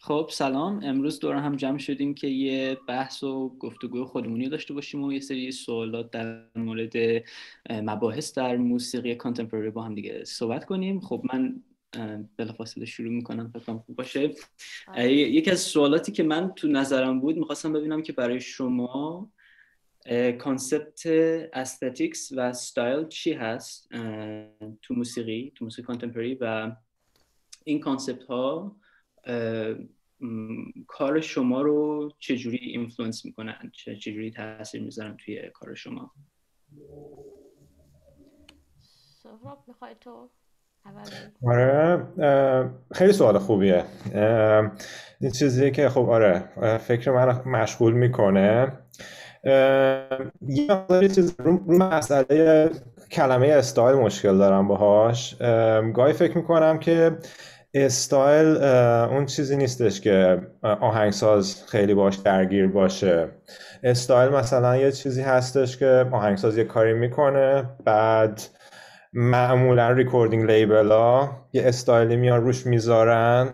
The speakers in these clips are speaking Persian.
خب سلام. امروز دور هم جمع شدیم که یه بحث و گفتگو خودمونی داشته باشیم و یه سری سوالات در مورد مباحث در موسیقی contemporary با هم دیگه صحبت کنیم. خب من بلافاصله شروع می‌کنم فکرم خوب باشه. آره. یکی از سوالاتی که من تو نظرم بود می‌خواستم ببینم که برای شما concept aesthetics و ستایل چی هست تو موسیقی تو موسیقی contemporary و این concept ها کار شما رو چجوری influence می‌کنن چجوری تاثیر می‌ذارن توی کار شما؟ سهراب می‌خوای تو آره خیلی سوال خوبیه. این چیزیه که خب آره فکر من مشغول می‌کنه. یه چیز رو مسئله کلمه استایل مشکل دارم باهاش. گاهی فکر می‌کنم که استایل اون چیزی نیستش که آهنگساز خیلی باش درگیر باشه. استایل مثلا یه چیزی هستش که آهنگساز یه کاری می‌کنه بعد معمولا recording label ها یه استایلی میان روش می‌ذارن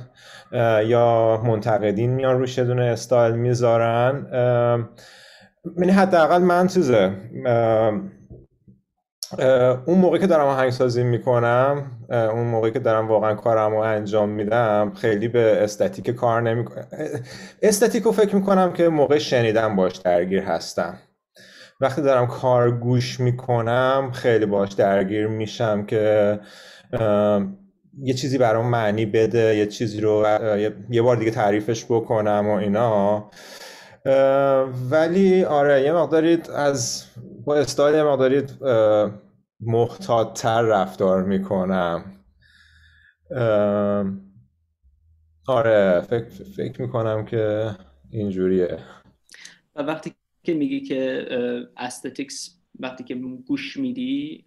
یا منتقدین میان روش یه دونه استایل می‌ذارن. یعنی حداقل من چیزه اون موقعی که دارم آهنگسازی می‌کنم اون موقعی که دارم واقعا کارم رو انجام میدم خیلی به استاتیک کار نمی‌کنم استاتیک رو فکر می‌کنم که موقع شنیدن باش درگیر هستم. وقتی دارم کار گوش می‌کنم خیلی باش درگیر میشم که یه چیزی برام معنی بده یه چیزی رو یه بار دیگه تعریفش بکنم و اینا. ولی آره یه مقداری از با استایل یه مقداری محتاطتر رفتار می‌کنم. آره فکر, فکر می‌کنم که اینجوریه. و وقتی که میگی که استتیکس وقتی که گوش میدی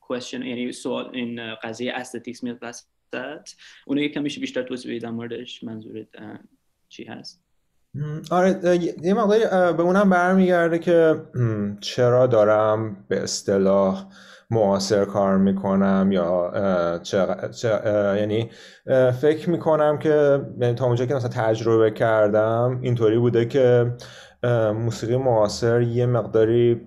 question یعنی سوال این قضیه استتیکس میاد وسط اونو یکم میشه بیشتر توضیح بدی موردش. منظورت چی هست؟ آره یه مقداری به اونم برمیگرده که چرا دارم به اصطلاح معاصر کار می‌کنم یا چه, یعنی فکر می‌کنم که یعنی تا اونجا که مثلا تجربه کردم اینطوری بوده که موسیقی معاصر یه مقداری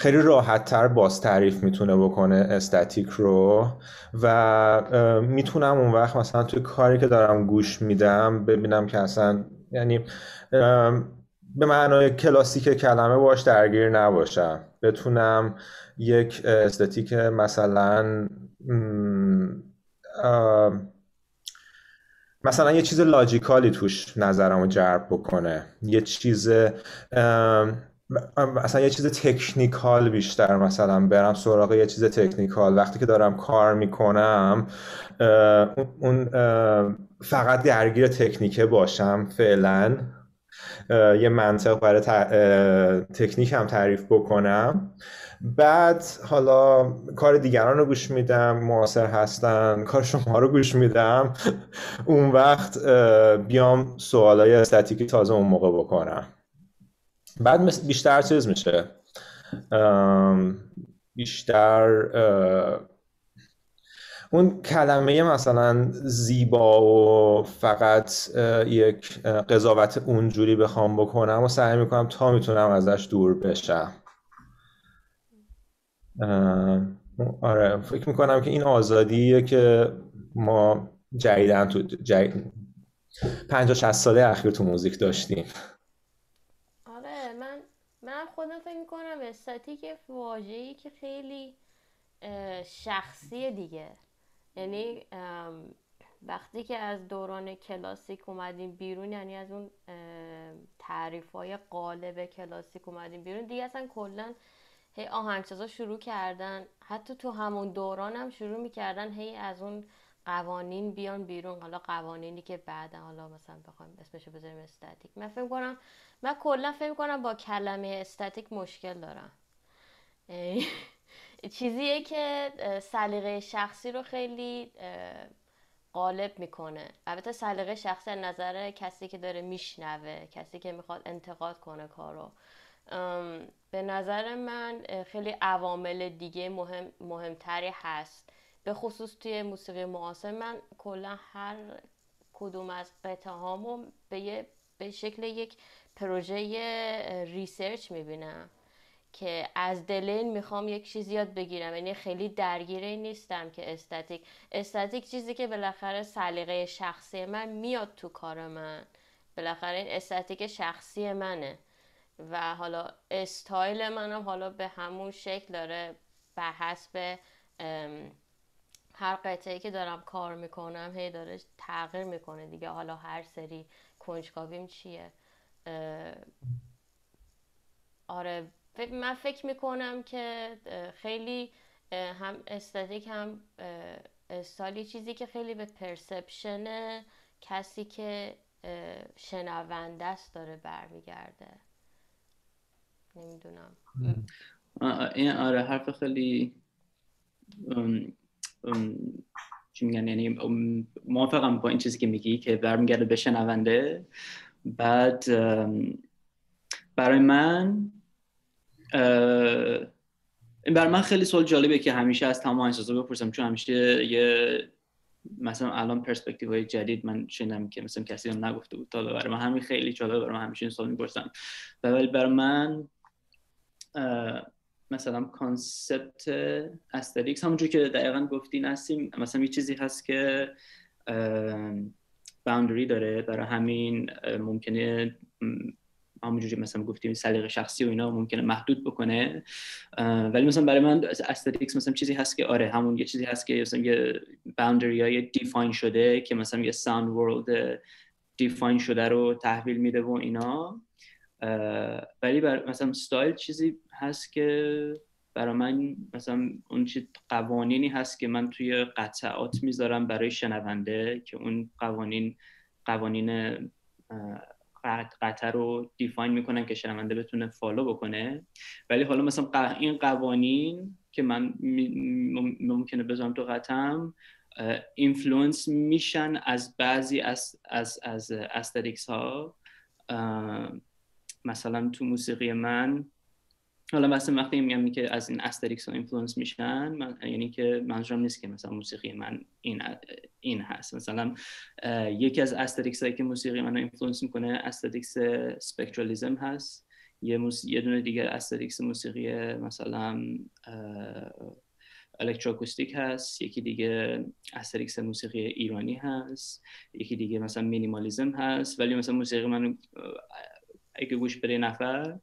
خیلی راحت تر باز تعریف می‌تونه بکنه استاتیک رو و می‌تونم اون وقت مثلا توی کاری که دارم گوش میدم ببینم که اصلا یعنی به معنای کلاسیک کلمه باش درگیر نباشم. بتونم یک استاتیک مثلا مثلا یه چیز لاجیکالی توش نظرم رو جرب بکنه. یه چیز اصلا یه چیز تکنیکال بیشتر مثلا برم سراغ یه چیز تکنیکال. وقتی که دارم کار می‌کنم اون فقط درگیر تکنیکه باشم فعلا. یه منطق برای تکنیک هم تعریف بکنم. بعد حالا کار دیگران رو گوش میدم معاصر هستن کار شما رو گوش میدم. اون وقت بیام سوالای استاتیکی تازه اون موقع بکنم. بعد بیشتر چیز میشه. بیشتر اون کلمه مثلا زیبا و فقط یک قضاوت اونجوری بخوام بکنم و سعی می‌کنم تا می‌تونم ازش دور بشم. آره فکر می‌کنم که این آزادیه که ما جدیدن تو جدید 50 60 ساله اخیر تو موزیک داشتیم. خودم فکر می‌کنم استاتیک واژه‌ای که خیلی شخصی دیگه. یعنی وقتی که از دوران کلاسیک اومدیم بیرون یعنی از اون تعریف های قالب کلاسیک اومدیم بیرون دیگه اصلا کلا هی آهنگسازا شروع کردن. حتی تو همون دوران هم شروع می‌کردن هی از اون قوانین بیان بیرون. حالا قوانینی که بعد حالا مثلا بخوایم اسمشو بذاریم استاتیک. من فکر کنم من کلا فکر کنم با کلمه استاتیک مشکل دارم. چیزیه که سلیقه شخصی رو خیلی غالب می‌کنه. البته سلیقه شخصی نظر کسی که داره میشنوه کسی که می‌خواد انتقاد کنه کارو. به نظر من خیلی عوامل دیگه مهم مهمتری هست. به خصوص توی موسیقی معاصر من کلا هر کدوم از قطعه به, به شکل یک پروژه research می‌بینم که از دل این می‌خوام یک چیزی یاد بگیرم. یعنی خیلی درگیر این نیستم که aesthetic. aesthetic چیزی که بالاخره سلیقه شخصی من میاد تو کار من. بالاخره این aesthetic شخصی منه. و حالا استایل منم حالا به همون شکل داره. به حسب هر قطعه که دارم کار می‌کنم هی داره تغییر می‌کنه دیگه. حالا هر سری کنجکاویم چیه؟ آره من فکر می‌کنم که خیلی هم استاتیک هم استالی چیزی که خیلی به پرسپشن کسی که شنونده است داره برمیگرده. نمی‌دونم. این آره حرف خیلی چی میگن یعنی موافقم با این چیزی که میگی که برمیگرده به شنونده. بعد برای من برای من خیلی سوال جالبه که همیشه از تمام آهنگسازا بپرسم چون همیشه یه مثلا الان پرسپکتیو های جدید من شنیدم که مثلا کسی هم نگفته بود. تا برای من همین خیلی جالبه برای من همیشه این سوال می‌پرسم ولی برای من مثلا concept aesthetics همونجور که دقیقا گفتی نسیم مثلا یه چیزی هست که boundary داره. برای همین ممکنه همونجوری مثلا گفتیم سلیقه شخصی و اینا ممکنه محدود بکنه. ولی مثلا برای من aesthetics مثلا چیزی هست که آره همون یه چیزی هست که مثلا یه boundary های define شده که مثلا یه sound world define شده رو تحویل میده و اینا. ولی بر مثلا ستایل چیزی هست که برای من مثلا اون چیز قوانینی هست که من توی قطعات می‌ذارم برای شنونده که اون قوانین قوانین قطع رو define می‌کنن که شنونده بتونه follow بکنه. ولی حالا مثلا این قوانین که من ممکنه بذارم تو قطعم influence میشن از بعضی از از از aesthetics ها مثلا تو موسیقی من حالا مثلا وقتی میگم که از این aesthetics ها influence میشن من، یعنی که منظورم نیست که مثلا موسیقی من این این هست. مثلا یکی از aesthetics هایی که موسیقی من influence می‌کنه aesthetics spectralism هست. یه, موس... یه دونه دیگه aesthetics موسیقی مثلا electroacoustic هست. یکی دیگه aesthetics موسیقی ایرانی هست. یکی دیگه مثلا مینیمالیزم هست. ولی مثلا موسیقی من اگه گوش بده نفر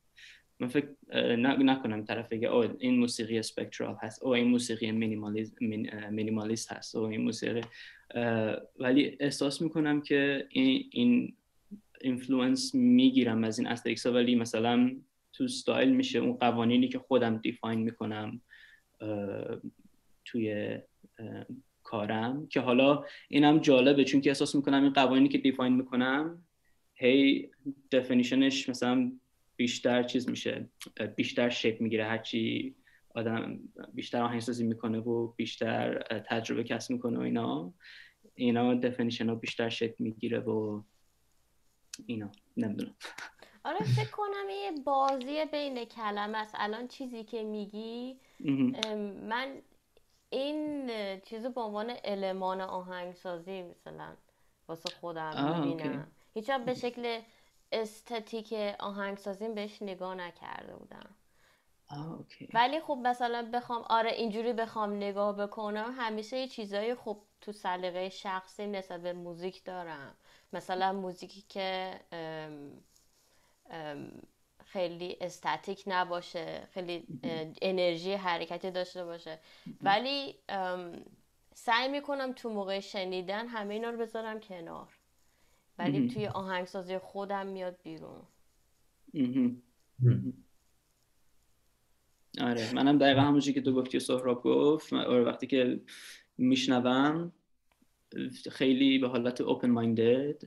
من فکر نکنم طرف بگه او این موسیقی spectral هست او این موسیقی مینیمالیست هست او این موسیقی. ولی احساس می‌کنم که این این influence می‌گیرم از این aesthetics ولی مثلا تو ستایل میشه اون قوانینی که خودم define می‌کنم توی کارم. که حالا اینم جالبه چون که احساس می‌کنم این قوانینی که define می‌کنم هی definition ش مثلا بیشتر چیز میشه بیشتر شکل می‌گیره. هرچی آدم بیشتر آهنگسازی می‌کنه و بیشتر تجربه کسب می‌کنه و اینا اینا definition ها بیشتر شکل می‌گیره و اینا. نمی‌دونم. آره فکر کنم یه بازی بین کلمه است. الان چیزی که میگی من این چیزو به عنوان المان آهنگسازی مثلا واسه خودم می‌بینم. هیچ به شکل استتیک آهنگسازیم بهش نگاه نکرده بودم. ولی خب مثلا بخوام آره اینجوری بخوام نگاه بکنم همیشه یه چیزایی خب تو سلیقه شخصی نسبت به موزیک دارم. مثلا موزیکی که خیلی استاتیک نباشه خیلی انرژی حرکتی داشته باشه. ولی سعی می‌کنم تو موقع شنیدن همه اینا رو بذارم کنار. ولی توی آهنگسازی خودم میاد بیرون. آره منم دقیقا همونجوری که تو گفتی سهراب گفت. آره، وقتی که میشنوم خیلی به حالت open-minded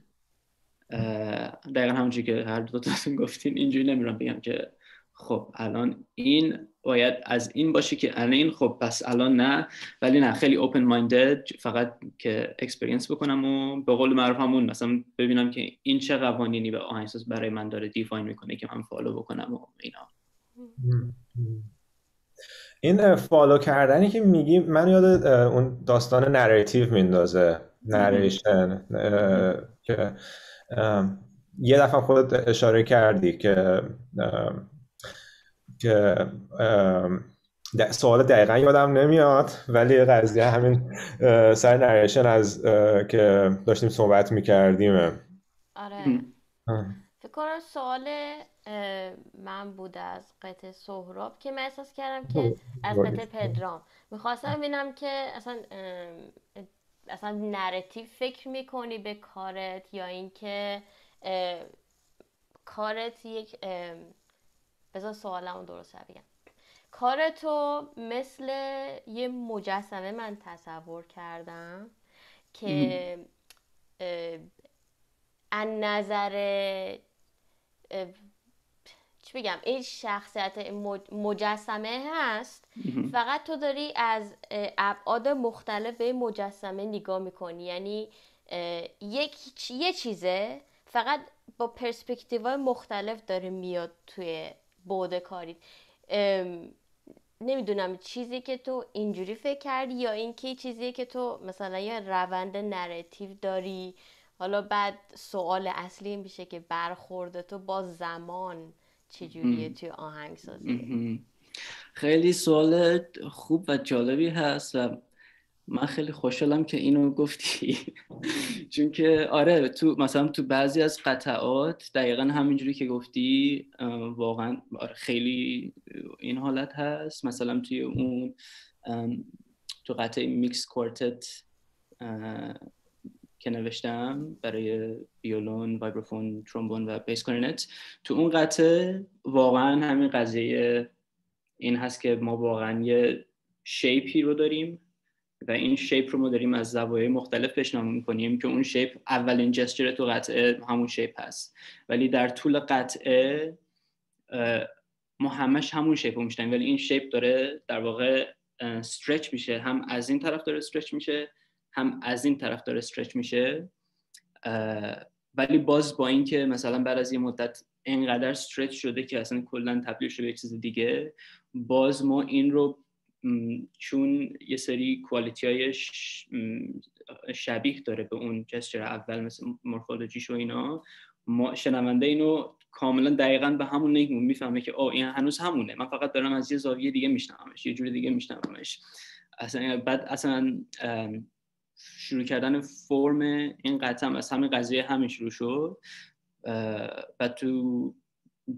دقیقا همونجوری که هر دو تاتون گفتین اینجوری نمیرم بگم که خب الان این باید از این باشه که الان این خب پس الان نه ولی نه خیلی open-minded فقط که experience بکنم و به قول معروف همون مثلا ببینم که این چه قوانینی به آهنگساز برای من داره define می‌کنه که من follow بکنم و اینا. این follow کردنی که میگی من یاد اون داستان narrative میندازه narration که یه دفعه خودت اشاره کردی که که سوال دقیقا یادم نمیاد ولی قضیه همین سر narration از که داشتیم صحبت می‌کردیم. آره. فکر کنم سوال من بود از قطع سهراب که من احساس کردم که از قطع پدرام. می‌خواستم ببینم که اصلا اصلا نراتیو فکر می‌کنی به کارت یا اینکه کارت یک بذار سوالمو درست بگم. کارتو مثل یه مجسمه من تصور کردم که از نظر چی بگم این شخصیت مجسمه هست. فقط تو داری از ابعاد مختلف به مجسمه نگاه می‌کنی. یعنی یک یه چیزه فقط با پرسپکتیو مختلف داره میاد توی بعد کاری. نمی‌دونم چیزی که تو اینجوری فکر کردی یا اینکه چیزی که تو مثلا یه روند نراتیو داری. حالا بعد سوال اصلی میشه که برخورد تو با زمان چجوریه توی آهنگ سازی خیلی سوال خوب و جالبی هست و من خیلی خوشحالم که اینو گفتی. چون که آره تو مثلا تو بعضی از قطعات دقیقا همینجوری که گفتی واقعا آره خیلی این حالت هست. مثلا توی اون تو قطعه mixed quartet که نوشتم برای ویولون، vibraphone، ترومبون و bass clarinet تو اون قطعه واقعا همین قضیه این هست که ما واقعا یه shape ی رو داریم. و این shape رو ما داریم از زوایای مختلف پیشنهاد می‌کنیم که اون shape اولین gesture تو قطعه همون shape هست. ولی در طول قطعه ما همش همون شیپ رو میشنیم ولی این شیپ داره در واقع استرچ میشه. هم از این طرف داره استرچ میشه هم از این طرف داره استرچ میشه. ولی باز با اینکه مثلا بعد از یه مدت اینقدر استرچ شده که اصلا کلا تبدیل شده به چیز دیگه باز ما این رو چون یه سری کوالیتی های شبیه داره به اون جستر اول مثل مورفولوژیش و اینا. ما شنونده اینو کاملا دقیقا به همون نگمون می‌فهمه که آه این هنوز همونه. من فقط دارم از یه زاویه دیگه میشنومش یه جور دیگه میشنومش. اصلا بعد اصلا شروع کردن فرم این قطعه از همین قضیه همین شروع شد. و تو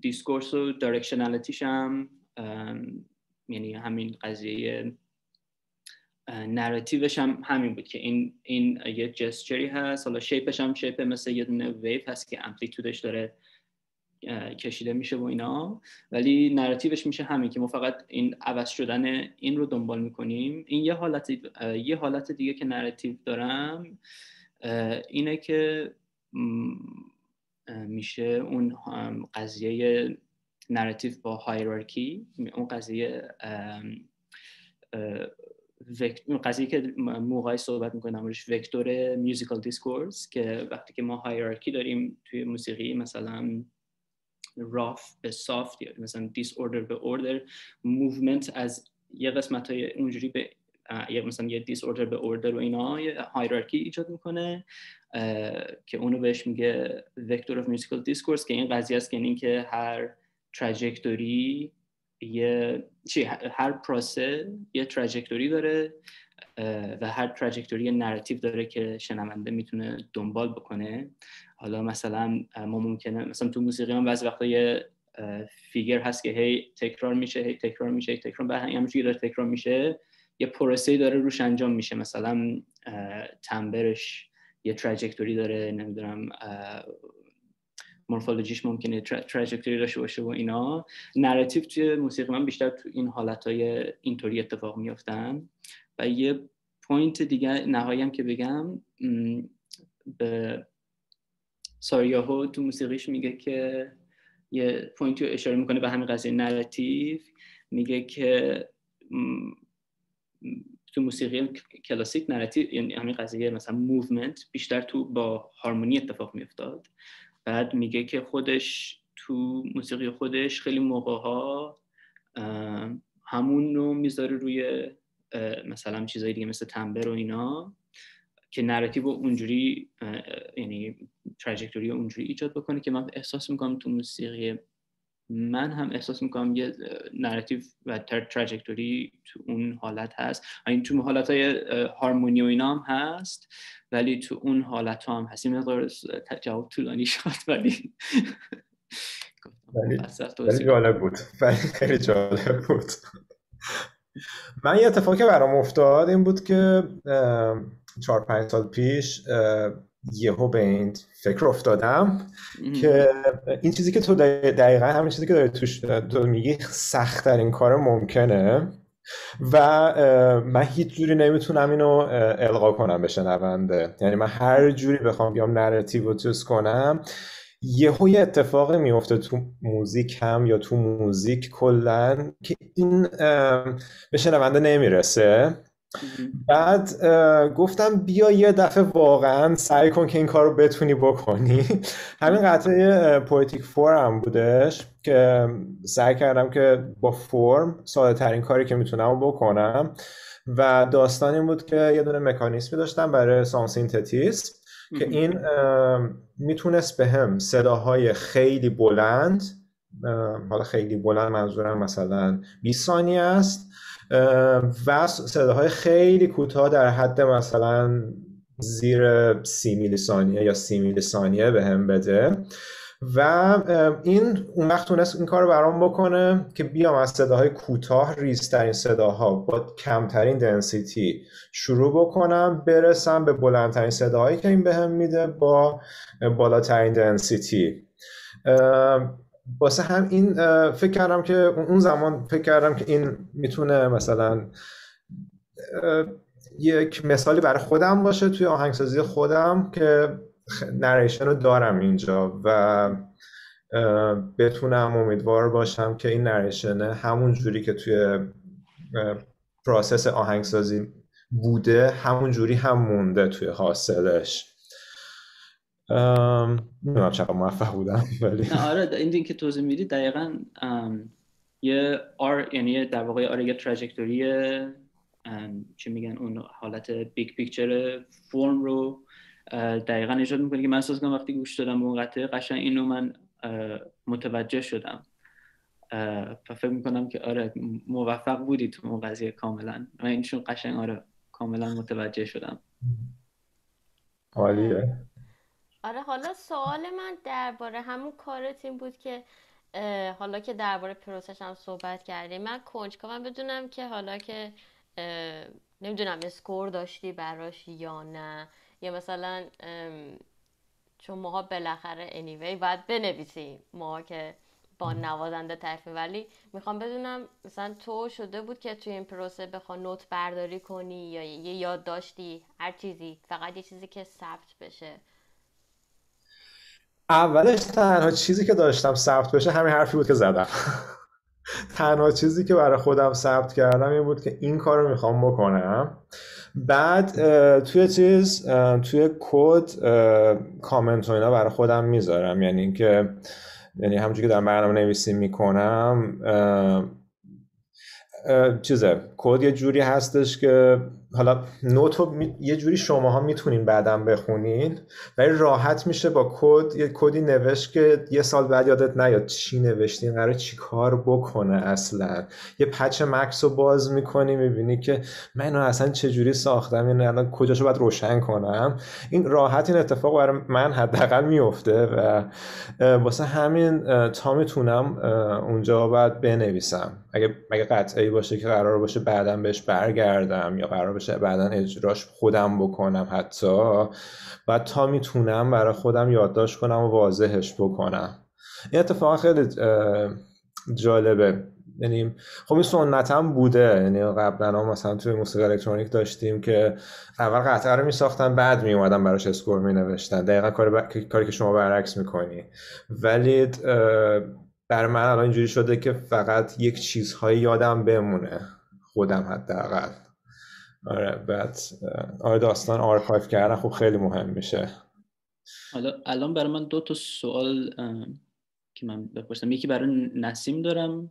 discourse و هم یعنی همین قضیه narrative ش هم همین بود که این این یه gesture ی هست. حالا شیپش هم shape مثل یه دونه wave هست که amplitude ش داره کشیده میشه و اینا. ولی narrative ش میشه همین که ما فقط این عوض شدن این رو دنبال می‌کنیم. این یه حالت یه حالت دیگه که narrative دارم اینه که میشه اون قضیه narrative با hierarchy اون قضیه اون قضیه که موقعی صحبت می‌کنه نمارش vector musical discourse که وقتی که ما hierarchy داریم توی موسیقی مثلا rough به soft یا مثلا disorder به order movement از یه قسمت های اونجوری به یه مثلا یه disorder به order و اینا یه hierarchy ایجاد می‌کنه که اونو بهش میگه vector of musical discourse که این قضیه است که این که هر trajectory یه چی هر پروسه یه trajectory داره و هر trajectory narrative داره که شنونده می‌تونه دنبال بکنه. حالا مثلا ما ممکنه مثلا تو موسیقی من بعضی وقتا یه figure هست که هی تکرار میشه هی تکرار میشه هی تکرار بعد همینجوری داره تکرار میشه. یه پروسه داره روش انجام میشه. مثلا تمبرش یه trajectory داره نمی‌دونم morphology ش ممکنه trajectory داشته باشه و اینا. narrative توی موسیقی من بیشتر تو این حالتهای اینطوری اتفاق میافتن. و یه point دیگه نهایی هم که بگم به Saariaho تو موسیقیش میگه که یه point ی رو اشاره می‌کنه به همین قضیه narrative میگه که تو موسیقی کلاسیک narrative یعنی همین قضیه مثلا movement بیشتر تو با هارمونی اتفاق میافتاد. بعد میگه که خودش تو موسیقی خودش خیلی موقع ها همون رو می‌ذاره روی مثلا چیزایی دیگه مثل تمبر و اینا که narrative اونجوری یعنی trajectory اونجوری ایجاد بکنه که من احساس می‌کنم تو موسیقی من هم احساس می‌کنم یه narrative و trajectory تو اون حالت هست. این تو حالت های هارمونی و اینا هم هست ولی تو اون حالت ها هم هست. این مقدار جواب طولانی شد ولی ولی جالب بود. ولی خیلی جالب بود. من یه اتفاقی برام افتاد این بود که چهار پنج سال پیش یهو به این فکر افتادم که این چیزی که تو دقیقا همین چیزی که داری توش تو میگی سخت ترین کار ممکنه و من هیچ جوری نمی‌تونم اینو القا کنم به شنونده. یعنی من هر جوری بخوام بیام نراتیو رو چیز کنم یهو یه اتفاقی میفته تو موزیک هم یا تو موزیک کلا که این به شنونده نمی‌رسه. بعد گفتم بیا یه دفعه واقعا سعی کن که این کار رو بتونی بکنی. همین قطعه Poetic Form بودش که سعی کردم که با فرم ساده ترین کاری که می‌تونم بکنم و داستان این بود که یه دونه مکانیسمی داشتم برای sound synthesis که این می‌تونست به هم صداهای خیلی بلند حالا خیلی بلند منظورم مثلا 20 ثانیه است. و صداهای خیلی کوتاه در حد مثلا زیر سی میلی ثانیه یا سی میلی ثانیه به هم بده. و این اون وقت تونست این کار رو برام بکنه که بیام از صداهای کوتاه ریزترین صداها با کمترین دنسیتی شروع بکنم برسم به بلندترین صداهایی که این بهم میده با بالاترین دنسیتی واسه هم این فکر کردم که اون زمان فکر کردم که این می‌تونه مثلا یک مثالی برای خودم باشه توی آهنگسازی خودم که نریشن رو دارم اینجا و بتونم امیدوار باشم که این نریشنه همون جوری که توی process آهنگسازی بوده همون جوری هم مونده توی حاصلش. نمی‌دونم چقدر موفق بودم ولی آره این که توضیح میدی دقیقا یه آر یعنی در واقع آره یه trajectory چی میگن اون حالت big picture فرم رو دقیقا ایجاد می‌کنه که من احساس کنم وقتی گوش دادم به اون قطعه قشنگ اینو من متوجه شدم. و فکر می‌کنم که آره موفق بودی تو اون قضیه کاملا. من اینشون قشنگ آره کاملا متوجه شدم. عالیه. آره حالا سوال من درباره همون کارت این بود که حالا که درباره پروسش هم صحبت کردیم من کنجکاوم بدونم که حالا که نمی‌دونم اسکور داشتی براش یا نه یا مثلا چون ماها بالاخره anyway باید بنویسیم ما که با نوازنده طرفی ولی می‌خوام بدونم مثلا تو شده بود که توی این پروسه بخوا نوت برداری کنی یا یه یاد داشتی هر چیزی فقط یه چیزی که ثبت بشه. اولش تنها چیزی که داشتم ثبت بشه همین حرفی بود که زدم. تنها چیزی که برای خودم ثبت کردم این بود که این کار رو می‌خوام بکنم. بعد توی چیز توی کد کامنت و اینا برای خودم می‌ذارم. یعنی اینکه یعنی همونجوری که در برنامه نویسی می‌کنم چیزه کد یه جوری هستش که حالا نوت یه جوری شماها می‌تونین بعدا بخونین ولی راحت میشه با کد یه کدی نوشت که یه سال بعد یادت نیاد چی نوشتین قرار چی کار بکنه اصلا. یه پچ مکس رو باز می‌کنی می‌بینی که من اصلا چه جوری ساختم این الان کجاشو باید روشن کنم. این راحت این اتفاق برای من حداقل میفته و واسه همین تا می‌تونم اونجا باید بنویسم. اگه مگه قطعی باشه که قرار باشه بعدا بهش برگردم یا قرار بشه بعدا اجراش خودم بکنم حتی و تا می‌تونم برای خودم یادداشت کنم و واضحش بکنم. این اتفاق خیلی جالبه. یعنی خب این سنت هم بوده. یعنی قبلا مثلا توی موسیقی الکترونیک داشتیم که اول قطعه رو میساختن بعد می اومدن براش score می نوشتن دقیقا کاری, کاری که شما برعکس می‌کنی. ولی بر من الان اینجوری شده که فقط یک چیزهایی یادم بمونه. خودم حداقل. آره بعد آره داستان archive کردن خب خیلی مهم میشه. حالا الان برای من دو تا سوال که من بپرسم. یکی برای نسیم دارم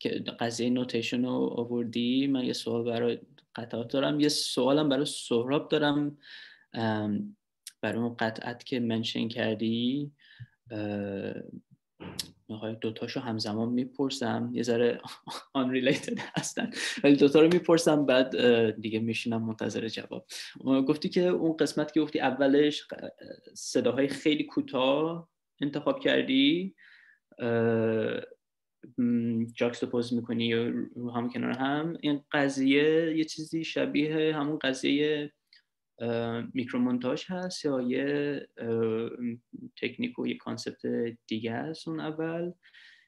که قضیه notation رو آوردی. من یه سوال برای قطعات دارم. یه سوالم برای سهراب دارم. برای اون قطعت که منشن کردی. می‌خوای دوتاشو همزمان می‌پرسم. یه ذره unrelated هستن. ولی دوتا رو می‌پرسم بعد دیگه میشینم منتظر جواب. گفتی که اون قسمت که گفتی اولش صداهای خیلی کوتاه انتخاب کردی. juxtapose می‌کنی هم کنار هم. این قضیه یه چیزی شبیه همون قضیه micromontage هست یا یه تکنیک و یه concept دیگه است اون اول؟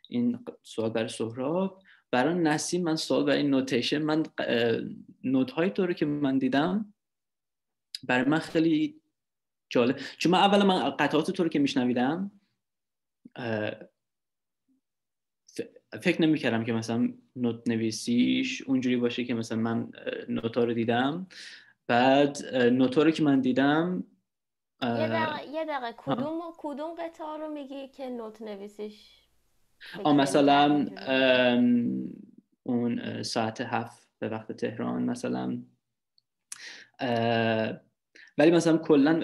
این سوال برای سهراب. برای نسیم من سوال برای notation من نوت های تو رو که من دیدم برای من خیلی جالب. چون من اولا من قطعات تو رو که میشنویدم فکر نمی‌کردم که مثلا نوت نویسیش اونجوری باشه که مثلا من نوتا رو دیدم. بعد نوتا رو که من دیدم یه دقیقه, یه دقیقه. کدوم, کدوم قطعه رو میگی که نوت نویسیش آه مثلا اون ساعت هفت به وقت تهران مثلا. ولی مثلا کلا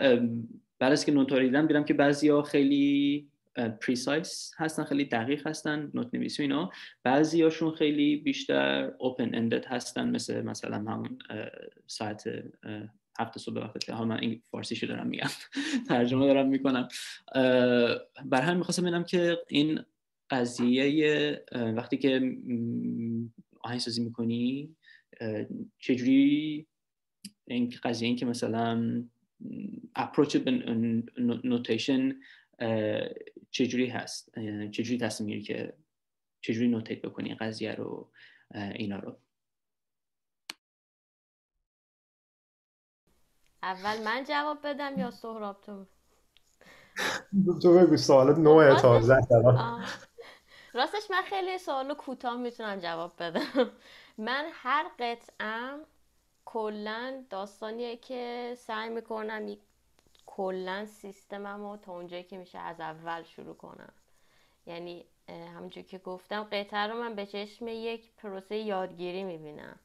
بعد از که نوت رو دیدم دیدم که بعضی ها خیلی precise هستن خیلی دقیق هستن نوت نویسی اینا. بعضی هاشون خیلی بیشتر open-ended هستن مثل مثلا همون ساعت هفت صبح وقت حال من این فارسیشو دارم میگم ترجمه دارم می‌کنم. بر همین می‌خواستم ببینم که این قضیه وقتی که آهنگسازی می‌کنی چجوری این قضیه این که مثلا اپروچ به نوتیشن چجوری هست؟ چجوری تصمیم می‌گیری که چجوری نوتیت بکنی قضیه رو اینا رو؟ اول من جواب بدم یا سهراب تو؟ تو بگو سوالت نوع تازه. راستش من خیلی سوال کوتاه می‌تونم جواب بدم. من هر قطعم کلا داستانیه که سعی می‌کنم کلا سیستمم رو تا اونجایی که میشه از اول شروع کنم. یعنی همونجور که گفتم قطعه رو من به چشم یک پروسه یادگیری می‌بینم.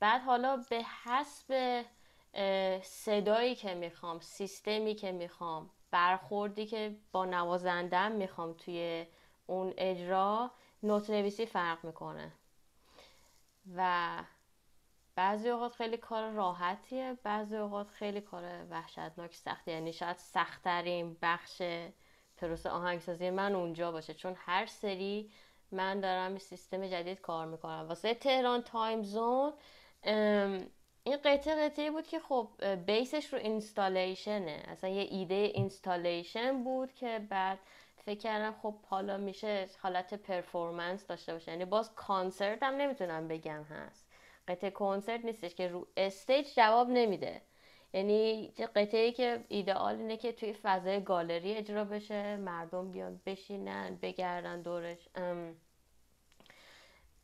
بعد حالا به حسب صدایی که می‌خوام سیستمی که می‌خوام برخوردی که با نوازندم می‌خوام توی اون اجرا نوت نویسی فرق می‌کنه. و بعضی اوقات خیلی کار راحتیه بعضی اوقات خیلی کار وحشتناک سختی. یعنی شاید سختترین بخش پروسه آهنگسازی من اونجا باشه. چون هر سری من دارم سیستم جدید کار می‌کنم. واسه Tehran Time Zone این قطعه قطعه بود که خب base ش رو installation ه. اصلا یه ایده installation بود که بعد فکر کردم خب حالا میشه حالت performance داشته باشه. یعنی باز کانسرت هم نمی‌تونم بگم هست. قطعه کنسرت نیستش که رو استیج جواب نمیده. یعنی قطعه ای که ایدئال اینه که توی فضای گالری اجرا بشه مردم بیان بشینن بگردن دورش. ام.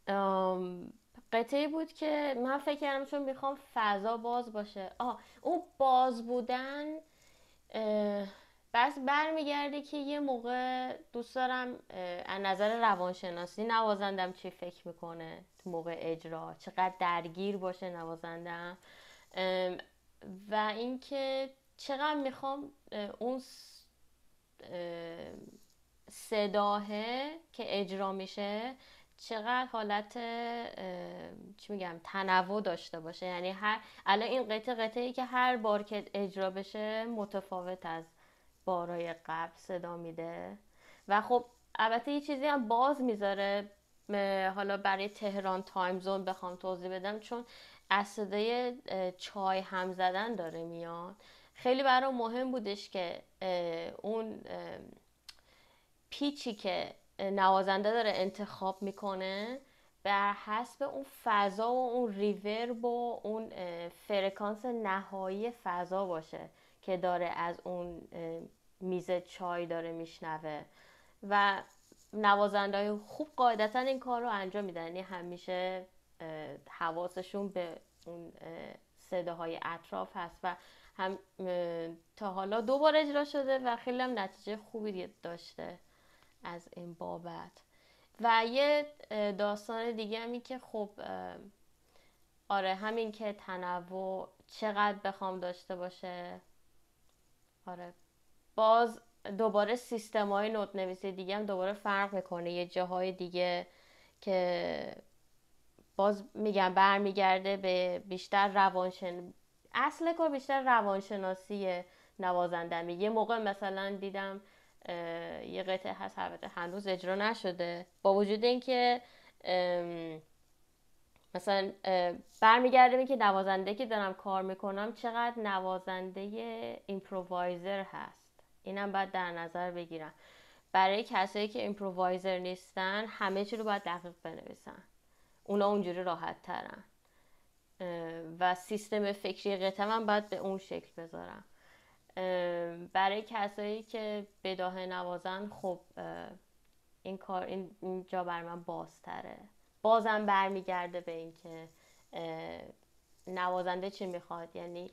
ام. قطعه بود که من فکر کردم چون می‌خوام فضا باز باشه. آه اون باز بودن بس برمیگرده که یه موقع دوست دارم از نظر روانشناسی نوازندم چی فکر می‌کنه تو موقع اجرا چقدر درگیر باشه نوازندم. و اینکه چقدر می‌خوام اون صداه که اجرا میشه چقدر حالت چی میگم تنوع داشته باشه. یعنی هر الان این قطعه قطعه ای که هر بار که اجرا بشه متفاوت از بارای قبل صدا میده. و خب البته یه چیزی هم باز می‌ذاره حالا برای تهران تایم زون بخوام توضیح بدم چون از صدای چای هم زدن داره میاد. خیلی برای مهم بودش که اون پیچی که نوازنده داره انتخاب می‌کنه بر حسب اون فضا و اون ریورب و اون فرکانس نهایی فضا باشه. که داره از اون میز چای داره میشنوه. و نوازنده های خوب قاعدتا این کار رو انجام میدن. یعنی همیشه حواسشون به اون صداهای اطراف هست و هم تا حالا دو بار اجرا شده و خیلی هم نتیجه خوبی داشته از این بابت. و یه داستان دیگه همی که خب آره همین که تنوع چقدر بخوام داشته باشه. آره. باز دوباره سیستم های نوت نویسی دیگه هم دوباره فرق می‌کنه. یه جاهای دیگه که باز میگم برمیگرده به بیشتر روانشن اصل کار بیشتر روانشناسی نوازنده یه موقع مثلا دیدم یه قطعه هست هنوز اجرا نشده. با وجود اینکه مثلا برمیگرده که نوازنده که دارم کار می‌کنم چقدر نوازنده ایمپرووایزر هست. اینم باید در نظر بگیرم. برای کسایی که ایمپرووایزر نیستن همه چی رو باید دقیق بنویسن. اونا اونجوری راحت ترن. و سیستم فکری قطعه من باید به اون شکل بذارم. برای کسایی که بداه نوازن خب این کار این جا بر من بازتره. بازم برمیگرده به اینکه نوازنده چی می‌خواد. یعنی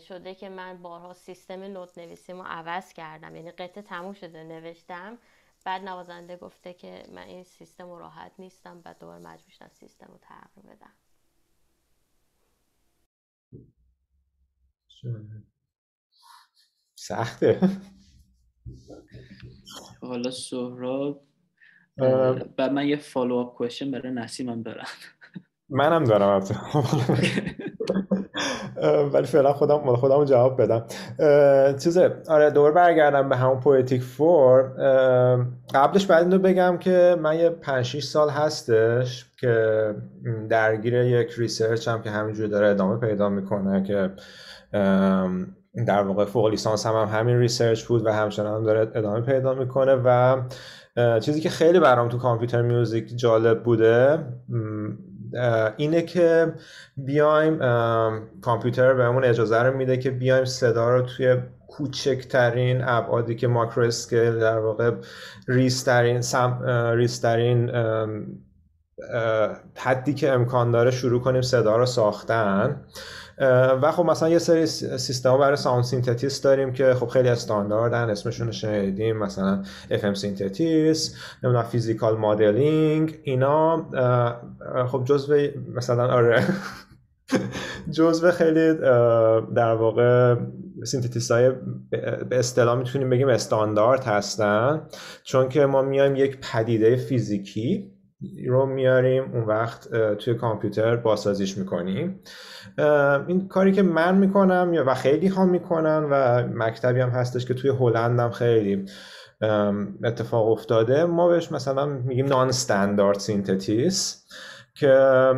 شده که من بارها سیستم نوت نویسیمو عوض کردم. یعنی قطعه تموم شده نوشتم. بعد نوازنده گفته که من این سیستم رو راحت نیستم و دوباره مجبور شدم سیستم رو تغییر بدم. سخته. حالا سهراب و من یه فالو اپ کوشن برای نسیمم دارم منم دارم ولی فعلا خودم خودم جواب بدم. چیزه. آره دوباره برگردم به همون Poetic Form قبلش بعد اینو بگم که من یه 5 6 سال هستش که درگیر یک research هم که همینجوری داره ادامه پیدا می‌کنه که در واقع فوق لیسانس هم, هم همین research بود و همچنان هم داره ادامه پیدا می‌کنه و چیزی که خیلی برام تو computer music جالب بوده اینه که بیایم کامپیوتر بهمون اجازه رو میده که بیایم صدا رو توی کوچکترین ابعادی که micro scale در واقع ریزترین سم، ریزترین حدی که امکان داره شروع کنیم صدا رو ساختن. و خب مثلا یه سری سیستم برای sound synthesis داریم که خب خیلی استانداردن اسمشون رو شنیدیم مثلا FM synthesis نمی‌دونم physical modeling اینا خب جزو مثلا آره. جزو خیلی در واقع synthesis های به اصطلاح می‌تونیم بگیم استاندارد هستن چون که ما میایم یک پدیده فیزیکی رو میاریم اون وقت توی کامپیوتر بازسازیش می‌کنیم. این کاری که من می‌کنم و خیلی ها می‌کنن و مکتبی هم هستش که توی هلند هم خیلی اتفاق افتاده. ما بهش مثلا میگیم non-standard synthesis که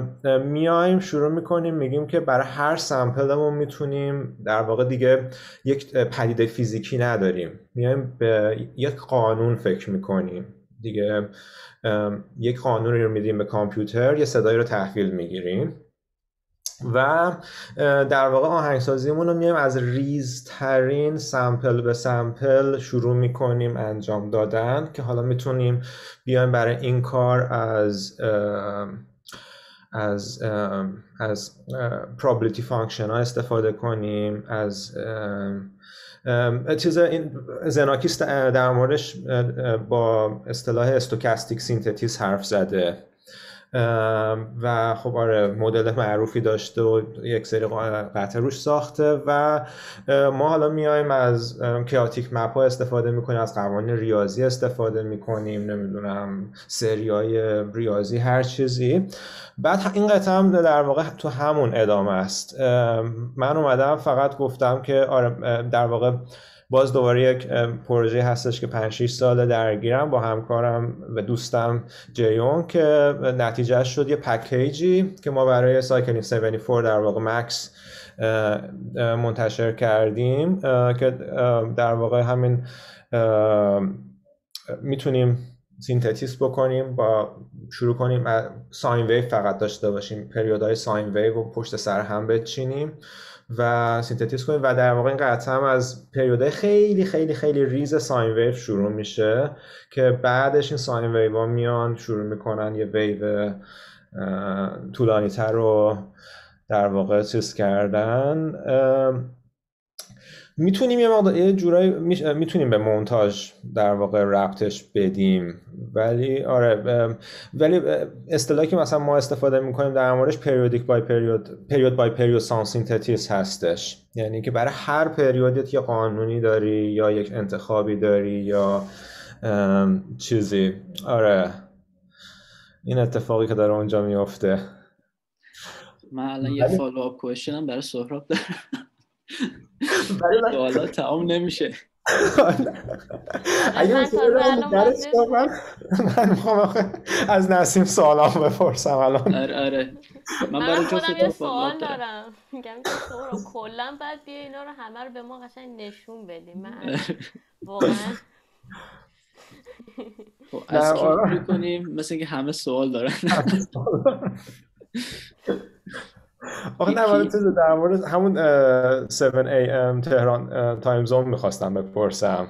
میایم شروع می‌کنیم میگیم که برای هر sample مون می‌تونیم در واقع دیگه یک پدیده فیزیکی نداریم. میایم به یک قانون فکر می‌کنیم. دیگه یک قانونی رو میدیم به کامپیوتر یه صدایی رو تحویل می‌گیریم و در واقع آهنگسازیمون رو میایم از ریزترین sample به sample شروع می‌کنیم انجام دادن که حالا می‌تونیم بیایم برای این کار از از از probability function ها استفاده کنیم از چیز این زناکیس در موردش با اصطلاح stochastic synthesis حرف زده. و خب آره مدل معروفی داشته و یک سری قطعه روش ساخته و ما حالا میایم از chaotic map ها استفاده می‌کنیم از قوانین ریاضی استفاده می‌کنیم نمی‌دونم سری های ریاضی هر چیزی. بعد این قطعه هم در واقع تو همون ادامه است. من اومدم فقط گفتم که آره در واقع باز دوباره یک پروژه هستش که 5 6 سال درگیرم با همکارم و دوستم جیون که نتیجه شد یه پکیجی که ما برای Cycling 74 در واقع Max منتشر کردیم که در واقع همین می‌تونیم synthesis بکنیم با شروع کنیم sine wave فقط داشته باشیم پریودهای sine wave و پشت سر هم بچینیم. و synthesis کنیم. و در واقع این قطعه هم از پریودهای خیلی خیلی خیلی ریز sine wave شروع میشه که بعدش این sine wave ها میان شروع می‌کنن یه ویو طولانی تر رو در واقع چیز کردن. می‌تونیم یه مقدار یه جورایی می‌تونیم به مونتاژ در واقع ربطش بدیم. ولی آره ولی اصطلاحی که مثلا ما استفاده می‌کنیم در موردش periodic by period period by period sound synthesis هستش. یعنی که برای هر پریودیت یه قانونی داری یا یک انتخابی داری یا چیزی. آره. این اتفاقی که داره اونجا میفته من الان یه فالو اپ کوشنم برای سهراب دارم. سوالا تمام نمیشه. اگه من من می‌خوام از نسیم سوالام بپرسم الان. آره آره. من برای خودم یه سوال دارم. میگم که تو کلا بعد بیا اینا رو همه رو به ما قشنگ نشون بدیم. من واقعا خب، از کی کنیم مثل اینکه همه سوال دارن. آخه نه در مورد همون 7 am تهران تایم زون می‌خواستم بپرسم.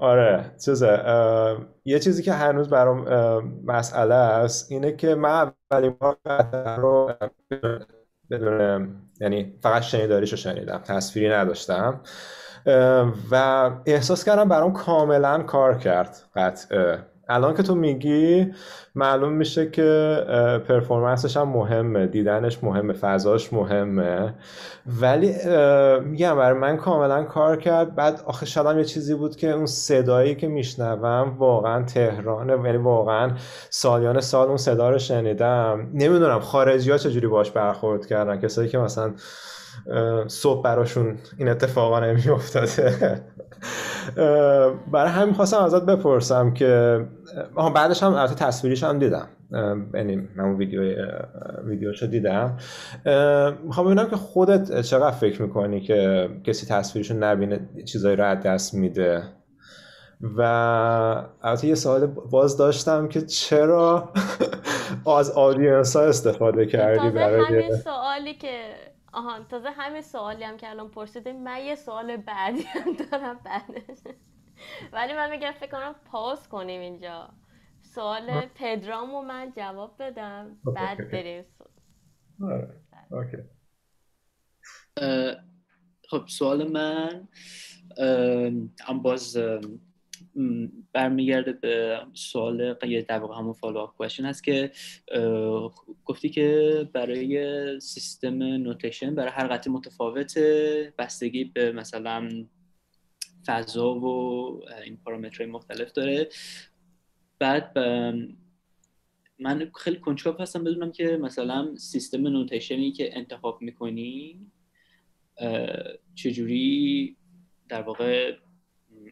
آره چیزه یه چیزی که هنوز برام مسئله است اینه که من اولین بار رو بدون یعنی فقط شنیداریشو شنیدم تصویری نداشتم. و احساس کردم برام کاملا کار کرد قطعه الان که تو میگی معلوم میشه که پرفورمنسش هم مهمه دیدنش مهمه فضاش مهمه. ولی میگم برای من کاملا کار کرد. بعد آخه شدم یه چیزی بود که اون صدایی که میشنوم واقعا تهرانه یعنی واقعا سالیان سال اون صدا رو شنیدم. نمی‌دونم خارجی ها چجوری باش برخورد کردن. کسایی که مثلا صبح براشون این اتفاقا نمیافتاده. برای همین خواستم ازت بپرسم که بعدش هم البته تصویریش هم دیدم. یعنی من اون ویدیو ویدیوشو دیدم. می‌خوام ببینم که خودت چقدر فکر می‌کنی که کسی تصویرشو نبینه چیزایی رو از دست میده؟ و البته یه سوال باز داشتم که چرا از آدینس ها استفاده کردی برای همین سوالی که آهان تازه همین سوالی هم که الان پرسیدیم من یه سوال بعدی هم دارم بعدش. ولی من میگم فکر کنم pause کنیم اینجا. سوال پدرامو من جواب بدم بعد بریم آره. خب سوال من هم باز برمیگرده به سوال یه در واقع همون follow up question هست که گفتی که برای سیستم notation برای هر قطعه متفاوت بستگی به مثلا فضا و این پارامترهای مختلف داره. بعد من خیلی کنجکاو هستم بدونم که مثلا سیستم نوتیشنی که انتخاب می‌کنی چجوری در واقع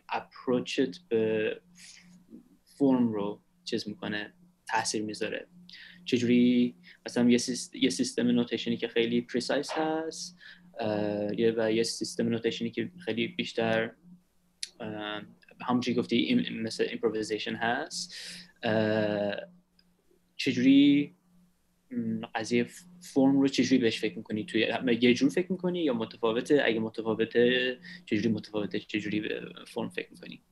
اپروچت به فرم رو چیز می‌کنه تاثیر می‌ذاره. چجوری؟ مثلا یه, یه سیستم notation ی که خیلی precise هست و یه سیستم نوتیشنی که خیلی بیشتر همونجوری گفتی مثل improvisation هست. چجوری قضیه فرم رو چجوری بهش فکر می‌کنی؟ توی یه جور فکر می‌کنی یا متفاوته؟ اگه متفاوته چجوری متفاوته؟ چجوری به فرم فکر می‌کنی؟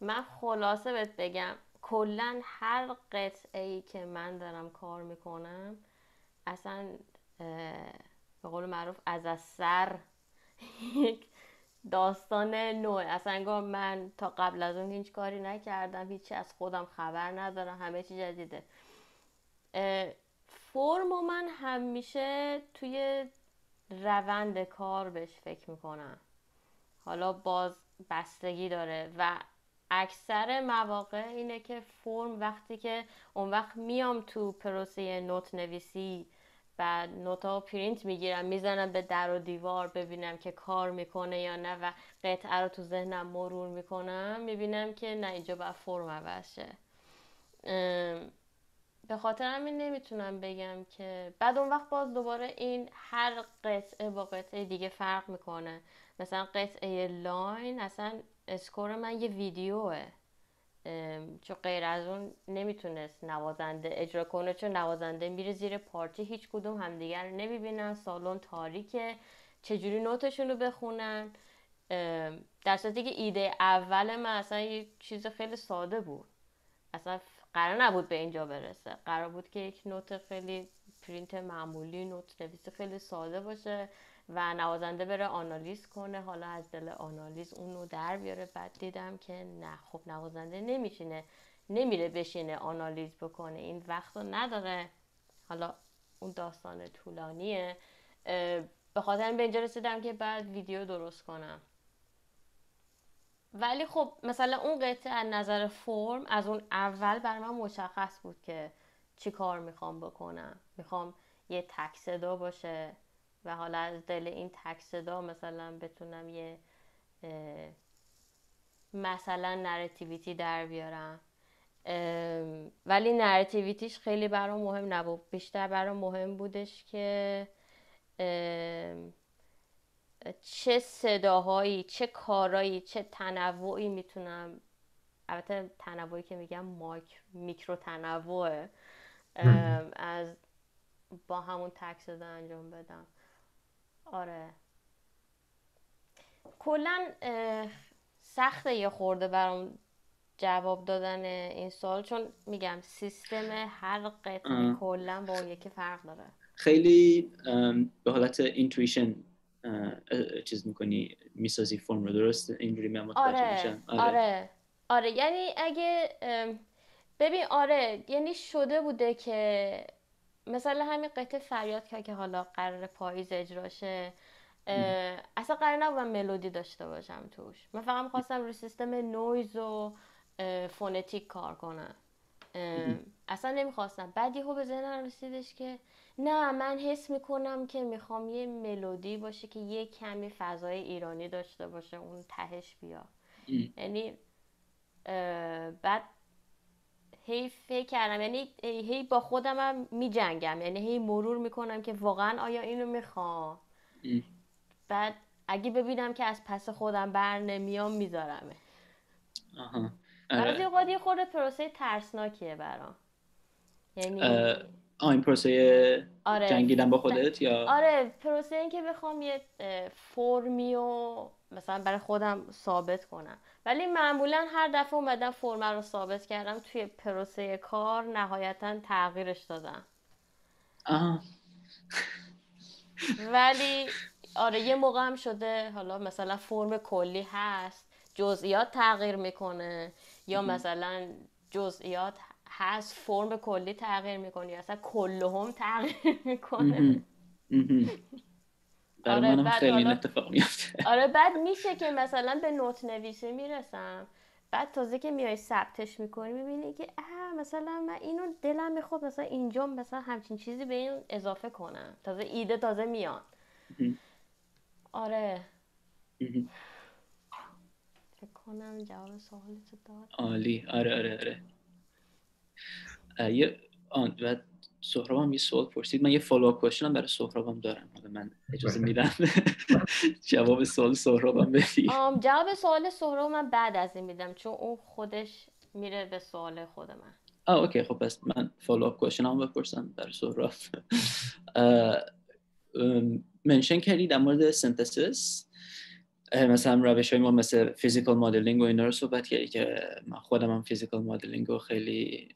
من خلاصه بهت بگم کلا هر قطعه ای که من دارم کار می‌کنم اصلا به قول معروف از از سر یک داستان نوع اصلا انگار من تا قبل از اون هیچ کاری نکردم هیچی از خودم خبر ندارم همه چی جدیده. فرم و من همیشه توی روند کار بهش فکر می‌کنم. حالا باز بستگی داره و اکثر مواقع اینه که فرم وقتی که اون وقت میام تو پروسه نوت نویسی و نوتا پرینت می‌گیرم می‌زنم به در و دیوار ببینم که کار می‌کنه یا نه و قطعه رو تو ذهنم مرور می‌کنم می‌بینم که نه اینجا باید فرم عوض شه. به خاطر همین نمی‌تونم بگم که بعد اون وقت باز دوباره این هر قطعه با قطعه دیگه فرق می‌کنه. مثلا قطعه Line اصلا score من یه ویدیوه. چون غیر از اون نمی‌تونست نوازنده اجرا کنه چون نوازنده میره زیر پارچه هیچ کدوم همدیگر نمی‌بینن سالن تاریکه چجوری نوتشون رو بخونن. در صورتی که ایده اول من اصلا یه چیز خیلی ساده بود. اصلا قرار نبود به اینجا برسه. قرار بود که یک نوت خیلی پرینت معمولی نوت نویسی خیلی ساده باشه و نوازنده بره آنالیز کنه. حالا از دل آنالیز اونو در بیاره. بعد دیدم که نه خب نوازنده نمیشینه نمیره بشینه آنالیز بکنه. این وقت رو نداره. حالا اون داستان طولانیه. به خاطر به اینجا رسیدم که بعد ویدیو درست کنم. ولی خب مثلا اون قطعه از نظر فرم از اون اول بر من مشخص بود که چی کار می‌خوام بکنم. می‌خوام یه تک صدا باشه و حالا از دل این تک صدا مثلا بتونم یه مثلا narrativity در بیارم. ولی narrativity ش خیلی برام مهم نبود. بیشتر برام مهم بودش که چه صداهایی چه کارایی چه تنوعی می‌تونم البته تنوعی که میگم مایک میکرو تنوع از با همون تک صدا انجام بدم. آره. کلا سخته یه خورده برام جواب دادن این سال چون میگم سیستم هر قطعه کلا با اون یکی فرق داره. خیلی به حالت اینتویشن چیز می‌کنی می‌سازی فرم رو درست؟ اینجوری من آره،, آره. آره آره. یعنی اگه ببین آره یعنی شده بوده که مثلا همین قطعه فریاد که که حالا قرار پاییز اجراشه اصلا قرار نبودم ملودی داشته باشم توش. من فقط می‌خواستم روی سیستم نویز و phonetic کار کنم. اصلا نمی‌خواستم. بعد یهو به ذهنم رسیدش که نه من حس می‌کنم که می‌خوام یه ملودی باشه که یه کمی فضای ایرانی داشته باشه اون تهش بیا. یعنی بعد هی فکر کردم یعنی هی با خودم هم میجنگم. یعنی هی مرور می‌کنم که واقعا آیا اینو می‌خوام؟ بعد اگه ببینم که از پس خودم بر نمیام میذارمه. بعضی اوقات یه خورده پروسه ترسناکیه برام. یعنی این پروسه آره. جنگیدن با خودت یا آره پروسه این که بخوام یه فرمی و مثلا برای خودم ثابت کنم ولی معمولا هر دفعه اومدم فرم رو ثابت کردم توی پروسه کار نهایتا تغییرش دادم آه. ولی آره یه موقع هم شده حالا مثلا فرم کلی هست جزئیات تغییر می‌کنه یا مثلا جزئیات هست فرم کلی تغییر می‌کنه یا اصلا کلهم تغییر می‌کنه. آره منم خیلی اتفاق میفته آره بعد میشه که مثلا به نوت نویسه می‌رسم. بعد تازه که میای ثبتش می‌کنی می‌بینی که اه مثلا من اینو دلم می‌خواد مثلا اینجا مثلا همچین چیزی به این اضافه کنم. تازه ایده تازه میاد. آره. فکر کنم جواب سوالت داد. عالی. آره آره آره. یه آن و سهراب هم یه سوال پرسید. من یه follow question هم برای سهراب هم دارم. حالا من اجازه بله. میدم جواب سوال سهراب هم بدی جواب سوال سهراب من بعد از این میدم چون اون خودش میره به سوال خود من. آه OK. خب پس من follow up question هم بپرسم برای سهراب. mention کردی در مورد synthesis. مثلا روش های ما مثل physical modeling و اینا رو صحبت کردی که من خودم هم physical modeling رو خیلی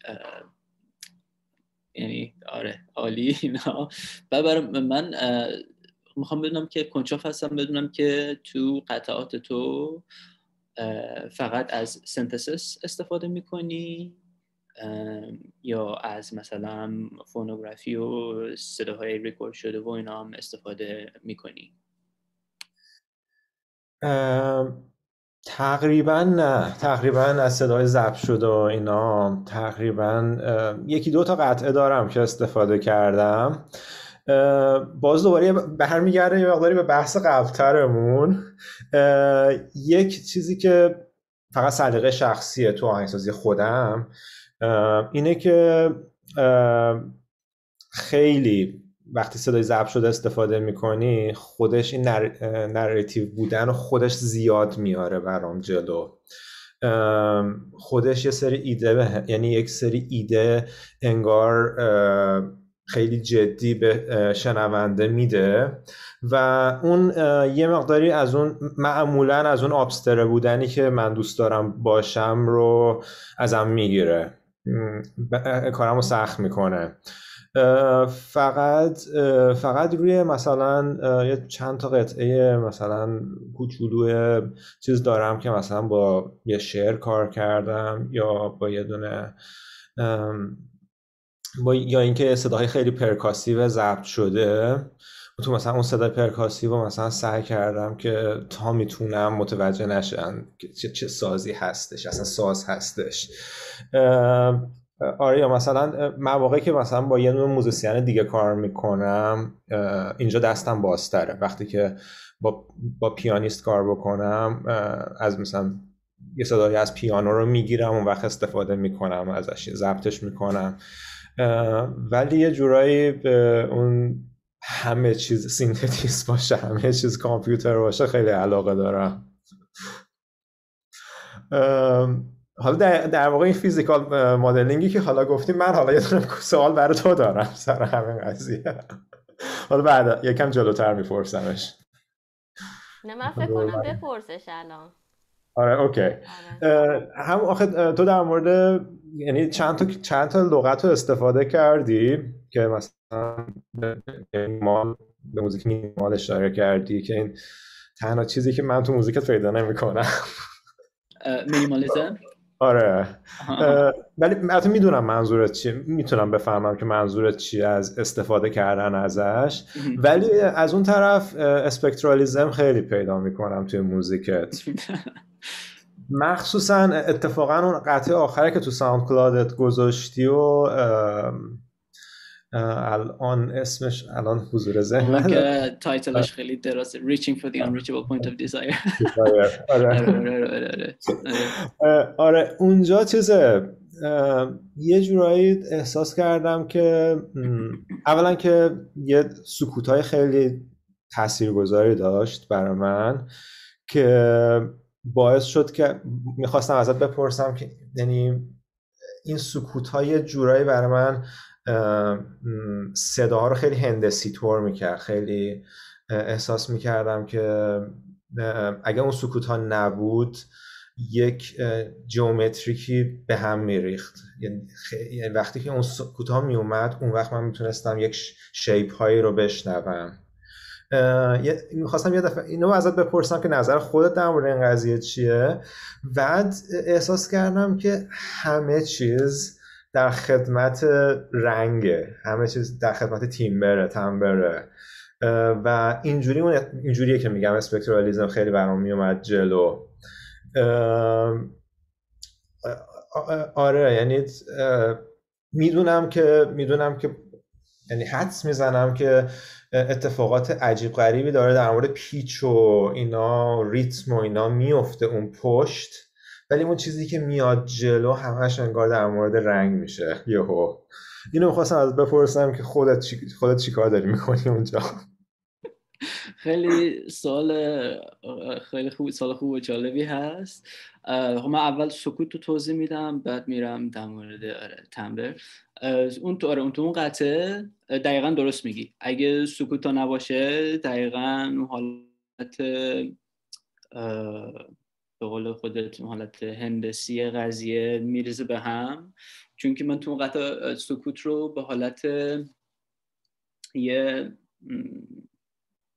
یعنی آره عالی اینا. و برای من می‌خوام بدونم که کنجکاو هستم بدونم که تو قطعات تو فقط از synthesis استفاده می‌کنی یا از مثلا فونوگرافی و صداهای ریکورد شده و اینا هم استفاده می‌کنی؟ تقریبا نه. تقریبا از صدای ضبط شده و اینا. تقریبا یکی دو تا قطعه دارم که استفاده کردم. باز دوباره برمیگرده یه مقداری به بحث قبلترمون. یک چیزی که فقط سلیقه شخصیه تو آهنگسازی خودم اینه که خیلی وقتی صدای ضبط شده استفاده می‌کنی خودش این نر... بودن و خودش زیاد میاره برام جلو. خودش یه سری ایده یعنی یک سری ایده انگار خیلی جدی به شنونده میده و اون یه مقداری از اون معمولا از اون آبستره بودنی که من دوست دارم باشم رو ازم می‌گیره. کارم رو سخت می‌کنه. فقط فقط روی مثلا یه چند تا قطعه مثلا کوچولو چیز دارم که مثلا با یه شعر کار کردم یا با یه دونه با یا اینکه صداهای خیلی پرکاسیو ضبط شده. تو مثلا اون صدای پرکاسیو مثلا سعی کردم که تا می‌تونم متوجه نشن که چه سازی هستش اصلا ساز هستش. آره یا مثلا مواقعی که مثلا با یه نوع musician دیگه کار می‌کنم اینجا دستم بازتره. وقتی که با, با پیانیست کار بکنم از مثلا یه صدایی از پیانو رو می‌گیرم اون وقت استفاده می‌کنم ازش ضبطش می‌کنم. ولی یه جورایی به اون همه چیز synthesis باشه همه چیز کامپیوتر باشه خیلی علاقه دارم. حالا در, در واقع این فیزیکال مدلینگی که حالا گفتیم من حالا یه دونه سوال برای تو دارم سر همین قضیه. حالا بعد یکم جلوتر میپرسمش. نه من فکر کنم بپرسش الان. آره اوکی. آره. هم آخه تو در مورد یعنی چند تا چند تا لغت رو استفاده کردی که مثلا مال به موزیک مینیمال اشاره کردی که این تنها چیزی که من تو موزیکت پیدا نمی‌کنم. مینیمالیزم آره. ولی البته می‌دونم منظورت چیه. می‌تونم بفهمم که منظورت چیه از استفاده کردن ازش. ولی از اون طرف spectralism خیلی پیدا می‌کنم توی موزیکت. مخصوصا اتفاقا اون قطعه آخره که تو SoundCloud ت گذاشتی و الان اسمش الان حضور ذهن. که تایتلش خیلی دراسته Reaching for the unreachable point of desire. آره. آره،, آره،, آره آره اونجا چیزه. یه جورایی احساس کردم که اولا که یه سکوت های خیلی تاثیرگذاری داشت برای من که باعث شد که می‌خواستم ازت بپرسم که یعنی این سکوت های جورایی برای من صداها رو خیلی هندسی طور می‌کرد. خیلی احساس می‌کردم که اگر اون سکوت ها نبود یک جیومتریکی به هم میریخت. یعنی وقتی که اون سکوت ها میومد اون وقت من می‌تونستم یک شیپ هایی رو بشنوم. می‌خواستم یه دفعه اینو ازت بپرسم که نظر خودت در مورد این قضیه چیه؟ بعد احساس کردم که همه چیز در خدمت رنگه. همه چیز در خدمت تیمبره تمبره و اینجوری اون اینجوریه که میگم اسپکترالیزم خیلی برام میومد جلو. آره یعنی می‌دونم که می‌دونم که یعنی حدس می‌زنم که اتفاقات عجیب غریبی داره در مورد پیچ و اینا ریتم و اینا میفته اون پشت. ولی اون چیزی که میاد جلو همش انگار در مورد رنگ میشه. یهو. اینو می‌خواستم از بپرسم که خودت چی, خودت چی کار داری می‌کنی اونجا؟ خیلی سال خیلی خوب سال خوب و جالبی هست. خب من اول سکوت رو توضیح میدم بعد میرم در مورد آره، تمبر اون تو آره اون تو اون قطعه دقیقا درست میگی. اگه سکوت ها نباشه دقیقا حالت به قول خودت حالت هندسی قضیه میریزه به هم. چون که من تو قطعه سکوت رو به حالت یه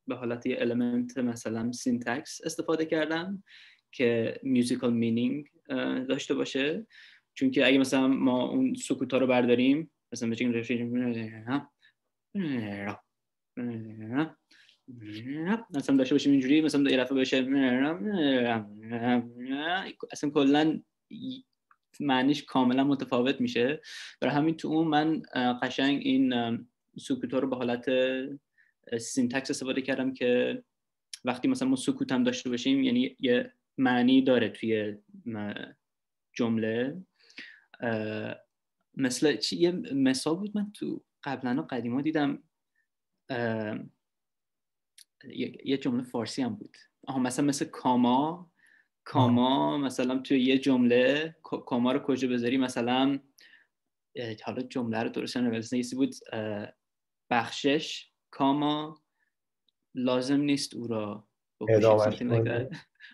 به حالت یه element مثلا syntax استفاده کردم که musical meaning داشته باشه. چون که اگه مثلا ما اون سکوت ها رو برداریم مثلا مثلا داشته باشیم اینجوری مثلا یه دفعه بشه اصلا کلا معنیش کاملا متفاوت میشه. برای همین تو اون من قشنگ این سکوت رو به حالت syntax استفاده کردم که وقتی مثلا ما سکوت هم داشته باشیم یعنی یه معنی داره توی جمله. مثل چی؟ یه مثال بود من تو قبلا قدیما دیدم. یه جمله فارسی هم بود. آها مثلا مثل کاما کاما مثلا توی یه جمله کاما رو کجا بذاری؟ مثلا حالا جمله رو درست نوشته بود بخشش کاما لازم نیست او را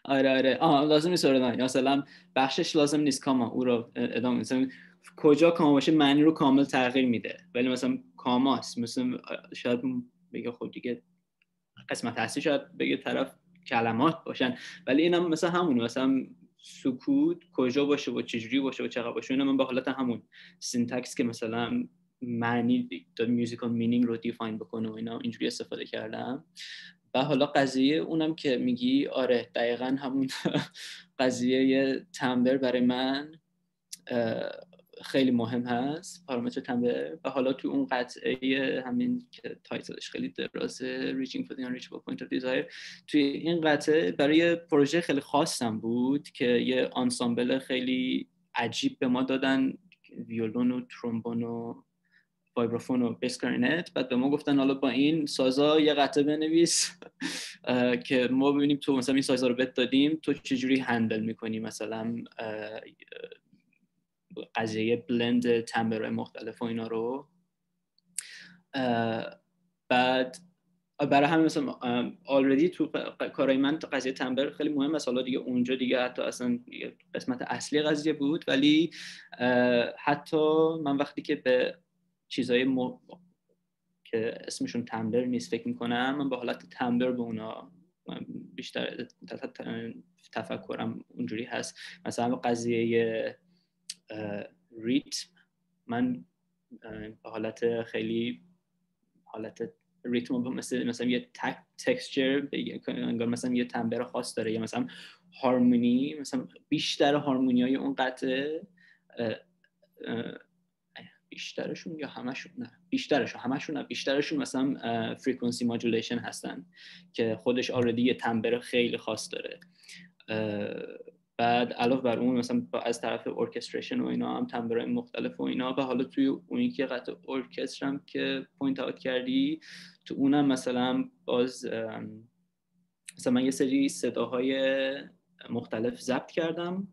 آره آره. آه لازم نیست یا مثلا بخشش لازم نیست کاما او رو ادامه مثلا کجا کاما باشه معنی رو کامل تغییر میده. ولی مثلا کاماست مثل شاید بگه خب دیگه قسمت هستی شاید بگه طرف کلمات باشن ولی اینم مثل همونه مثلا سکوت کجا باشه و چجوری باشه و چقدر باشه اینا من به حالت همون syntax که مثلا معنی musical meaning رو define بکنه و اینا اینجوری استفاده کردم. و حالا قضیه اونم که میگی آره دقیقا همون قضیه تمبر برای من خیلی مهم هست. پارامتر تمبر و حالا تو اون قطعه همین که title ش خیلی درازه reaching for the unreachable point of desire توی این قطعه برای پروژه خیلی خاصم بود که یه آنسامبل خیلی عجیب به ما دادن ویولون و ترومبون و وایبرافون و bass clarinet بعد به ما گفتن حالا با این سازا یه قطعه بنویس که ما ببینیم تو مثلا این سازا رو بهت دادیم تو چجوری handle می‌کنی؟ مثلا قضیه بلند تمبرهای مختلف و اینا رو. بعد برای همین مثلا آلردی تو کارای من قضیه تمبر خیلی مهم است. حالا دیگه اونجا دیگه حتی اصلا قسمت اصلی قضیه بود. ولی حتی من وقتی که به چیزای م... که اسمشون تمبر نیست فکر می‌کنم من به حالت تمبر به اونا بیشتر تفکرم اونجوری هست. مثلا قضیه ریتم من به حالت خیلی حالت ریتم مثل مثلا یه تک تکسچر انگار مثلا یه تمبر خاص داره یا مثلا هارمونی مثلا بیشتر هارمونی های اون قطعه بیشترشون یا همشون؟ نه بیشترشون همشون نه بیشترشون مثلا فریکونسی ماجولیشن هستن که خودش already یه تمبر خیلی خاص داره. بعد علاوه بر اون مثلا از طرف orchestration و اینا هم تمبرهای مختلف و اینا و حالا توی اون که قطع ارکستر که point out کردی تو اونم مثلا باز مثلا من یه سری صداهای مختلف ضبط کردم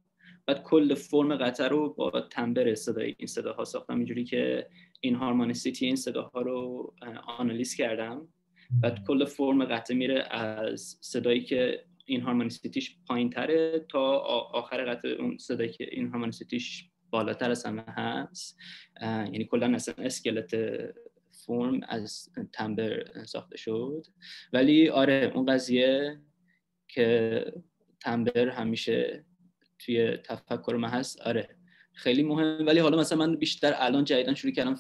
بعد کل فرم قطعه رو با تمبر صدای این صداها ساختم اینجوری که این harmonicity این صداها رو آنالیز کردم. بعد کل فرم قطعه میره از صدایی که این هارمونیسیتیش پایین تره تا آخر قطعه اون صدایی که این هارمونیسیتیش بالاتر از همه هست. یعنی کلا اصلا اسکلت فرم از تمبر ساخته شد. ولی آره اون قضیه که تمبر همیشه توی تفکر من هست آره خیلی مهم. ولی حالا مثلا من بیشتر الان جدیدا شروع کردم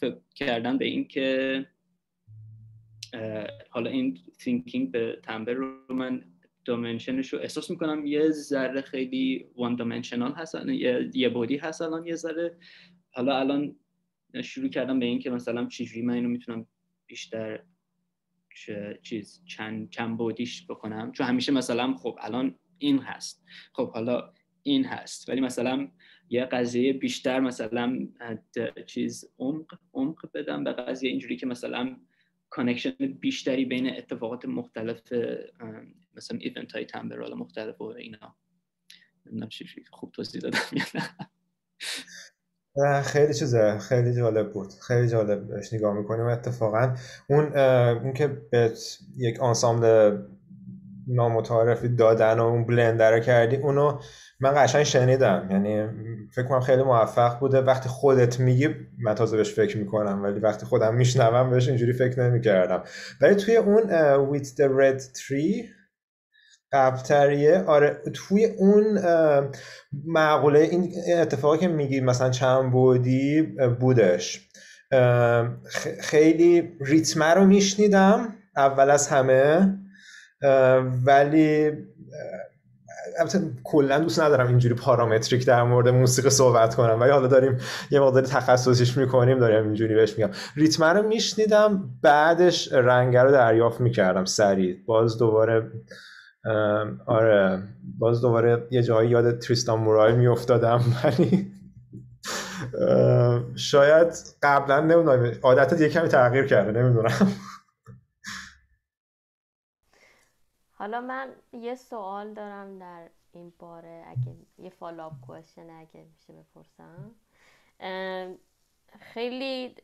فکر کردن به این که حالا این تینکینگ به تمبر رو من دامنشنش رو احساس می‌کنم یه ذره خیلی وان دامنشنال هست یه, یه بودی هست الان یه ذره. حالا الان شروع کردم به این که مثلا چجوری من اینو می‌تونم بیشتر چیز چند چند بودیش بکنم. چون همیشه مثلا خب الان این هست. خب حالا این هست. ولی مثلا یه قضیه بیشتر مثلا چیز عمق عمق بدم به قضیه اینجوری که مثلا connection بیشتری بین اتفاقات مختلف مثلا event های timbral مختلف و اینا. نمی‌دونم خوب توضیح دادم خیلی چیزه. خیلی جالب بود. خیلی جالب بهش نگاه می‌کنیم. اتفاقا اون اون که به یک آنسامبل نامتعارفی دادن و اون blend کردی اونو من قشنگ شنیدم. یعنی فکر کنم خیلی موفق بوده. وقتی خودت میگی من تازه بهش فکر می‌کنم ولی وقتی خودم میشنوم بهش اینجوری فکر نمی‌کردم. ولی توی اون with the red tree قبلتریه آره توی اون معقوله این اتفاقی که میگی مثلا چند بودی بودش. خیلی ریتمه رو میشنیدم اول از همه. ولی البته کلا دوست ندارم اینجوری پارامتریک در مورد موسیقی صحبت کنم ولی حالا داریم یه مقدار تخصصیش می‌کنیم داریم اینجوری بهش میگم. ریتم رو میشنیدم بعدش رنگ رو دریافت می‌کردم سریع. باز دوباره آره باز دوباره یه جایی یاد تریستان مورای میافتادم ولی شاید قبلا نمی‌دونم عادتت یه کمی تغییر کرده نمی‌دونم. حالا من یه سوال دارم در این باره اگه یه follow-up question اگه میشه بپرسم. خیلی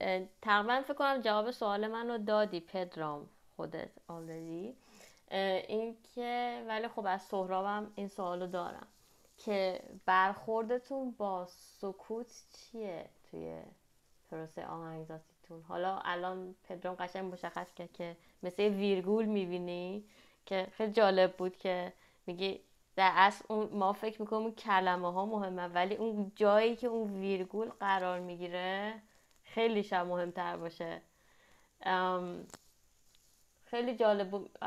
تقریبا فکر کنم جواب سوال من رو دادی پدرام خودت already این که ولی خب از سهرابم این سوال دارم. که برخوردتون با سکوت چیه توی پروسه آهنگسازی موزیکتون حالا الان پدرام قشنگ مشخص کرد که مثل ویرگول می‌بینی. که خیلی جالب بود که میگی در اصل اون ما فکر می‌کنیم کلمه ها مهمه ولی اون جایی که اون ویرگول قرار می‌گیره خیلی شاید مهمتر باشه. خیلی جالب بود.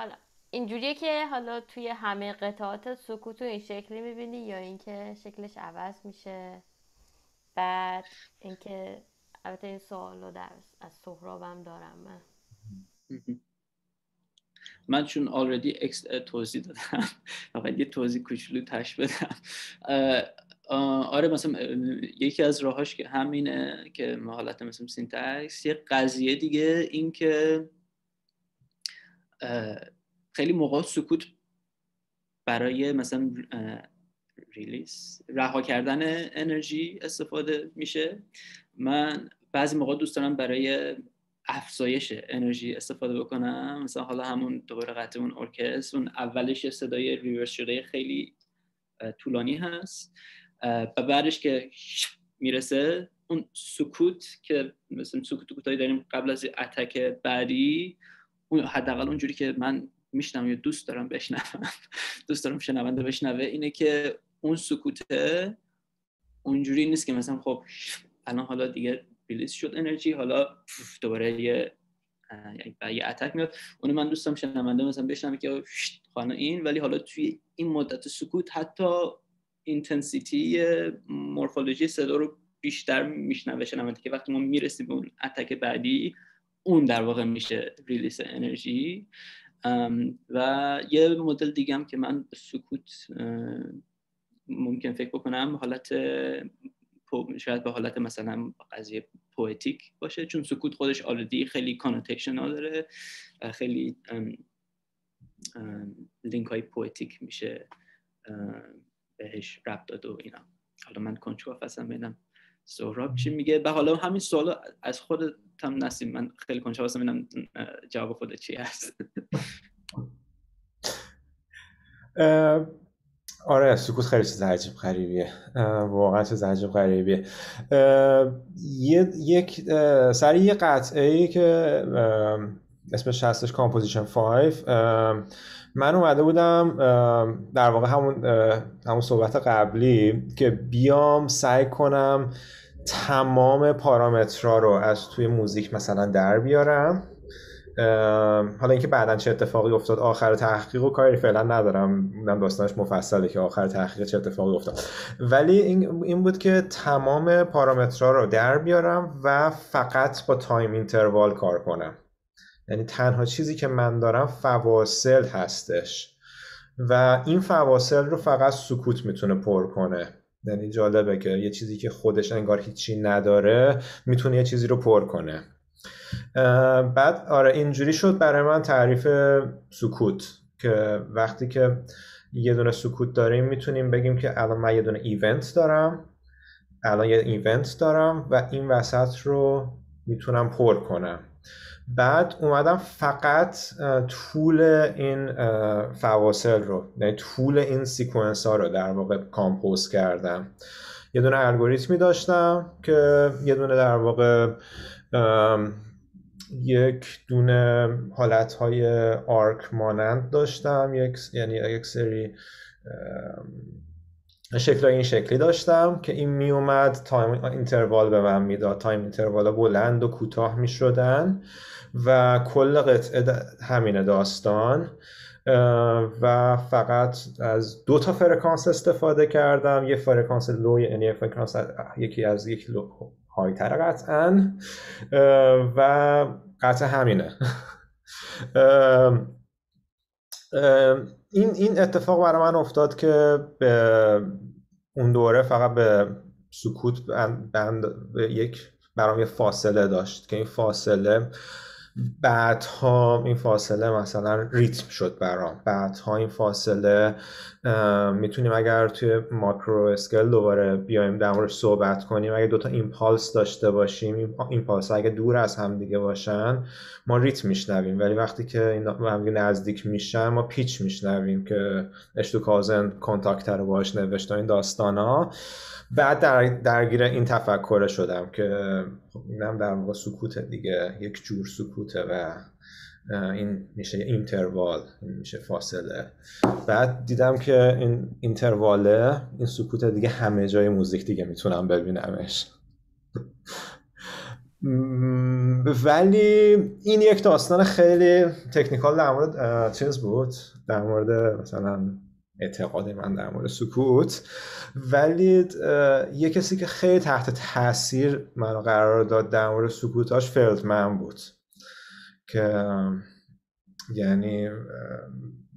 اینجوریه که حالا توی همه قطعات سکوتو این شکلی می‌بینی یا اینکه شکلش عوض میشه. بعد اینکه البته این سوال رو در از سهرابم دارم. من من چون already اکس توضیح دادم فقط یه توضیح کوچولو تهش بدم. آره مثلا یکی از راهاش که همینه که حالت مثلا syntax یه قضیه دیگه این که خیلی موقع سکوت برای مثلا ریلیس رها کردن انرژی استفاده میشه. من بعضی موقع دوست دارم برای افزایش انرژی استفاده بکنم. مثلا حالا همون دوباره قطع اون ارکستر اون اولش صدای ریورس شده خیلی طولانی هست. و بعدش که می‌رسه اون سکوت که مثلا سکوت کوتاهی داریم قبل از اتک بعدی اون حداقل اونجوری که من میشنم یا دوست دارم بشنوم دوست دارم شنونده بشنوه اینه که اون سکوته اونجوری نیست که مثلا خب الان حالا دیگه release شد انرژی حالا دوباره یه یه attack میاد. اون من دوستم شنونده مثلا بشنوه که خانه این ولی حالا توی این مدت سکوت حتی intensity morphology صدا رو بیشتر میشنوه شنونده که وقتی ما می‌رسیم به اون attack بعدی اون در واقع میشه release انرژی. و یه مدل دیگه هم که من سکوت ممکن فکر بکنم حالت شاید به حالت مثلا قضیه poetic باشه چون سکوت خودش already خیلی connotational داره خیلی لینک های poetic میشه بهش ربط داد و اینا. حالا من کنجکاو هستم ببینم سهراب چی میگه. به حالا همین سوال از خودت هم نسیم من خیلی کنجکاو هستم ببینم جواب خودت چی هست. آره سکوت خیلی چیز عجیب غریبیه. واقعا چیز عجیب غریبیه. یک سر یه قطعه ای که اسمش هستش Composition 5 من اومده بودم در واقع همون همون صحبت قبلی که بیام سعی کنم تمام پارامترها رو از توی موزیک مثلا در بیارم. حالا اینکه بعدا چه اتفاقی افتاد آخر تحقیق و کاری فعلا ندارم. من داستانش مفصله که آخر تحقیق چه اتفاقی افتاد. ولی این, این بود که تمام پارامترها رو در بیارم و فقط با time interval کار کنم. یعنی تنها چیزی که من دارم فواصل هستش. و این فواصل رو فقط سکوت می‌تونه پر کنه. یعنی جالبه که یه چیزی که خودش انگار هیچی نداره می‌تونه یه چیزی رو پر کنه. بعد آره اینجوری شد برای من تعریف سکوت که وقتی که یه دونه سکوت داریم می‌تونیم بگیم که الان من یه دونه ایونت دارم الان یه ایونت دارم و این وسط رو می‌تونم پر کنم. بعد اومدم فقط طول این فواصل رو یعنی طول این sequence ها رو در واقع compose کردم. یه دونه الگوریتمی داشتم که یه دونه در واقع یک دونه حالت های آرک مانند داشتم یک یعنی یک سری شکل این شکلی داشتم که این می اومد time interval به من می‌داد. time interval بلند و کوتاه می شدن و کل قطعه همین داستان و فقط از دو تا فرکانس استفاده کردم. یه فرکانس low یعنی فرکانس یکی از یک low های تر قطعا و قطع همینه. این این اتفاق برای من افتاد که به اون دوره فقط به سکوت بند یک برام یه فاصله داشت که این فاصله بعدها این فاصله مثلا ریتم شد برام. بعدها این فاصله می‌تونیم اگر توی ماکرو اسکل دوباره بیایم در موردش صحبت کنیم اگه دوتا ایمپالس داشته باشیم ایمپالس اگه دور از هم دیگه باشن ما ریتم میشنویم. ولی وقتی که این نزدیک میشن ما پیچ میشنویم که اشتوکازن کنتاکتر رو باش نوشته این داستان ها بعد در درگیر این تفکر شدم که خب اینم در واقع سکوت دیگه یک جور سکوته و این میشه اینتروال این میشه فاصله. بعد دیدم که این اینترواله این سکوت دیگه همه جای موزیک دیگه می‌تونم ببینمش. ولی این یک داستان خیلی تکنیکال در مورد چیز بود؟ در مورد مثلا اعتقاد من در مورد سکوت. ولی یه کسی که خیلی تحت تاثیر منو قرار داد در مورد سکوتاش فلدمن بود. که یعنی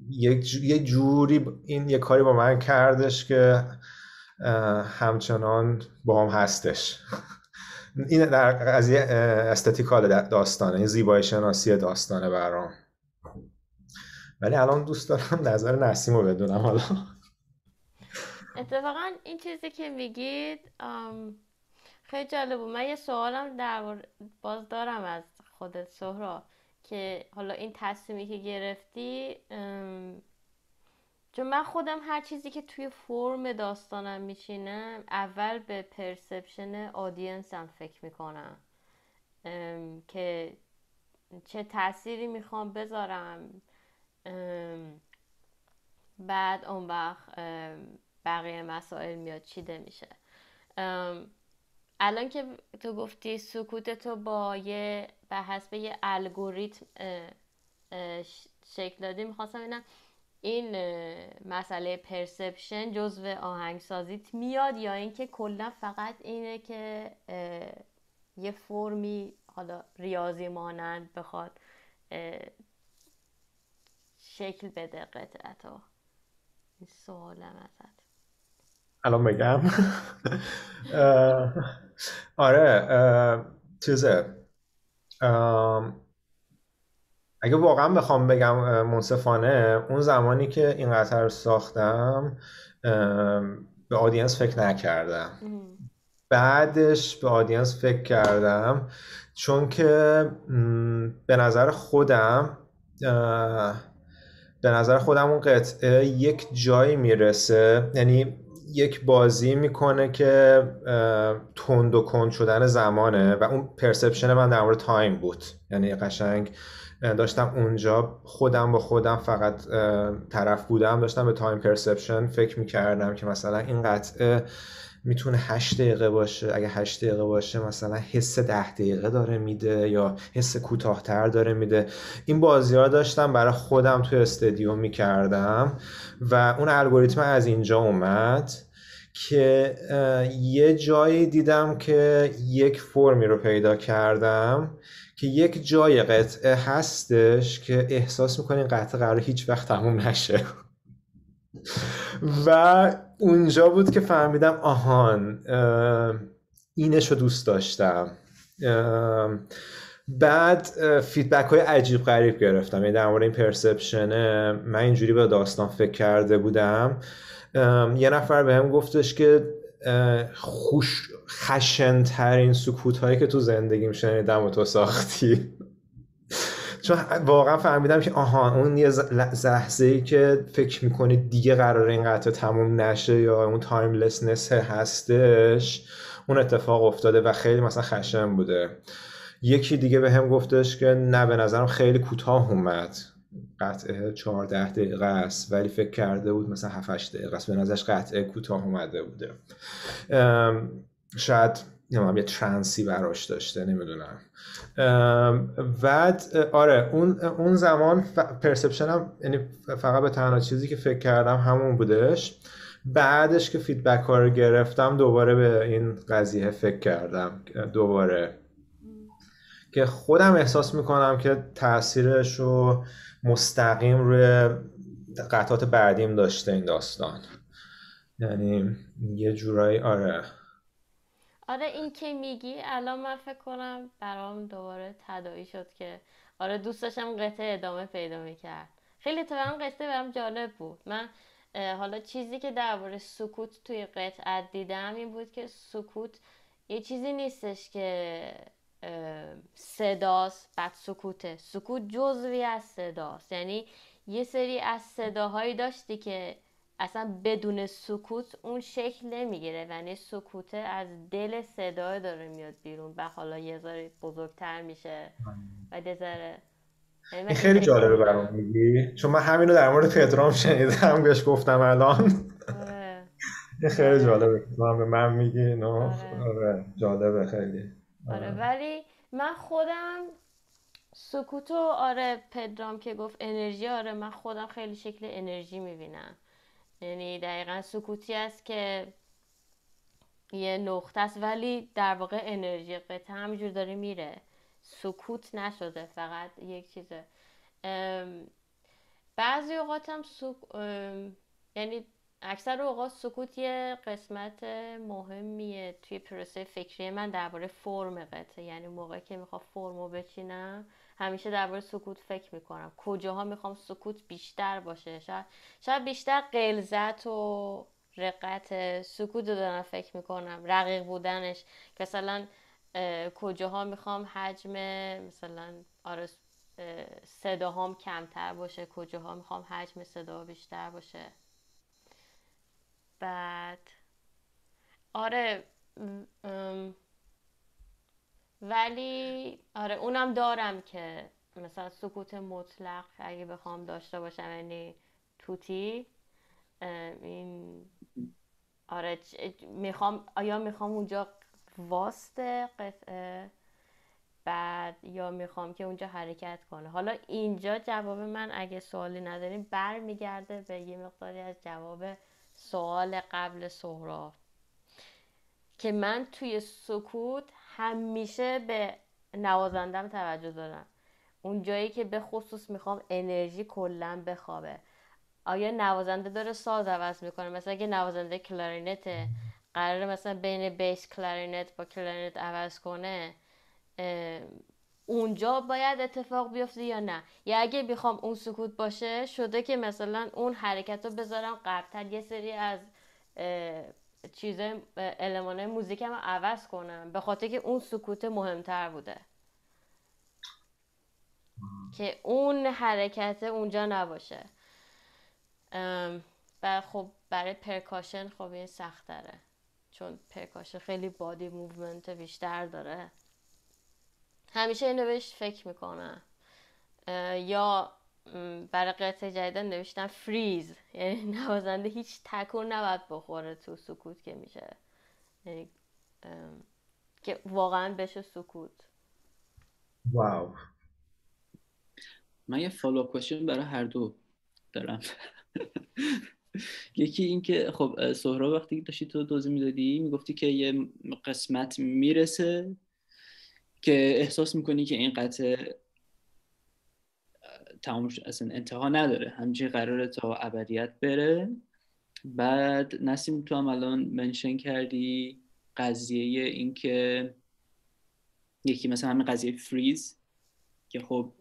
یه جوری این یه کاری با من کردش که همچنان با هم هستش. این در قضیه استتیکال داستانه این زیبایی شناسی داستانه برام. ولی الان دوست دارم نظر نسیم رو بدونم حالا. اتفاقا این چیزی که میگید خیلی جالب بود. من یه سوالم در باز دارم از خودت سهرا که حالا این تصمیمی که گرفتی چون من خودم هر چیزی که توی فرم داستانم میشینم اول به پرسپشن آدینسم فکر می‌کنم. که چه تأثیری می‌خوام بذارم. بعد اون وقت بقیه مسائل میاد چیده میشه. الان که تو گفتی سکوت تو با یه به حسب یه الگوریتم شکل دادی می‌خواستم اینم این مسئله پرسپشن جزو آهنگسازیت میاد یا اینکه کلا فقط اینه که یه فرمی حالا ریاضی مانند بخواد شکل بده قطعتو. این سوالم ازت. الان بگم؟ آره چیزه. اگه واقعا بخوام بگم منصفانه اون زمانی که این قطر رو ساختم به audience فکر نکردم. بعدش به audience فکر کردم چون که به نظر خودم به نظر خودم اون قطعه یک جایی می‌رسه. یعنی یک بازی می‌کنه که تند و کند شدن زمانه و اون perception من در مورد time بود. یعنی قشنگ داشتم اونجا خودم با خودم فقط طرف بودم داشتم به time perception فکر می‌کردم که مثلا این قطعه می‌تونه هشت دقیقه باشه. اگه هشت دقیقه باشه مثلا حس ده دقیقه داره میده یا حس کوتاهتر داره میده. این بازی ها داشتم برای خودم توی استودیوم می‌کردم و اون الگوریتم از اینجا اومد که یه جایی دیدم که یک فرمی رو پیدا کردم که یک جای قطعه هستش که احساس می‌کنین قطعه قراره هیچ وقت تموم نشه. و اونجا بود که فهمیدم آهان اینش رو دوست داشتم. بعد feedback های عجیب غریب گرفتم. یعنی در مورد این perception ه من اینجوری به داستان فکر کرده بودم. یه نفر بهم گفتش که خوش خشن ترین سکوت هایی که تو زندگیم شنیدم رو تو ساختی. چون واقعا فهمیدم که آها اون یه لحظه ای که فکر می‌کنی دیگه قراره این قطعه تموم نشه یا اون timelessness هستش اون اتفاق افتاده و خیلی مثلا خشن بوده. یکی دیگه به هم گفتش که نه به نظرم خیلی کوتاه اومد. قطعه 14 دقیقه است ولی فکر کرده بود مثلا 7 8 دقیقه است. به نظرش قطعه کوتاه اومده بوده. شاید نمی‌دونم یه ترانسی براش داشته نمی‌دونم. بعد آره اون اون زمان پرسپشنم یعنی فقط به تنها چیزی که فکر کردم همون بودش. بعدش که فیدبک ها رو گرفتم دوباره به این قضیه فکر کردم دوباره. که خودم احساس می‌کنم که تاثیرش رو مستقیم روی قطعات بعدیم داشته این داستان. یعنی یه جورایی آره. آره این که میگی الان من فکر کنم برام دوباره تدایی شد که آره دوست داشتم قطعه ادامه پیدا می‌کرد. خیلی اتفاقا قصه برام جالب بود. من حالا چیزی که درباره سکوت توی قطعت دیدم این بود که سکوت یه چیزی نیستش که صداست بعد سکوته. سکوت جزوی از صداست. یعنی یه سری از صداهایی داشتی که اصلا بدون سکوت اون شکل نمی‌گیره. یعنی سکوته از دل صدا داره میاد بیرون و حالا یه ذره بزرگتر میشه. و یه ذره یعنی این خیلی جالبه برام میگی. چون من همینو در مورد پدرام شنیدم بهش گفتم الان. آره. این خیلی جالبه. من به من میگی نه آره. آره. جالبه خیلی. آره. ولی من خودم سکوتو آره پدرام که گفت انرژی آره من خودم خیلی شکل انرژی می‌بینم. یعنی دقیقا سکوتی است که یه نقطه است ولی در واقع انرژی قطعه همینجور داره میره. سکوت نشده فقط یک چیزه. بعضی اوقات هم سک... یعنی اکثر اوقات سکوت یه قسمت مهمیه توی پروسه فکری من درباره فرم قطعه. یعنی موقعی که می‌خوام فرمو بچینم همیشه درباره سکوت فکر می‌کنم. کجاها می‌خوام سکوت بیشتر باشه؟ شاید, شاید بیشتر قلزت و رقت سکوت رو دارم فکر می‌کنم. رقیق بودنش. که مثلا کجاها می‌خوام حجم مثلا آره صداهام کمتر باشه. کجاها می‌خوام حجم صدا بیشتر باشه؟ بعد آره ولی آره اونم دارم که مثلا سکوت مطلق اگه بخوام داشته باشم یعنی توتی این آره می‌خوام آیا می‌خوام اونجا واست قطعه بعد یا می‌خوام که اونجا حرکت کنه. حالا اینجا جواب من اگه سوالی نداریم برمیگرده به یه مقداری از جواب سوال قبل سهراب. که من توی سکوت همیشه به نوازندم توجه دارم. اون جایی که به خصوص می‌خوام انرژی کلا بخوابه. آیا نوازنده داره ساز عوض می‌کنه؟ مثلا اگه نوازنده کلارینته قراره مثلا بین bass clarinet با clarinet عوض کنه اونجا باید اتفاق بیفته یا نه؟ یا اگه بخوام اون سکوت باشه شده که مثلا اون حرکت رو بذارم قبلتر. یه سری از چیز المان موزیک هم عوض کنم. به خاطر که اون سکوت مهمتر بوده. که اون حرکت اونجا نباشه. و خب برای percussion خب این سخت داره چون percussion خیلی body movement بیشتر داره. همیشه اینو بهش فکر می‌کنم. یا برای قطعه جدیدا نوشتم فریز یعنی نوازنده هیچ تکون نباید بخوره تو سکوت که میشه. یعنی که واقعا بشه سکوت. واو. من یه فالو کوشن برای هر دو دارم. یکی این که خب سهرا وقتی داشتی تو دوزی می‌دادی می‌گفتی که یه قسمت می‌رسه که احساس می‌کنی که این قطعه تمامش اصلا انتها نداره. همچنین قراره تا ابدیت بره. بعد نسیم تو هم الان منشن کردی قضیه اینکه یکی مثلا همین قضیه فریز که خب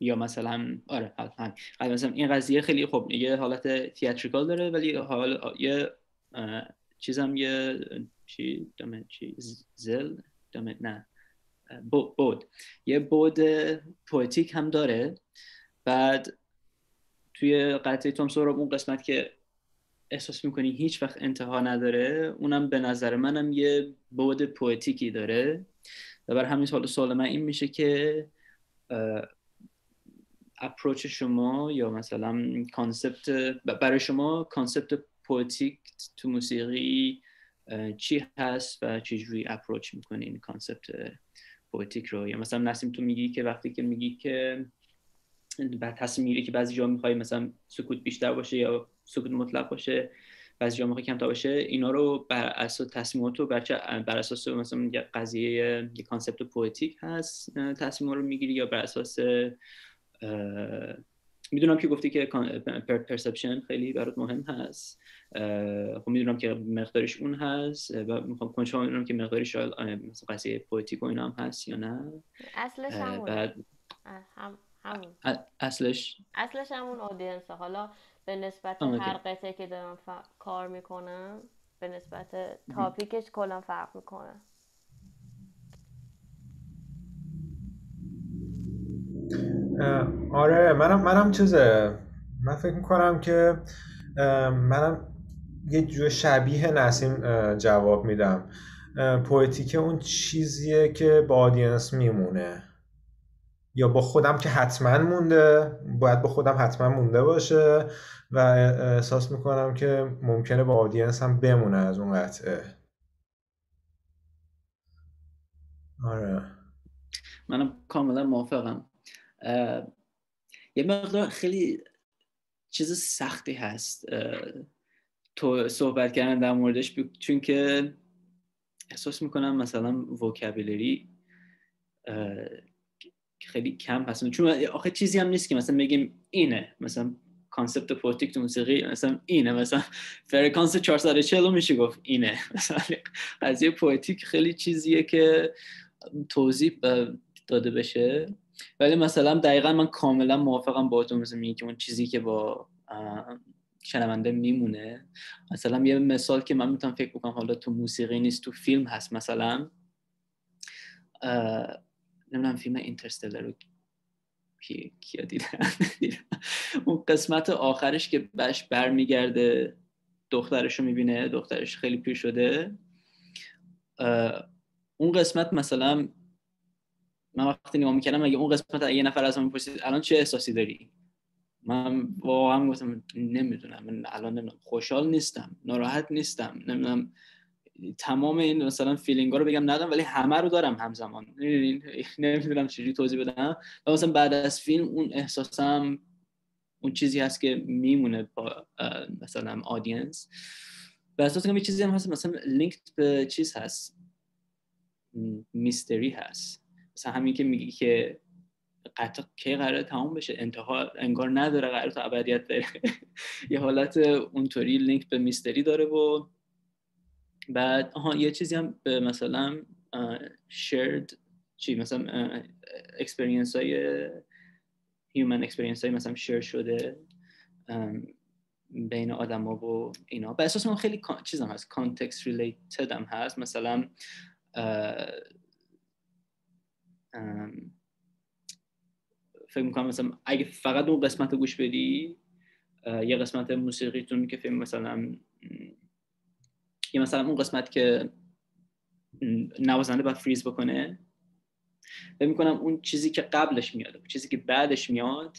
یا مثلا آره هم. مثلا این قضیه خیلی خب یه حالت تیاتریکال داره ولی حال یه چیزم یه چی دامن چی زل دامن نه. بود. یه بعد poetic هم داره. بعد توی قطعه تو هم اون قسمت که احساس می‌کنی هیچ وقت انتها نداره اونم به نظر منم یه بعد poetic ی داره. و بر همین اساس سوال من این میشه که approach شما یا مثلا concept برای شما concept poetic تو موسیقی چی هست و چجوری approach می‌کنین concept poetic رو. یا مثلا نسیم تو میگی که وقتی که میگی که بعد تصمیم می‌گیری که بعضی جا می‌خوای مثلا سکوت بیشتر باشه یا سکوت مطلق باشه بعضی جا می‌خوای کمتر باشه اینا رو بر اساس تصمیمات رو بر, بر اساس مثلا یه قضیه یه concept poetic هست تصمیم رو می‌گیری یا بر اساس می‌دونم که گفتی که perception خیلی برات مهم هست. خب می‌دونم که مقدارش اون هست و می‌خوام کنچه می‌دونم که مقدارش شاید مثلا قضیه poetic و اینا هم هست یا نه. اصلش همون بعد هم همون. اصلش؟ اصلش همون audience حالا به نسبت هر قطعه که دارم کار می‌کنم به نسبت topic ش کلا فرق می‌کنه. آره منم منم چیزه. من فکر می‌کنم که منم یه جور شبیه نسیم جواب میدم. poetic اون چیزیه که با audience میمونه. یا با خودم که حتما مونده باید با خودم حتما مونده باشه و احساس می‌کنم که ممکنه با audience هم بمونه از اون قطعه. آره. منم کاملا موافقم. یه مقدار خیلی چیز سختی هست. تو صحبت کردن در موردش چون که احساس می‌کنم مثلا vocabulary خیلی کم هست چون آخه چیزی هم نیست که مثلا بگیم اینه. مثلا concept poetic تو موسیقی مثلا اینه. مثلا فرکانس 440 میشه گفت اینه. مثلا قضیه پویتیک خیلی چیزیه که توضیح داده بشه. ولی مثلا دقیقا من کاملا موافقم با تو مثلا که اون چیزی که با شنونده میمونه. مثلا یه مثال که من می‌تونم فکر بکنم حالا تو موسیقی نیست تو فیلم هست مثلا. نمی‌دونم فیلم اینترستلر رو کیا دیدن؟ اون قسمت آخرش که بهش برمیگرده دخترش رو می‌بینه دخترش خیلی پیر شده. اون قسمت مثلا من وقتی نگاه می‌کردم اگه اون قسمت یه نفر از من می‌پرسید الان چه احساسی داری؟ من واقعا گفتم نمی‌دونم. من الان خوشحال نیستم. ناراحت نیستم. نمی‌دونم. تمام این مثلا فیلینگ ها رو بگم ندارم ولی همه رو دارم همزمان. نمی‌دونم چجوری توضیح بدم. و مثلا بعد از فیلم اون احساسم اون چیزی هست که میمونه با مثلا آدینس و احساس کنم یه چیزی هم هست مثلا لینک به چیز هست. میستری هست. مثلا همین که میگی که قطع کی قرار تمام بشه؟ انتها انگار نداره قرار تا ابدیت بره. یه حالت اونطوری لینک به میستری داره و بعد آها یه چیزی هم به مثلا شرد چی؟ مثلا experience های human experience های مثلا share شده بین آدم ها و اینا. به احساس من خیلی چیز هم هست context related هم هست. مثلا فکر می‌کنم مثلا اگه فقط اون قسمت رو گوش بدی یه قسمت موسیقیتون که فیلم مثلا یه مثلا اون قسمت که نوازنده باید فریز بکنه فکر می‌کنم اون چیزی که قبلش میاد چیزی که بعدش میاد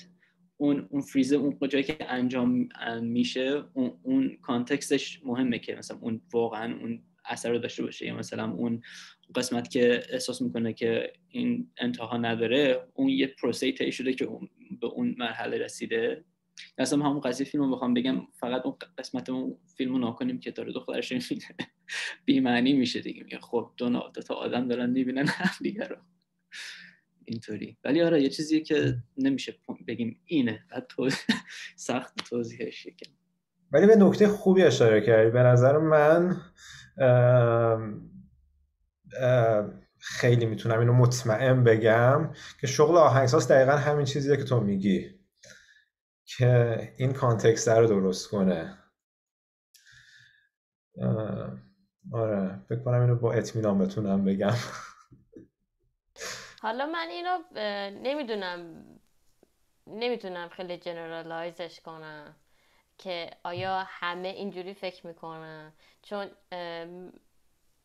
اون اون فریز اون جایی که انجام میشه اون, اون کانتکستش مهمه که مثلا اون واقعا اون اثر رو داشته باشه یا مثلا اون قسمت که احساس می‌کنه که این انتها نداره اون یه پروسه طی شده که اون به اون مرحله رسیده. اصلا همون قضیه فیلم رو بخوام بگم فقط اون قسمت اون فیلم رو ناکنیم که داره دخترش بی بیمعنی میشه دیگه. میگه خب دو, تا آدم دارن می‌بینن هم دیگه رو. اینطوری. ولی آره یه چیزیه که نمیشه بگیم اینه. بعد تو سخت توضیحش ولی به نکته خوبی اشاره کردی. به نظر من خیلی می‌تونم اینو مطمئن بگم که شغل آهنگساز دقیقا همین چیزیه که تو میگی که این کانتکست رو درست کنه. آره فکر اینو با اطمینان بتونم بگم. حالا من اینو نمی‌دونم نمی‌تونم خیلی جنرالایزش کنم که آیا همه اینجوری فکر می‌کنن؟ چون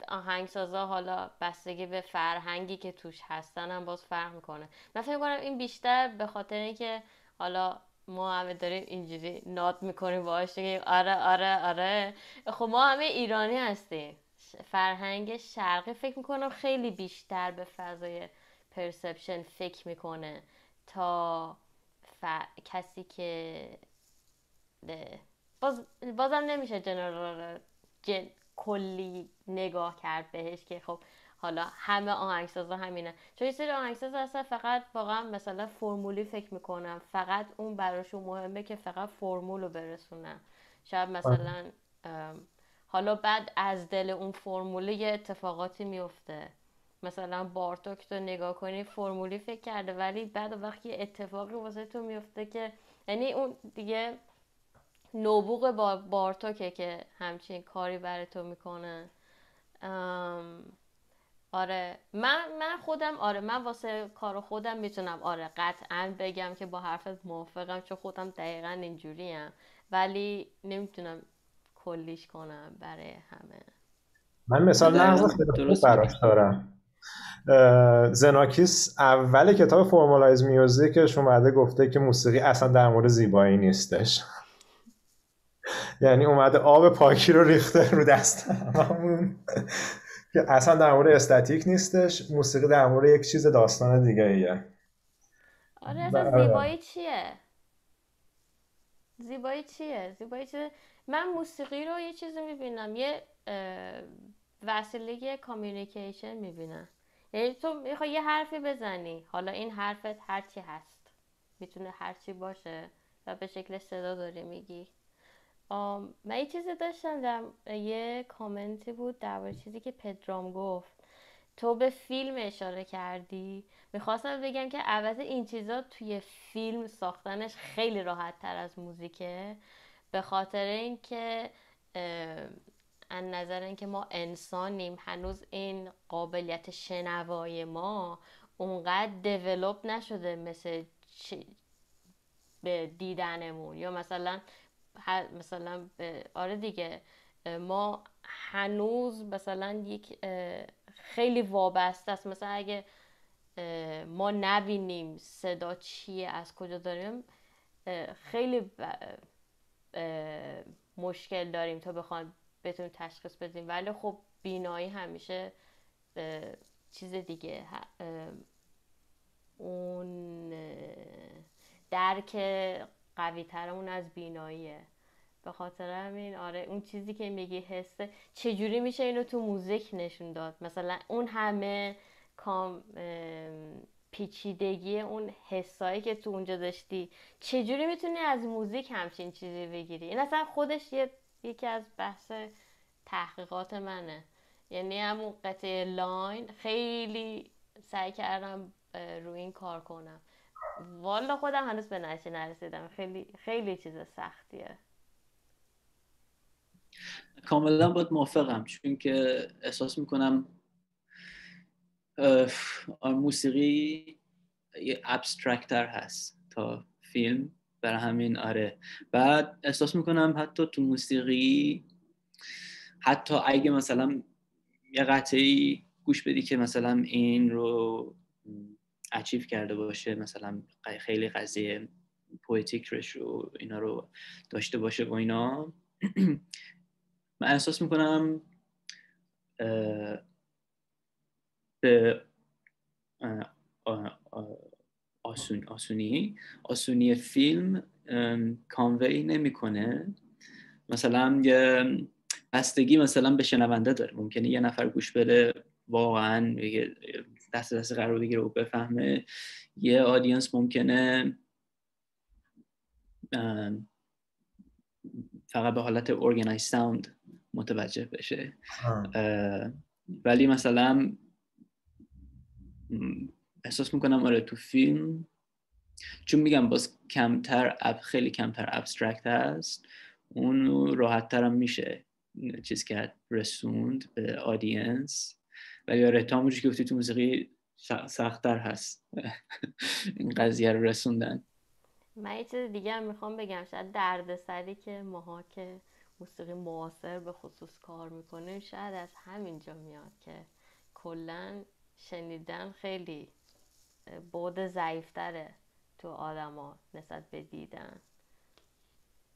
آهنگسازا حالا بستگی به فرهنگی که توش هستن هم باز فرق می‌کنه من فکر کنم این بیشتر به خاطر اینکه حالا ما همه داریم اینجوری نات می‌کنیم باهاش آره آره آره. خب ما همه ایرانی هستیم. فرهنگ شرقی فکر می‌کنم خیلی بیشتر به فضای پرسپشن فکر می‌کنه تا ف... کسی که باز... بازم نمیشه جنرال جن... کلی نگاه کرد بهش که خب حالا همه آهنگسازا همینه. چون سری آهنگساز هستن فقط واقعا مثلا فرمولی فکر می‌کنم. فقط اون براشون مهمه که فقط فرمول رو برسونن. شاید مثلا حالا بعد از دل اون فرموله یه اتفاقاتی میفته مثلا بارتوک تو نگاه کنی فرمولی فکر کرده ولی بعد وقتی اتفاقی واسه تو میفته که یعنی اون دیگه نوبوغ با بارتوکه که همچین کاری برای تو می‌کنه. آره من من خودم آره من واسه کار خودم می‌تونم آره قطعا بگم که با حرفت موافقم چون خودم دقیقا اینجوریم. ولی نمی‌تونم کلیش کنم برای همه. من مثال نقض خیلی خوب براش دارم. زناکیس اول کتاب فرمالایز میوزیکش اومده گفته که موسیقی اصلا در مورد زیبایی نیستش. یعنی اومده آب پاکی رو ریخته رو دست همون. که اصلا در مورد استاتیک نیستش موسیقی در مورد یک چیز داستان دیگه ایه آره اصلا زیبایی چیه؟ زیبایی چیه؟ زیبایی چیه؟ من موسیقی رو یه چیزی می‌بینم یه وسیله کامیونیکیشن می‌بینم. یعنی تو می‌خوای یه حرفی بزنی حالا این حرفت هرچی هست. می‌تونه هرچی باشه و به شکل صدا داری میگی. من یه چیزی داشتم در یه کامنتی بود در چیزی که پدرام گفت. تو به فیلم اشاره کردی. می‌خواستم بگم که عوض این چیزا توی فیلم ساختنش خیلی راحت تر از موزیکه. به خاطر اینکه از نظر اینکه ما انسانیم هنوز این قابلیت شنوای ما اونقدر دیولوب نشده مثل به دیدنمون. یا مثلا مثلا آره دیگه ما هنوز مثلا یک خیلی وابسته است. مثلا اگه ما نبینیم صدا چیه از کجا داریم خیلی مشکل داریم تا بخوایم بتونیم تشخیص بدیم. ولی خب بینایی همیشه چیز دیگه. اون درک قوی ترمون از بیناییه. به خاطر همین آره اون چیزی که میگی حسه چجوری میشه اینو تو موزیک نشون داد؟ مثلا اون همه com پیچیدگی اون حسایی که تو اونجا داشتی چجوری می‌تونی از موزیک همچین چیزی بگیری؟ این اصلا خودش یه یکی از بحث تحقیقات منه. یعنی همون قطعه Line خیلی سعی کردم روی این کار کنم. والا خودم هنوز به نتیجه نرسیدم. خیلی خیلی چیز سختیه. کاملا باید موافقم چون که احساس می‌کنم موسیقی یه ابسترکتر هست تا فیلم برای همین آره. بعد احساس می‌کنم حتی تو موسیقی حتی اگه مثلا یه قطعی گوش بدی که مثلا این رو اچیف کرده باشه مثلا خیلی قضیه پویتیک رو اینا رو داشته باشه و اینا. من احساس می‌کنم به آسون آسونی. آسونی فیلم کانوی نمی‌کنه. مثلا یه بستگی مثلا به شنونده داره. ممکنه یه نفر گوش بده واقعا دست دست قرار بگیره و بفهمه. یه audience ممکنه فقط به حالت organized sound متوجه بشه. ولی مثلا احساس می‌کنم آره تو فیلم چون میگم باز کمتر ab خیلی کمتر abstract هست اون راحت ترم میشه چیز کرد رسوند به آدینس ولی آره تا که گفتی تو موسیقی سختتر هست. این قضیه رو رسوندن. من یه چیز دیگه هم می‌خوام بگم شاید دردسری که ماها که موسیقی معاصر به خصوص کار می‌کنیم شاید از همینجا میاد که کلا شنیدن خیلی بود ضعیفتره تو آدما نسبت به دیدن.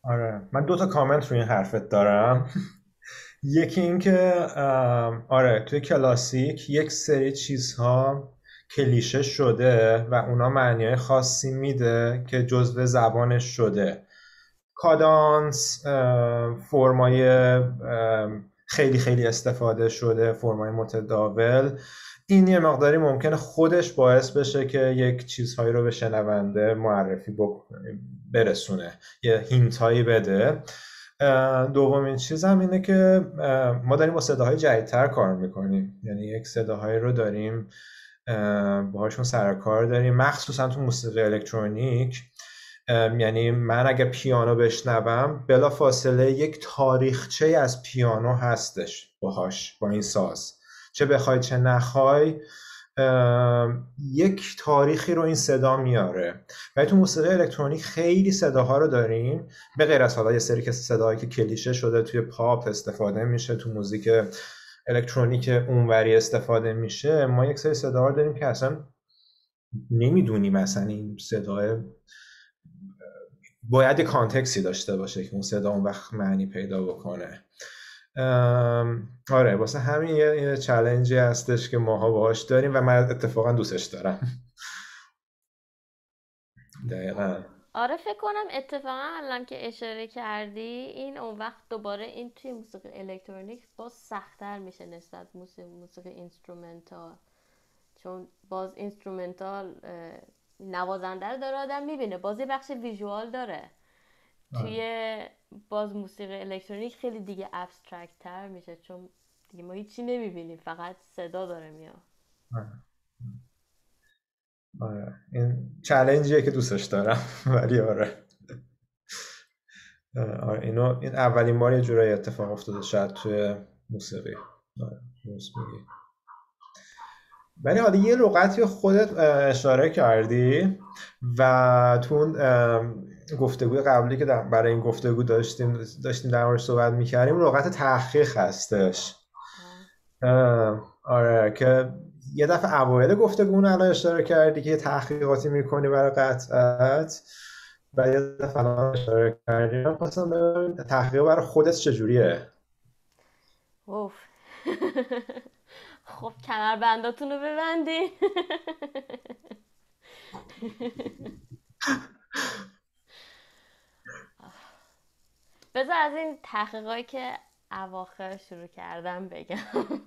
آره. من دو تا کامنت روی این حرفت دارم. یکی اینکه آره توی کلاسیک یک سری چیزها کلیشه شده و اونا معنی خاصی میده که جزو زبانش شده. کادانس فرمای خیلی خیلی استفاده شده فرمای متداول. این یه مقداری ممکنه خودش باعث بشه که یک چیزهایی رو به شنونده معرفی برسونه یه هینتایی بده. دومین چیز هم اینه که ما داریم با صداهای جدیدتر کار می‌کنیم. یعنی یک صداهایی رو داریم باهاشون سر کار داریم. مخصوصا تو موسیقی الکترونیک. یعنی من اگه پیانو بشنوم بلا فاصله یک تاریخچه از پیانو هستش باهاش با این ساز. چه بخوای چه نخوای یک تاریخی رو این صدا میاره. و تو موسیقی الکترونیک خیلی صداها رو داریم. به غیر از حالا یه سری که صداهایی که کلیشه شده توی پاپ استفاده میشه تو موزیک الکترونیک اونوری استفاده میشه. ما یک سری صداها داریم که اصلا نمی‌دونیم مثلا این صدای باید یه کانتکسی داشته باشه که اون صدا اون وقت معنی پیدا بکنه. آره واسه همین یه challenge ی هستش که ماها باهاش داریم و من اتفاقا دوستش دارم. دقیقا. آره فکر کنم اتفاقا الان که اشاره کردی این اون وقت دوباره این توی موسیقی الکترونیک باز سختتر میشه نسبت موسیقی, موسیقی instrumental چون باز instrumental نوازنده رو داره آدم می‌بینه. باز یه بخش visual داره. توی باز موسیقی الکترونیک خیلی دیگه ابسترکت تر میشه چون دیگه ما هیچی نمی‌بینیم فقط صدا داره میاد. آره. این چلنجیه که دوستش دارم ولی آره. آره. اینو این اولین بار یه جورایی اتفاق افتاده شاید توی موسیقی. آره ولی حالا یه لغتی خودت اشاره کردی و تو گفتگوی قبلی که برای این گفتگو داشتیم داشتیم در مورد صحبت می‌کردیم لغت تحقیق هستش. آره که یه دفعه اوایل گفتگو الان اشاره کردی که یه تحقیقاتی می‌کنی برای قطعت و یه دفعه الان اشاره کردی. من تحقیق برای خودت چجوریه؟ اوف. خب کمربنداتون رو ببندین. بذار از این تحقیقایی که اواخر شروع کردم بگم.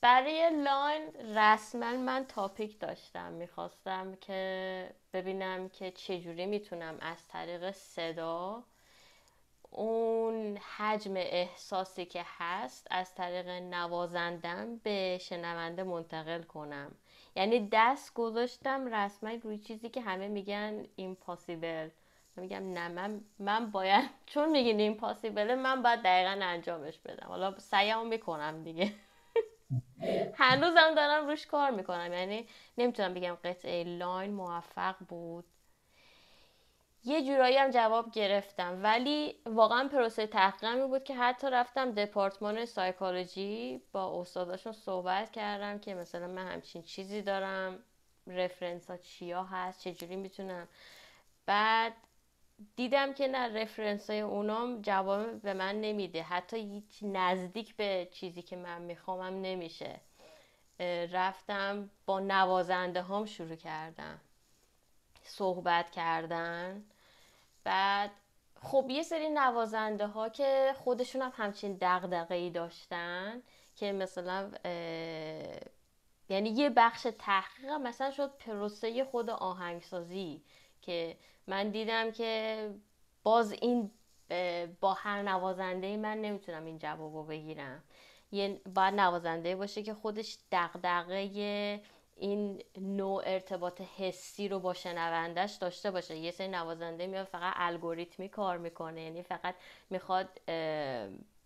برای Line رسما من topic داشتم. می‌خواستم که ببینم که چجوری می‌تونم از طریق صدا اون حجم احساسی که هست از طریق نوازندم به شنونده منتقل کنم. یعنی دست گذاشتم رسما روی چیزی که همه میگن impossible میگم نه من, من باید چون میگین ایمپاسیبله من باید دقیقا انجامش بدم. حالا سعیمو می‌کنم دیگه. هنوزم دارم روش کار می‌کنم. یعنی نمی‌تونم بگم قطعه لاین موفق بود. یه جورایی هم جواب گرفتم. ولی واقعا پروسه تحقیقم بود که حتی رفتم دپارتمان سایکولوژی با استاداشون صحبت کردم که مثلا من همچین چیزی دارم. رفرنس ها چیا هست چجوری می‌تونم. بعد دیدم که نه رفرنس های اونام جواب به من نمیده. حتی هیچ نزدیک به چیزی که من میخوامم نمیشه. رفتم با نوازنده هام شروع کردم. صحبت کردن. بعد خب یه سری نوازنده ها که خودشون هم همچین دقدقه ای داشتن که مثلا یعنی یه بخش تحقیق مثلا شد پروسه خود آهنگسازی که من دیدم که باز این با هر نوازنده من نمی‌تونم این جوابو بگیرم. یه باید نوازنده باشه که خودش دغدغه این نوع ارتباط حسی رو با شنوندش داشته باشه. یه سری نوازنده میاد فقط الگوریتمی کار می‌کنه. یعنی فقط می‌خواد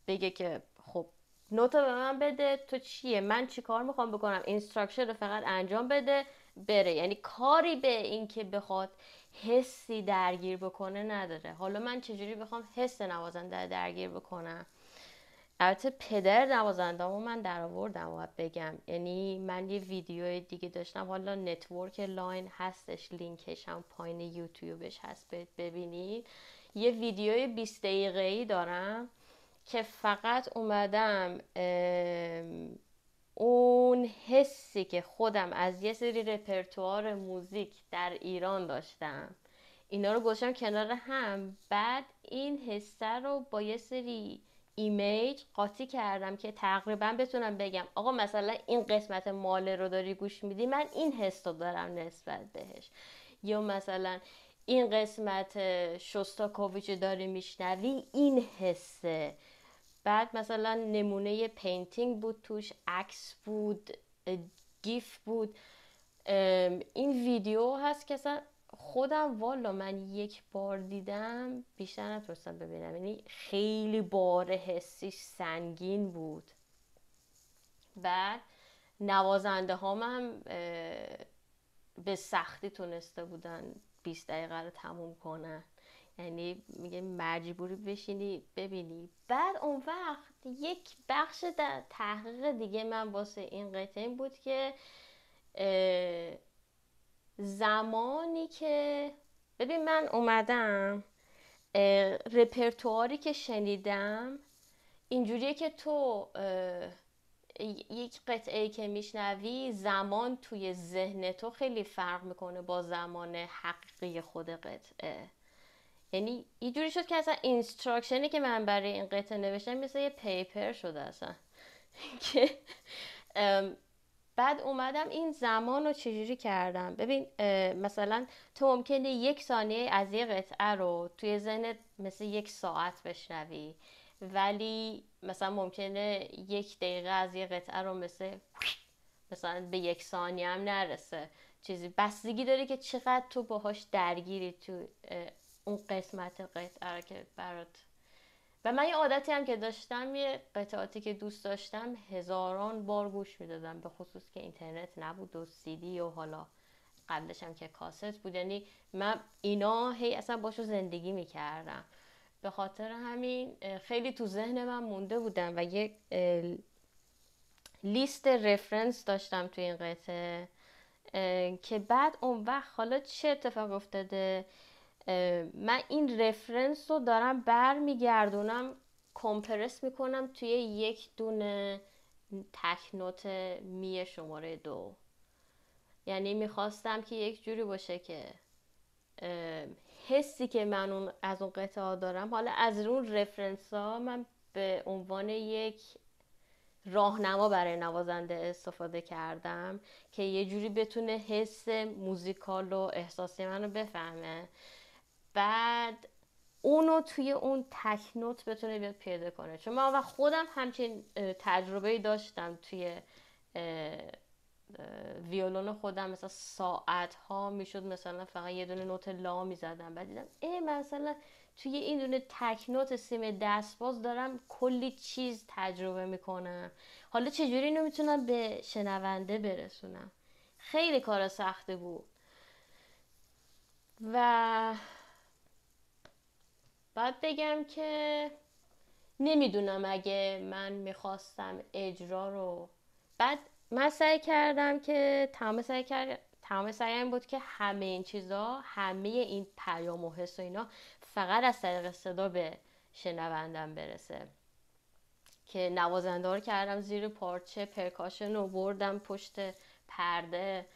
بگه که خب نوتا به من بده تو چیه؟ من چی کار می‌خوام بکنم؟ instruction رو فقط انجام بده بره. یعنی کاری به این که بخواد حسی درگیر بکنه نداره. حالا من چجوری بخوام حس نوازنده درگیر بکنم؟ البته پدر نوازنده من در آوردم باید بگم. یعنی من یه ویدیو دیگه داشتم. حالا network Line هستش لینکش هم پایین یوتیوبش هست. ببینید. یه ویدیوی 20 دقیقه ای دارم که فقط اومدم اون حسی که خودم از یه سری رپرتوار موزیک در ایران داشتم. اینا رو گذاشتم کنار هم. بعد این حسه رو با یه سری ایمیج قاطی کردم که تقریبا بتونم بگم آقا مثلا این قسمت ماله رو داری گوش میدی من این حس رو دارم نسبت بهش. یا مثلا این قسمت شستاکوویچ داری میشنوی این حسه. بعد مثلا نمونه painting بود توش عکس بود GIF بود. این ویدیو هست که اصلا خودم والا من یک بار دیدم بیشتر نتونستم ببینم. یعنی خیلی بار حسیش سنگین بود. بعد نوازنده ها هم به سختی تونسته بودن 20 دقیقه رو تموم کنن. یعنی میگه مجبوری بشینی ببینی. بعد اون وقت یک بخش در تحقیق دیگه من واسه این قطعه این بود که زمانی که ببین من اومدم رپرتواری که شنیدم اینجوریه که تو یک قطعه که میشنوی زمان توی ذهن تو خیلی فرق می‌کنه با زمان حقیقی خود قطعه. یعنی اینجوری شد که اصلا instruction ی که من برای این قطعه نوشتم مثل یه paper شده اصلا. که بعد اومدم این زمان رو چجوری کردم؟ ببین مثلا تو ممکنه یک ثانیه از یه قطعه رو توی ذهنت مثل یک ساعت بشنوی ولی مثلا ممکنه یک دقیقه از یه قطعه رو مثل مثلا به یک ثانیه هم نرسه. چیزی بستگی داره که چقدر تو باهاش درگیری تو اون قسمت قطعه که برات و من یه عادتی هم که داشتم یه قطعاتی که دوست داشتم هزاران بار گوش می‌دادم به خصوص که اینترنت نبود و سیدی و حالا قبلش هم که کاست بود. یعنی من اینا هی اصلا باشو زندگی می‌کردم. به خاطر همین خیلی تو ذهن من مونده بودم و یک لیست رفرنس داشتم تو این قطعه که بعد اون وقت حالا چه اتفاق افتاده؟ من این رفرنس رو دارم برمیگردونم کمپرس می‌کنم توی یک دونه تکنوت می شماره دو. یعنی می‌خواستم که یک جوری باشه که حسی که من اون از اون قطعه دارم. حالا از اون رفرنس ها من به عنوان یک راهنما برای نوازنده استفاده کردم که یه جوری بتونه حس موزیکال و احساسی منو بفهمه. بعد اونو توی اون تکنوت بتونه بیاد پیدا کنه. چون من و خودم همچین تجربه داشتم توی ویولون خودم. مثلا ساعت ها می‌شد مثلا فقط یه دونه نوت لا می‌زدم. بعد دیدم ای مثلا توی این دونه تک نوت سیم دست باز دارم کلی چیز تجربه می‌کنم. حالا چجوری اینو می‌تونم به شنونده برسونم؟ خیلی کار سخته بود. و بعد بگم که نمی‌دونم اگه من می‌خواستم اجرا رو. بعد من سعی کردم که تمام سعی کرد تمام بود که همه این چیزا همه این پیام و حس و اینا فقط از طریق صدا به شنوندم برسه. که نوازنده رو کردم زیر پارچه پرکاشن رو بردم پشت پرده.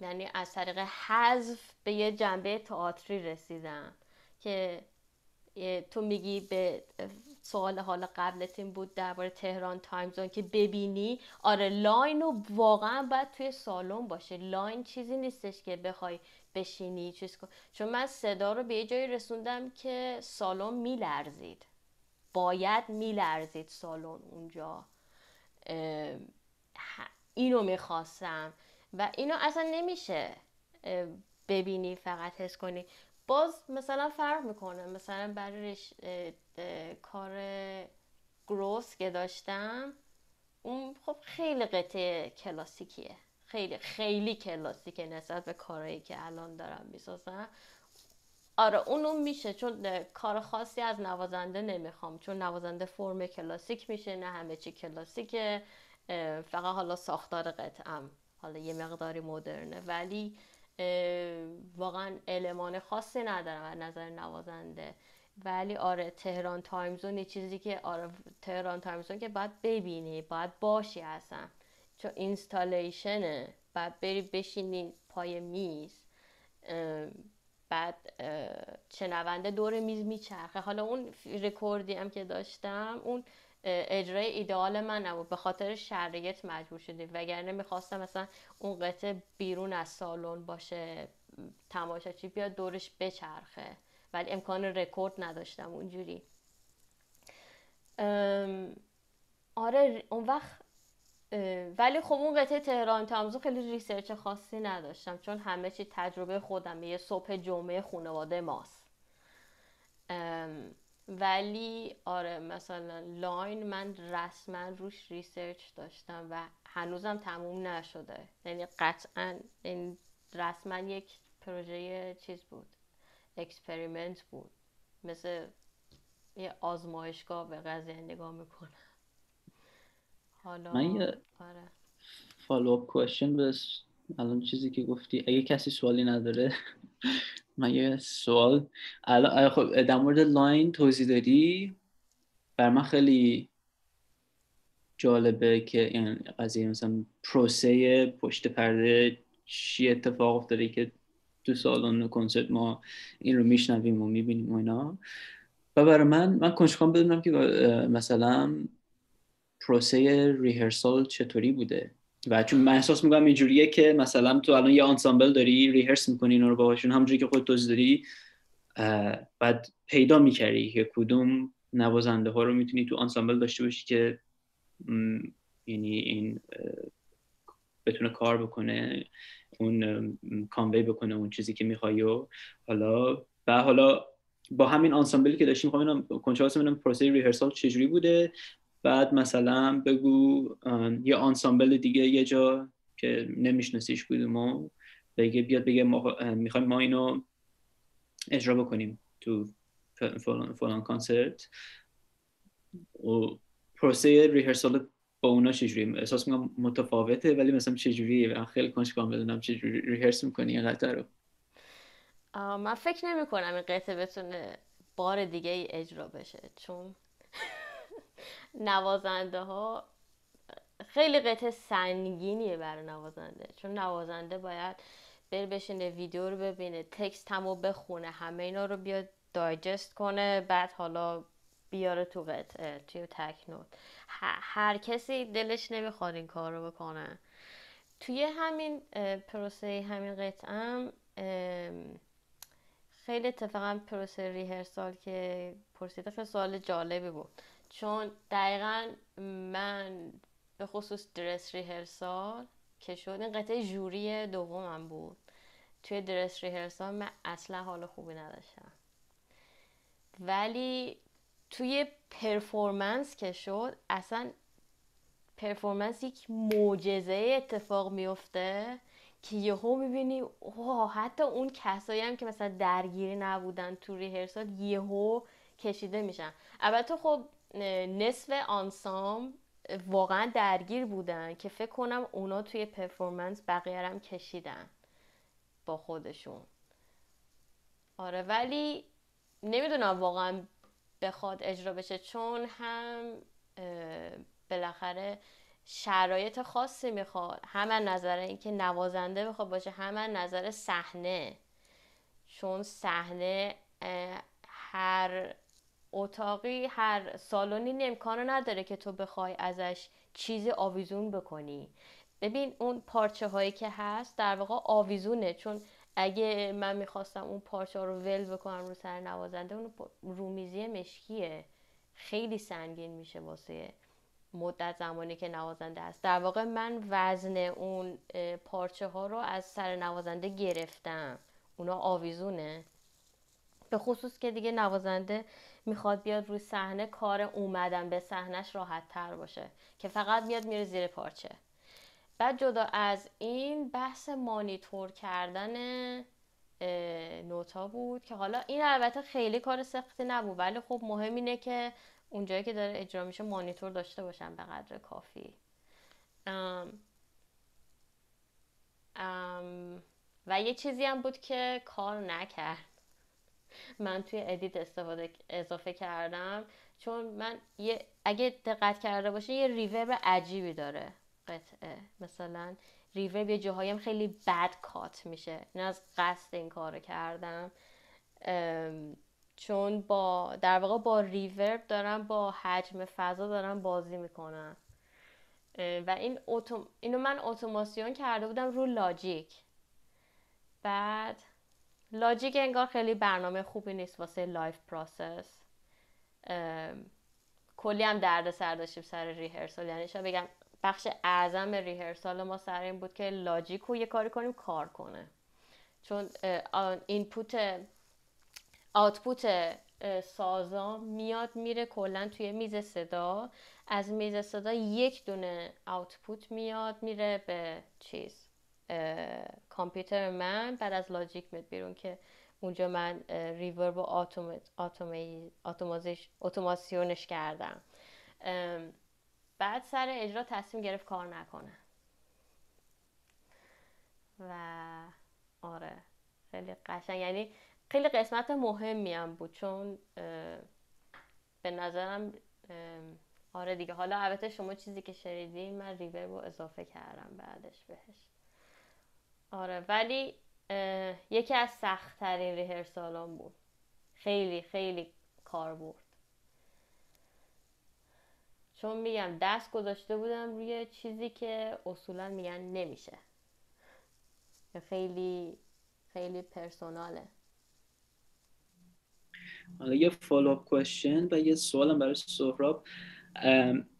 یعنی از طریق حذف به یه جنبه تئاتری رسیدم. که تو میگی به سوال حالا قبلت این بود درباره تهران Time Zone که ببینی. آره Line رو واقعا باید توی سالن باشه. Line چیزی نیستش که بخوای بشینی چیز کن. چون من صدا رو به یه جایی رسوندم که سالن میلرزید. باید میلرزید سالن اونجا. اینو می‌خواستم. و اینو اصلا نمیشه ببینی فقط حس کنی. باز مثلا فرق می‌کنه. مثلا برای کار گروس که داشتم اون خب خیلی قطعه کلاسیکیه. خیلی خیلی کلاسیکه نسبت به کارهایی که الان دارم می‌سازم. آره اونو میشه. چون کار خاصی از نوازنده نمی‌خوام. چون نوازنده فرم کلاسیک میشه نه همه چی کلاسیکه. فقط حالا ساختار قطعم حالا یه مقداری مدرنه. ولی واقعا المان خاصی ندارم از نظر نوازنده. ولی آره تهران Time Zone یه چیزی که آره تهران Time Zone که باید ببینی باید باشی اصلا. چون installation ه بعد بری بشینی پای میز بعد نوازنده دور میز میچرخه. حالا اون رکوردی هم که داشتم اون اجرای ایدئال من نبود. به خاطر شرایط مجبور شدیم وگرنه می‌خواستم مثلا اون قطعه بیرون از سالن باشه تماشاچی بیاد دورش بچرخه. ولی امکان رکورد نداشتم اونجوری. آره اون وقت ولی خب اون قطعه تهران Time Zone خیلی research خاصی نداشتم. چون همه چی تجربه خودم یه صبح جمعه خانواده ماست. ولی آره مثلا Line من رسما روش research داشتم و هنوزم تموم نشده. یعنی قطعا این رسما یک پروژه چیز بود experiment بود. مثل یه آزمایشگاه به قضیه نگاه می‌کنم. حالا من یه آره. follow-up question پس. الان چیزی که گفتی اگه کسی سوالی نداره من یه سوال. خب در مورد لاین توضیح دادی؟ بر من خیلی جالبه که این قضیه مثلا پروسه پشت پرده چی اتفاق افتاده که تو سالن کنسرت ما این رو میشنویم و می‌بینیم و اینا. و برای من من کنشکان بدونم که مثلا پروسه ریهرسال چطوری بوده؟ و چون من احساس می‌کنم اینجوریه که مثلا تو الان یه آنسامبل داری ریهرس می‌کنی اینا رو باهاشون همونجوری که خود توضیح داری بعد پیدا می‌کردی که کدوم نوازنده ها رو می‌تونی تو آنسامبل داشته باشی که یعنی این بتونه کار بکنه اون کانوی بکنه اون چیزی که می‌خوای و حالا و حالا با همین آنسامبلی که داشتیم خواهم کنچه ببینم پروسه ریهرسال چجوری بوده؟ بعد مثلا بگو یه آنسامبل دیگه یه جا که نمیشناسیش کدومو بگه بیاد بگه ما می‌خوایم ما اینو اجرا بکنیم تو فلان, فلان کانسرت. و پروسه ریهرسال با اونا چجوری احساس می‌کنم متفاوته ولی مثلا چجوریه؟ خیلی کنم بدونم چجوری ریهرس می‌کنی این قطعه رو. من فکر نمی کنم این قطعه بتونه بار دیگه ای اجرا بشه چون نوازنده ها خیلی قطعه سنگینیه برای نوازنده. چون نوازنده باید بر بشینه ویدیو رو ببینه تکست همو بخونه همه اینا رو بیاد دایجست کنه بعد حالا بیاره تو قطعه توی تک نوت هر کسی دلش نمی‌خواد این کار رو بکنه. توی همین پروسه همین قطعه خیلی اتفاقا پروسه ریهرسال که پرسیده خیلی سوال جالبی بود. چون دقیقا من به خصوص درس ریهرسال که شد این قطعه جوری دومم بود. توی درس ریهرسال من اصلا حال خوبی نداشتم. ولی توی پرفورمنس که شد اصلا پرفورمنس یک معجزه اتفاق میفته که یهو می‌بینی اوه حتی اون کسایی هم که مثلا درگیری نبودن تو ریهرسال یهو کشیده میشن. البته خب نصف آنسام واقعا درگیر بودن که فکر کنم اونا توی پرفورمنس بقیه کشیدن با خودشون. آره ولی نمی‌دونم واقعا بخواد اجرا بشه چون هم بالاخره شرایط خاصی می‌خواد. هم نظر اینکه نوازنده بخواد باشه هم نظر صحنه. چون صحنه هر اتاقی هر سالونی امکانو نداره که تو بخوای ازش چیزی آویزون بکنی. ببین اون پارچه هایی که هست در واقع آویزونه. چون اگه من می‌خواستم اون پارچه ها رو ول بکنم رو سر نوازنده اون رومیزی مشکیه. خیلی سنگین میشه واسه مدت زمانی که نوازنده است در واقع من وزن اون پارچه ها رو از سر نوازنده گرفتم. اونا آویزونه. به خصوص که دیگه نوازنده می‌خواد بیاد روی صحنه کار اومدن به صحنهش راحت تر باشه که فقط میاد میره زیر پارچه. بعد جدا از این بحث مانیتور کردن نوتا بود که حالا این البته خیلی کار سختی نبود ولی خب مهم اینه که اونجایی که داره اجرا میشه مانیتور داشته باشم به قدر کافی. ام ام و یه چیزی هم بود که کار نکرد. من توی edit استفاده اضافه کردم. چون من یه اگه دقت کرده باشه یه reverb عجیبی داره. قطعه. مثلا reverb یه جاهایی هم خیلی بد cut میشه. این از قصد این کار کردم. چون با در واقع با reverb دارم با حجم فضا دارم بازی می‌کنم. و این autom... اینو من اتوماسیون کرده بودم رو Logic. بعد Logic انگار خیلی برنامه خوبی نیست واسه live process کلی هم درد سر داشتیم سر rehearsal یعنی شاید بگم بخش اعظم rehearsal ما سر این بود که Logic رو یه کاری کنیم کار کنه. چون input output سازا میاد میره کلا توی میز صدا. از میز صدا یک دونه آوتپوت میاد میره به چیز. کامپیوتر من بعد از لاجیک میاد بیرون که اونجا من ریورب و اتوماسیونش کردم. بعد سر اجرا تصمیم گرفت کار نکنه. و آره خیلی قشنگ. یعنی خیلی قسمت مهمی هم بود چون به نظرم آره دیگه. حالا البته شما چیزی که شنیدین من ریورب رو اضافه کردم بعدش بهش. آره ولی یکی از سختترین ریهرسالان بود. خیلی خیلی کار بود چون میگم دست گذاشته بودم روی چیزی که اصولا میگن نمیشه. خیلی خیلی پرسوناله. حالا یه follow-up question و یه سوالم برای سهراب.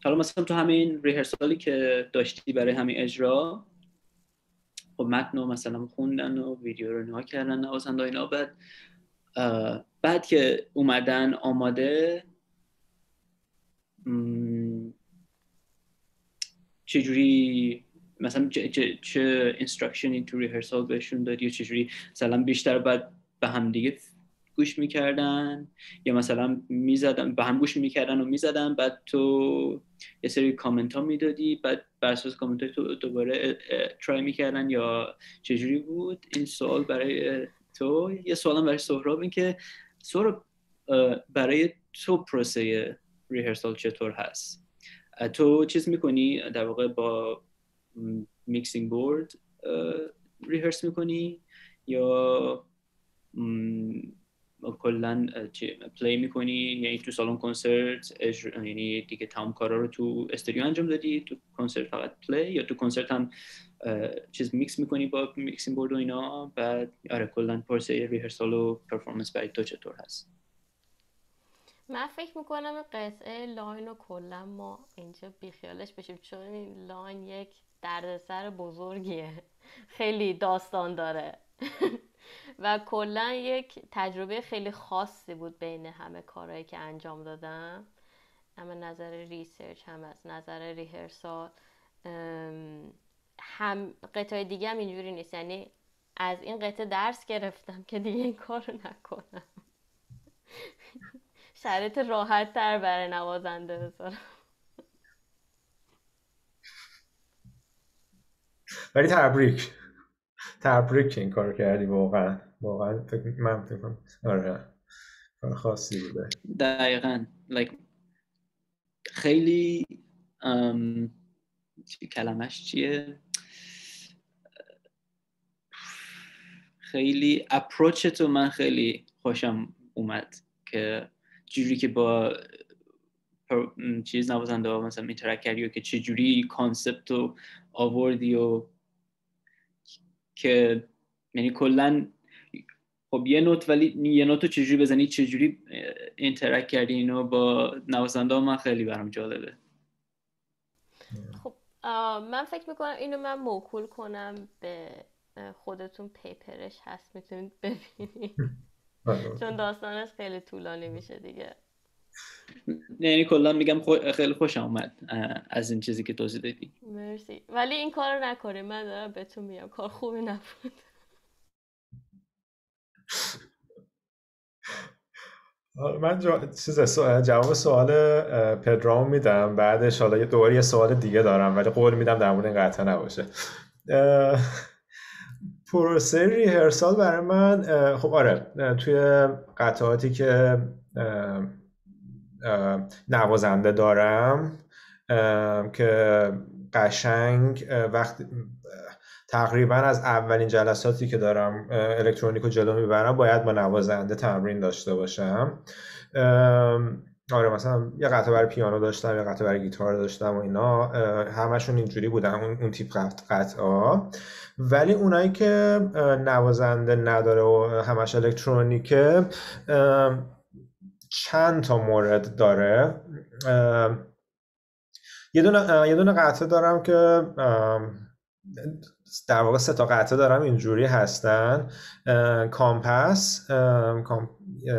حالا مثلا تو همین rehearsal ی که داشتی برای همین اجرا خب متن مثلا خوندن و ویدیو رو نگاه کردن نوازنده اینا. بعد بعد که اومدن آماده چجوری مثلا چه, چه instruction ی تو rehearsal بهشون دادی و چجوری مثلا بیشتر بعد به هم دیگه گوش می‌کردن؟ یا مثلا می‌زدن به هم گوش می‌کردن و می‌زدن بعد تو یه سری کامنت ها می‌دادی بعد بر اساس کامنت تو دوباره ترای می‌کردن یا چجوری بود؟ این سوال برای تو. یه سوالم برای سهراب این که سهراب برای تو پروسه ریهرسال چطور هست؟ تو چیز می‌کنی؟ در واقع با mixing board rehearse می‌کنی یا کلا play می‌کنی یعنی تو سالن کنسرت یعنی دیگه تمام کارا رو تو استودیو انجام دادی تو کنسرت فقط play یا تو کنسرت هم چیز میکس می‌کنی با mixing board و اینا؟ بعد آره کلا پروسه rehearsal و performance برای تو چطور هست؟ من فکر می‌کنم قطعه Line رو کلا ما اینجا بیخیالش بشیم چون این Line یک دردسر بزرگیه. خیلی داستان داره. و کلا یک تجربه خیلی خاصی بود بین همه کارهایی که انجام دادم. هم نظر ریسرچ هم از نظر ریهرسال هم قطعه دیگه هم اینجوری نیست. یعنی از این قطعه درس گرفتم که دیگه این کار رو نکنم. شرط راحت تر برای نوازنده بذارم. ولی تبریک. تبریک این کار کردی واقعا. واقعا من فکر آره. خاصی بوده. دقیقا. Like خیلی کلمش چیه؟ خیلی اپروچ تو من خیلی خوشم اومد که جوری که با چیز نوازنده مثلا interact کردی و که چجوری concept رو آوردی و که یعنی کلا خب یه note ولی یه note رو چجوری بزنی؟ چجوری interact کردی اینو با نوازنده؟ ها من خیلی برام جالبه. خب من فکر می‌کنم اینو من موکول کنم به خودتون paper ش هست می‌تونید ببینید. آره. چون داستانش خیلی طولانی میشه دیگه. یعنی کلا میگم خیلی خوش آمد از این چیزی که توضیح دادی. مرسی. ولی این کار رو نکنه من دارم بهتون میگم کار خوبی نبود. من جواب سوال پدرام میدم بعدش حالا یه دوباره یه سوال دیگه دارم ولی قول میدم در مورد این قطعه نباشه. پروسه ریهرسال برای من خب آره توی قطعاتی که نوازنده دارم که قشنگ وقت تقریبا از اولین جلساتی که دارم الکترونیک رو جلو می‌برم باید با نوازنده تمرین داشته باشم. آره مثلا یه قطعه برای پیانو داشتم یه قطعه برای گیتار داشتم و اینا همشون اینجوری بودن اون, اون تیپ قطعه ولی اونایی که نوازنده نداره و همش الکترونیکه چند تا مورد داره. یه دونه, یه دونه قطعه دارم که در واقع سه تا قطعه دارم اینجوری هستن. کامپس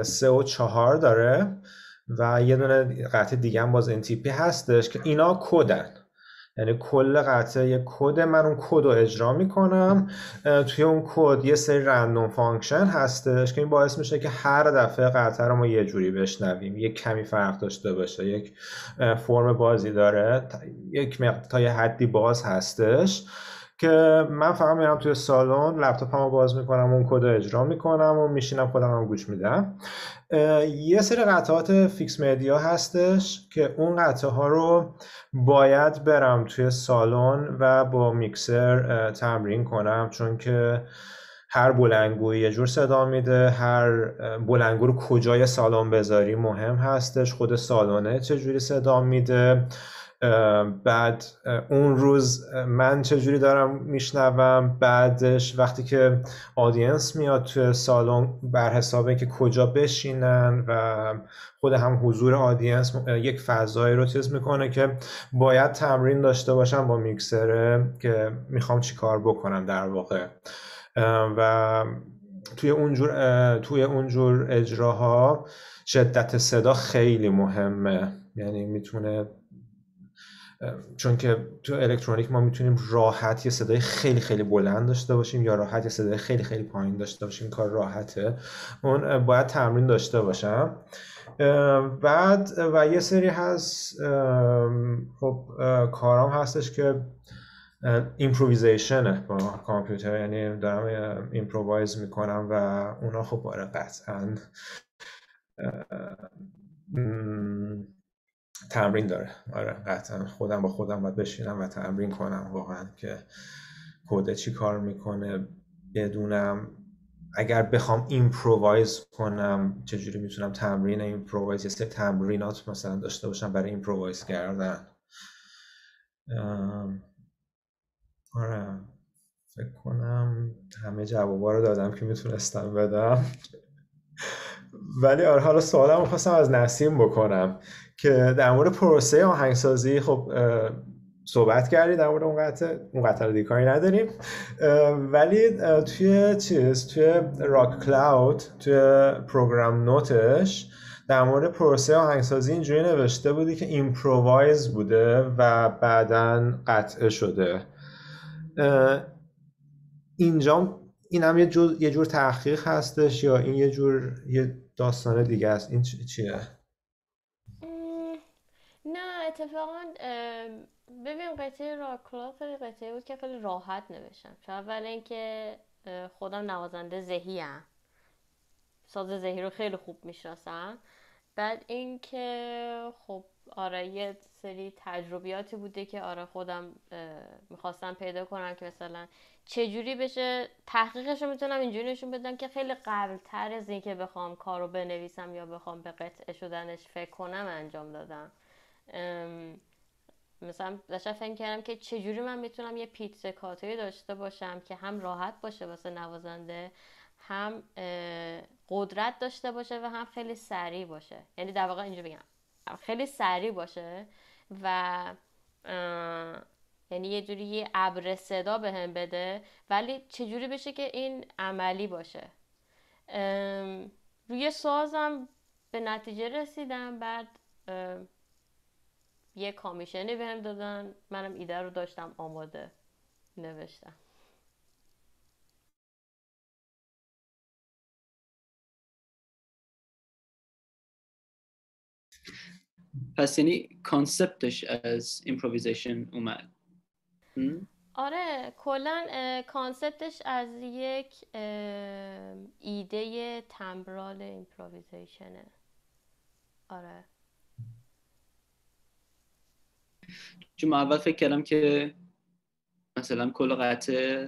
سه و چهار داره و یه دونه قطعه دیگه هم باز این تیپی هستش که اینا کدن. یعنی کل قطعه یه کد من اون کد رو اجرا می‌کنم. توی اون کد یه سری random function هستش که این باعث میشه که هر دفعه قطعه رو ما یه جوری بشنویم. یک کمی فرق داشته باشه یک فرم بازی داره یک تا یه حدی باز هستش. که من فقط میرم توی سالن لپتاپمو باز می‌کنم اون کد اجرا می‌کنم و میشینم خودم هم گوش میدم. یه سری قطعات فیکس مدیا هستش که اون قطعه ها رو باید برم توی سالن و با میکسر تمرین کنم. چون که هر بلنگوی یه جور صدا میده هر بلنگو رو کجای سالن بذاری مهم هستش. خود سالانه چجوری صدا میده؟ بعد اون روز من چجوری دارم میشنوم؟ بعدش وقتی که آدینس میاد توی سالن بر حساب که کجا بشینن و خود هم حضور آدینس یک فضایی رو چیز می‌کنه که باید تمرین داشته باشم با میکسره که می‌خوام چیکار بکنم در واقع. و توی اونجور توی اونجور اجراها شدت صدا خیلی مهمه. یعنی می‌تونه چون که تو الکترونیک ما می‌تونیم راحت یه صدای خیلی خیلی بلند داشته باشیم یا راحت یه صدای خیلی خیلی پایین داشته باشیم کار راحته. اون باید تمرین داشته باشم. بعد و یه سری هست خب کارام هستش که improvisation ه با کامپیوتر یعنی دارم improvise می‌کنم و اونا خب آره قطعا تمرین داره. آره قطعا. خودم با خودم باید بشینم و تمرین کنم واقعا که کده چی کار می‌کنه بدونم. اگر بخوام improvise کنم چجوری می‌تونم تمرین improvise یه تمرینات مثلا داشته باشم برای improvise کردن. آره. فکر کنم همه جوابا رو دادم که می‌تونستم بدم. ولی آره حالا سوالم خواستم از نسیم بکنم. که در مورد پروسه آهنگسازی خب صحبت کردی در مورد اون قطعه. اون قطعه دیگه کاری نداریم. ولی توی چیز توی راک کلاود توی program note ش در مورد پروسه آهنگسازی اینجوری نوشته بودی که improvise بوده و بعدا قطعه شده. اینجا این هم یه جور, یه جور تحقیق هستش یا این یه جور یه داستان دیگه است؟ این چیه؟ اتفاقا ببین قطعه راکلا خیلی قطعه بود که خیلی راحت نوشتم. چون اول اینکه خودم نوازنده زهی هم ساز زهی رو خیلی خوب می‌شناسم. بعد اینکه خب آره یه سری تجربیاتی بوده که آره خودم می‌خواستم پیدا کنم که مثلا چجوری بشه. تحقیقش رو می‌تونم اینجوری نشون بدم که خیلی قبل تر از اینکه بخوام کارو بنویسم یا بخوام به قطعه شدنش فکر کنم انجام دادم. مثلا داشتم فکر کردم که چجوری من می‌تونم یه پیتس کاتوی داشته باشم که هم راحت باشه واسه نوازنده هم قدرت داشته باشه و هم خیلی سریع باشه. یعنی در واقع اینجا بگم خیلی سریع باشه و یعنی یه جوری یه ابر صدا به هم بده ولی چجوری بشه که این عملی باشه. روی سازم به نتیجه رسیدم بعد یه commission ی بهم دادن منم ایده رو داشتم آماده نوشتم. پس یعنی concept ش از improvisation اومد. آره کلا concept ش از یک ایده timbral improvisation ه آره. چون اول فکر کردم که مثلا کل قطع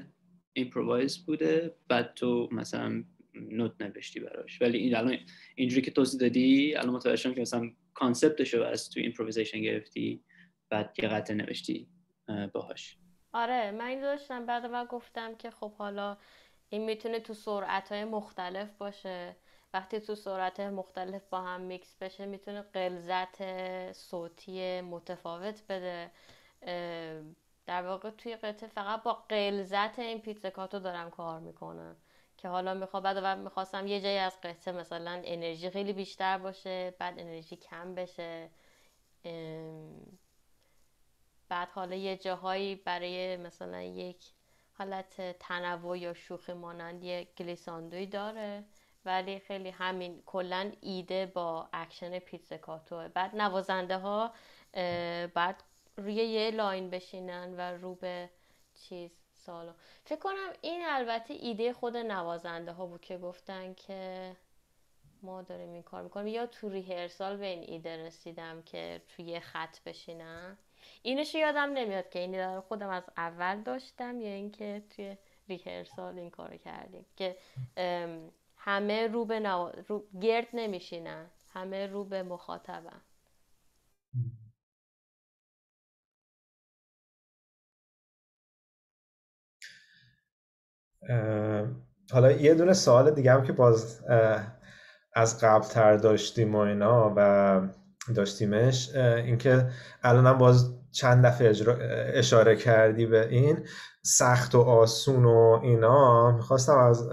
improvise بوده بعد تو مثلا note نوشتی براش. ولی این الان اینجوری که توضیح دادی الان متوجه شدم که مثلا concept ش رو از تو improvisation گرفتی بعد یه قطعه نوشتی باهاش. آره من این داشتم بعد من گفتم که خب حالا این می‌تونه تو سرعت های مختلف باشه. وقتی تو سرعت مختلف با هم میکس بشه می‌تونه قلزت صوتی متفاوت بده. در واقع توی قطعه فقط با قلزت این پیتزکاتو دارم کار می‌کنم. که حالا می‌خوام بعد می‌خواستم یه جایی از قطعه مثلا انرژی خیلی بیشتر باشه بعد انرژی کم بشه. بعد حالا یه جاهایی برای مثلا یک حالت تنوع یا شوخی مانند یه glissando ی داره. ولی خیلی همین کلا ایده با action pizzicato ه بعد نوازنده ها بعد روی یه line بشینن و رو به چیز سالن. فکر کنم این البته ایده خود نوازنده ها بود که گفتن که ما داریم این کار می‌کنیم. یا تو rehearsal به این ایده رسیدن که توی خط بشینن. اینش یادم نمیاد که این خودم از اول داشتم یا اینکه توی ریهرسال این کار کردیم. که همه رو به رو... گرد نمیشینن. همه رو به مخاطبن. حالا یه دونه سوال دیگه هم که باز از قبل تر داشتیم و اینا و داشتیمش اینکه الانم باز چند دفعه اشاره کردی به این. سخت و آسون و اینا. می‌خواستم از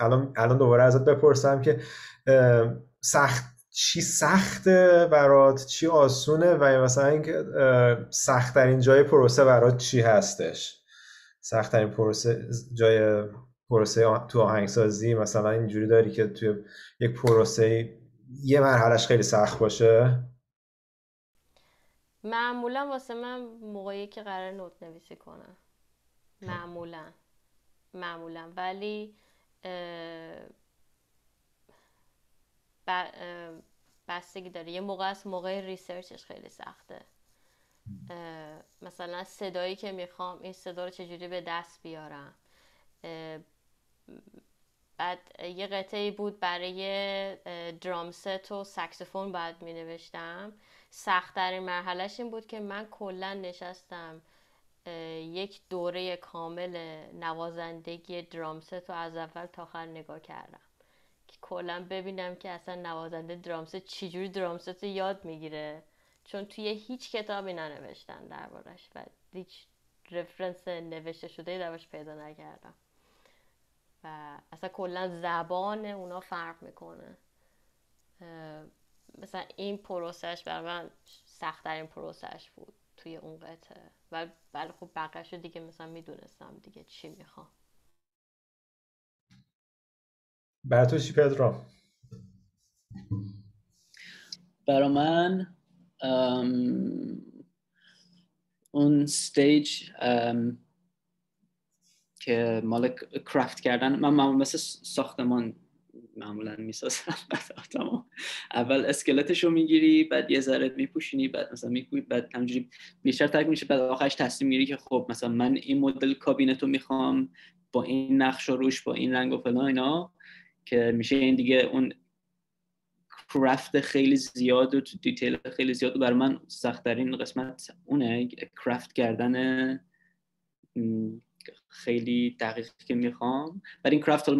الان, الان دوباره ازت بپرسم که سخت چی سخته برات؟ چی آسونه؟ و مثلا اینکه سخت ترین جای پروسه برات چی هستش؟ سخت ترین پروسه جای پروسه تو آهنگسازی مثلا اینجوری داری که توی یک پروسه یه مرحلش خیلی سخت باشه؟ معمولا واسه من موقعی که قرار نوت نویسی کنم. معمولا. معمولا. ولی بستگی داره. یه موقع از موقع ریسرچش خیلی سخته. مثلا صدایی که می‌خوام این صدا رو چجوری به دست بیارم؟ بعد یه قطعه بود برای درامست و سکسفون باید می نوشتم سختترین مرحلهش این بود که من کلا نشستم یک دوره کامل نوازندگی درامست رو از اول تا آخر نگاه کردم. که کلا ببینم که اصلا نوازنده درامست چجوری درامست رو یاد می‌گیره. چون توی هیچ کتابی ننوشتن دربارش و هیچ رفرنس نوشته شده دربارش پیدا نکردم. و اصلا کلا زبان اونا فرق می‌کنه. مثلا این پروسش برای من سختترین پروسش بود توی اون قطعه. ولی خب بقیهش دیگه مثلا می‌دونستم دیگه چی می‌خوام برای تو چی پدرو؟ برای من اون stage که مال craft کردن من معمولا مثل ساختمان معمولا می‌سازم. تمام. اول اسکلتش رو می‌گیری بعد یه ذره میپوشینی بعد مثلا می‌کوبی بعد همجوری بیشتر تک میشه بعد آخرش تصمیم می‌گیری که خب مثلا من این مدل کابینت رو می‌خوام با این نقش و روش با این رنگ و فلان اینا که میشه این دیگه اون craft خیلی زیاد و detail خیلی زیاد و برای من سختترین قسمت اونه کرافت کردن خیلی دقیق که می‌خوام. برای این کرافت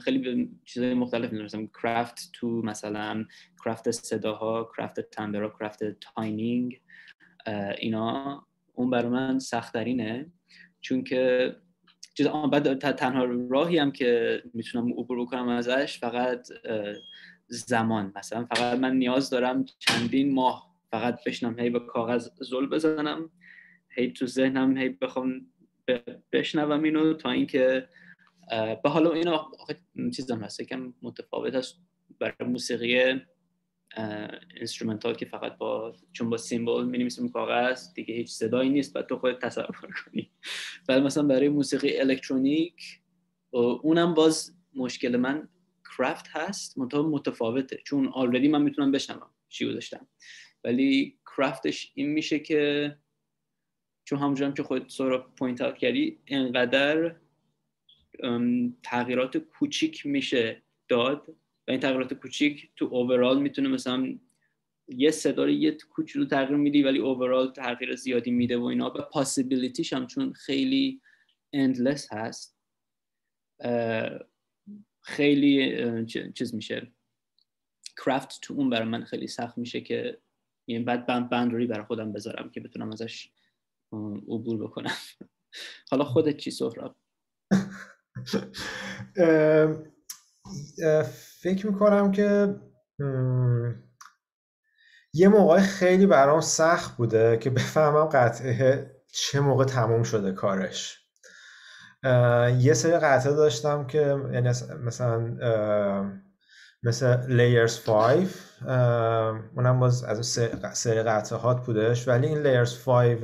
خیلی چیزای مختلف مثلا کرافت تو مثلا کرافت صداها کرافت تمبرا کرافت تاینینگ اینا اون برای من سختترینه. چون که چیز بعد تنها راهی هم که می‌تونم عبور کنم ازش فقط زمان. مثلا فقط من نیاز دارم چندین ماه فقط بشنم هی به کاغذ زل بزنم هی تو ذهنم هی بخوام بشنوم اینو تا اینکه به حالا اینو چیزم هست یکم متفاوت هست برای موسیقی instrumental که فقط با چون با symbol می نویسیم کاغذ دیگه هیچ صدایی نیست بعد تو خودت تصور کنی. بعد مثلا برای موسیقی الکترونیک اونم باز مشکل من craft هست منتها متفاوته. چون already من می‌تونم بشنوم چی گذاشتم. ولی craft ش این میشه که چون همونجا که خود سهراب point out کردی انقدر تغییرات کوچیک میشه داد و این تغییرات کوچیک تو overall می‌تونه مثلا یه صدا رو یه کوچولو تغییر میدی ولی overall تغییر زیادی میده و اینا. و possibility ش هم چون خیلی endless هست خیلی چیز میشه. کرافت تو اون برای من خیلی سخت میشه که یعنی بعد بند بندری برای خودم بذارم که بتونم ازش عبور بکنم. حالا خودت چی سهراب؟ فکر می‌کنم که یه موقع خیلی برام سخت بوده که بفهمم قطعه چه موقع تموم شده کارش. یه سری قطعه داشتم که یعنی مثلا مثل Layers 5 اونم باز از سری قطعات بودش ولی این Layers 5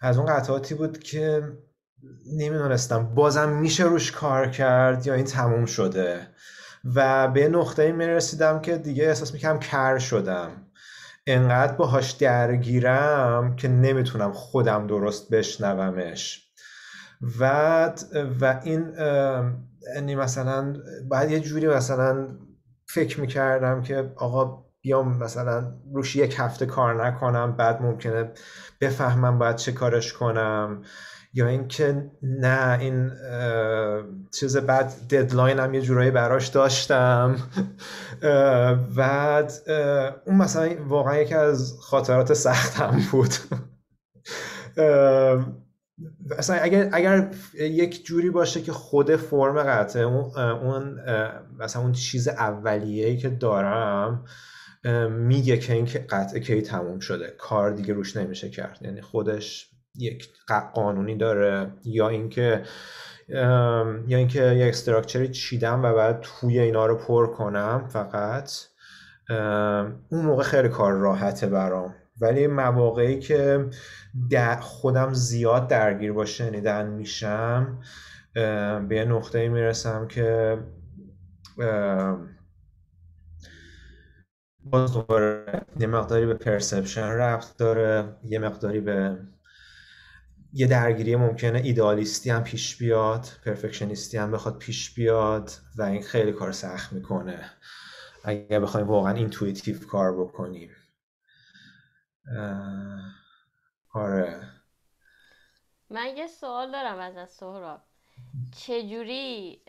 از اون قطعاتی بود که نمی‌دونستم. بازم میشه روش کار کرد یا این تموم شده؟ و به نقطه می رسیدم که دیگه احساس می‌کنم کر شدم. انقدر باهاش درگیرم که نمی‌تونم خودم درست بشنومش. و و این یعنی مثلا بعد یه جوری مثلا فکر می‌کردم که آقا بیام مثلا روش یک هفته کار نکنم بعد ممکنه بفهمم باید چه کارش کنم. یا اینکه نه این چیز بعد ددلاین هم یه جورایی براش داشتم. بعد اون مثلا واقعا یکی از خاطرات سختم بود. اصلا اگر اگر یک جوری باشه که خود فرم قطعه اون مثلا اون چیز اولیه‌ای که دارم میگه که این قطعه کی تموم شده. کار دیگه روش نمیشه کرد. یعنی خودش یک قانونی داره. یا اینکه یا اینکه یک استراکچری چیدم و بعد توی اینا رو پر کنم فقط. اون موقع خیلی کار راحته برام. ولی مواقعی که خودم زیاد درگیر با شنیدن میشم به یه نقطه می‌رسم که باز دوباره یه مقداری به پرسپشن رفت داره یه مقداری به یه درگیری ممکنه ایدالیستی هم پیش بیاد پرفکشنیستی هم بخواد پیش بیاد و این خیلی کار سخت می‌کنه. اگر بخوایم واقعا intuitive کار بکنیم. آره. من یه سوال دارم از از سهراب. چجوری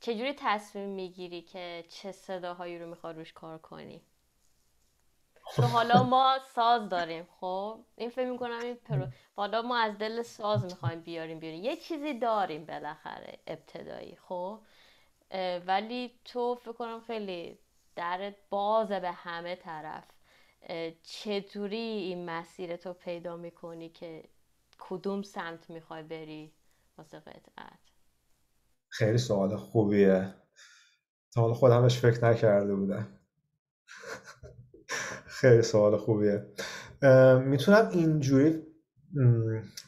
چجوری تصمیم می‌گیری که چه صداهایی رو می‌خوای روش کار کنی؟ تو حالا ما ساز داریم خب؟ این فکر می‌کنم این پرو حالا ما از دل ساز می‌خوایم بیاریم بیاریم. یه چیزی داریم بالاخره ابتدایی خب؟ ولی تو فکر کنم خیلی درت بازه به همه طرف. چطوری این مسیر تو پیدا می‌کنی که کدوم سمت می‌خوای بری واسه قطعت؟ خیلی سوال خوبیه. تا حالا خودمش فکر نکرده بودم. خیلی سوال خوبیه. می‌تونم اینجوری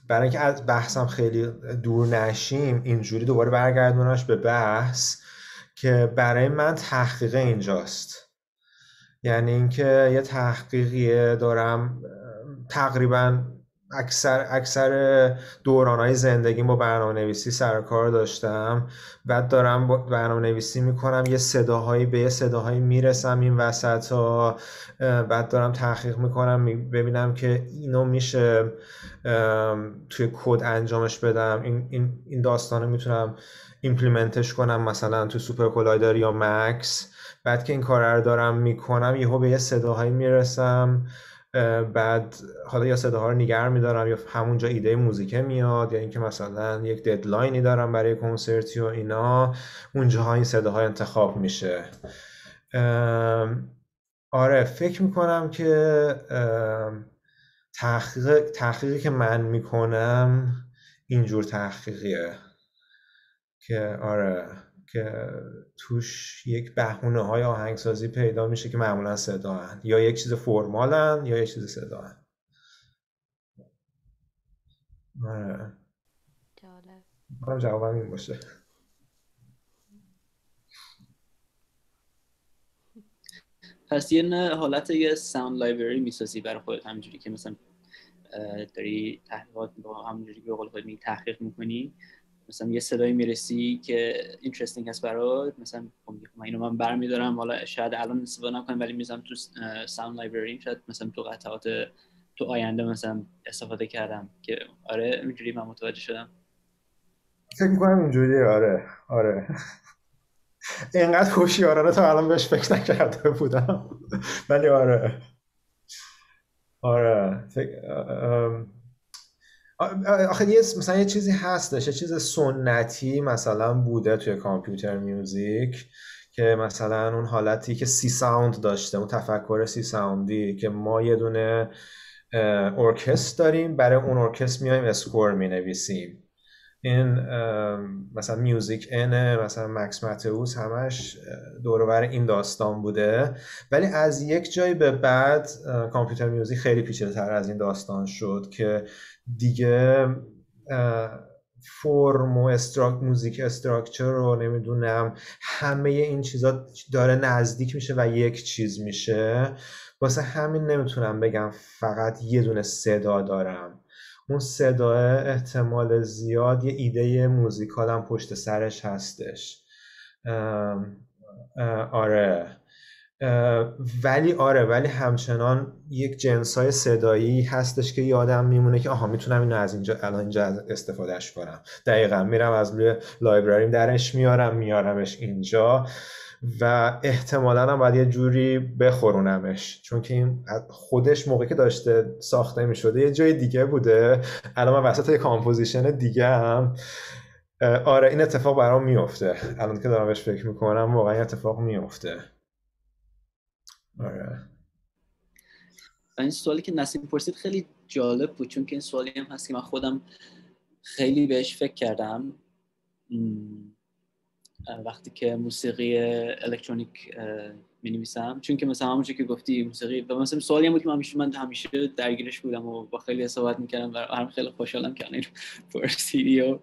برای اینکه از بحثم خیلی دور نشیم اینجوری دوباره برگردونش به بحث که برای من تحقیق اینجاست. یعنی اینکه یه تحقیقی دارم تقریبا اکثر اکثر های زندگی با برنامه نویسی سر کار داشتم. بعد دارم برنامه نویسی می‌کنم یه صداهایی به یه صداهایی می‌رسم این وسط ها بعد دارم تحقیق می‌کنم ببینم که اینو میشه توی کد انجامش بدم. این, این, این داستانو می‌تونم implement ش کنم مثلا تو SuperCollider یا Max. بعد که این کار رو دارم می‌کنم یهو به یه صداهایی می‌رسم. بعد حالا یا صداها رو نگر میدارم یا همونجا ایده موزیکه میاد یا اینکه مثلا یک deadline ی دارم برای کنسرتی و اینا اونجاها این صداها انتخاب میشه. آره فکر می‌کنم که تحقیق تحقیقی که من می‌کنم اینجور تحقیقیه. که آره. که توش یک بهونه های آهنگسازی پیدا میشه که معمولا صدا هن. یا یک چیز فرمالن یا یک چیز صدا هن. آره. جالب جوابم این باشه پس یه نه حالت یه sound library می‌سازی برای خودت همینجوری که مثلا داری تحقیقات با همونجوری به قول خودت تحقیق می‌کنی مثلا یه صدایی می‌رسی که interesting هست برات مثلا خب من اینو من برمیدارم حالا شاید الان استفاده نکنم ولی می‌ذارم تو sound library شاید مثلا تو قطعات تو آینده مثلا استفاده کردم که آره اینجوری من متوجه شدم. فکر می‌کنم اینجوری آره آره. اینقدر هوشیارانه تا الان بهش فکر نکرده بودم. ولی آره. آره آخه یه مثلا یه چیزی هستش یه چیز سنتی مثلا بوده توی computer music که مثلا اون حالتی که Csound داشته اون تفکر Csound ی که ما یه دونه ارکستر داریم برای اون ارکستر میایم score می نویسیم این مثلا میوزیک انه مثلا مکس ماتئوس همش دورور این داستان بوده. ولی از یک جایی به بعد کامپیوتر میوزیک خیلی پیچیده تر از این داستان شد که دیگه فرم و استراک موزیک استراکچر رو نمی‌دونم. همه این چیزا داره نزدیک میشه و یک چیز میشه. واسه همین نمی‌تونم بگم فقط یه دونه صدا دارم. اون صدا احتمال زیاد یه ایده موزیکال پشت سرش هستش. آره. ولی آره ولی همچنان یک جنس های صدایی هستش که یادم میمونه که آها می‌تونم اینو از اینجا الان اینجا استفادهش کنم. دقیقا میرم از روی لایبراریم درش میارم میارمش اینجا و احتمالا هم باید یه جوری بخورونمش. چون که این خودش موقعی که داشته ساخته می‌شده یه جای دیگه بوده. الان من وسط یه composition دیگه هم آره این اتفاق برام میفته الان که دارم بهش فکر می‌کنم واقعا اتفاق میفته آره. این سوالی که نسیم پرسید خیلی جالب بود چون که این سوالی هم هست که من خودم خیلی بهش فکر کردم. وقتی که موسیقی الکترونیک می نویسم چون که مثلا همونجور که گفتی موسیقی و مثلا سوالی هم بود که من همیشه من همیشه درگیرش بودم و با خیلی صحبت می‌کردم و هم خیلی خوشحالم که این پرسیدی و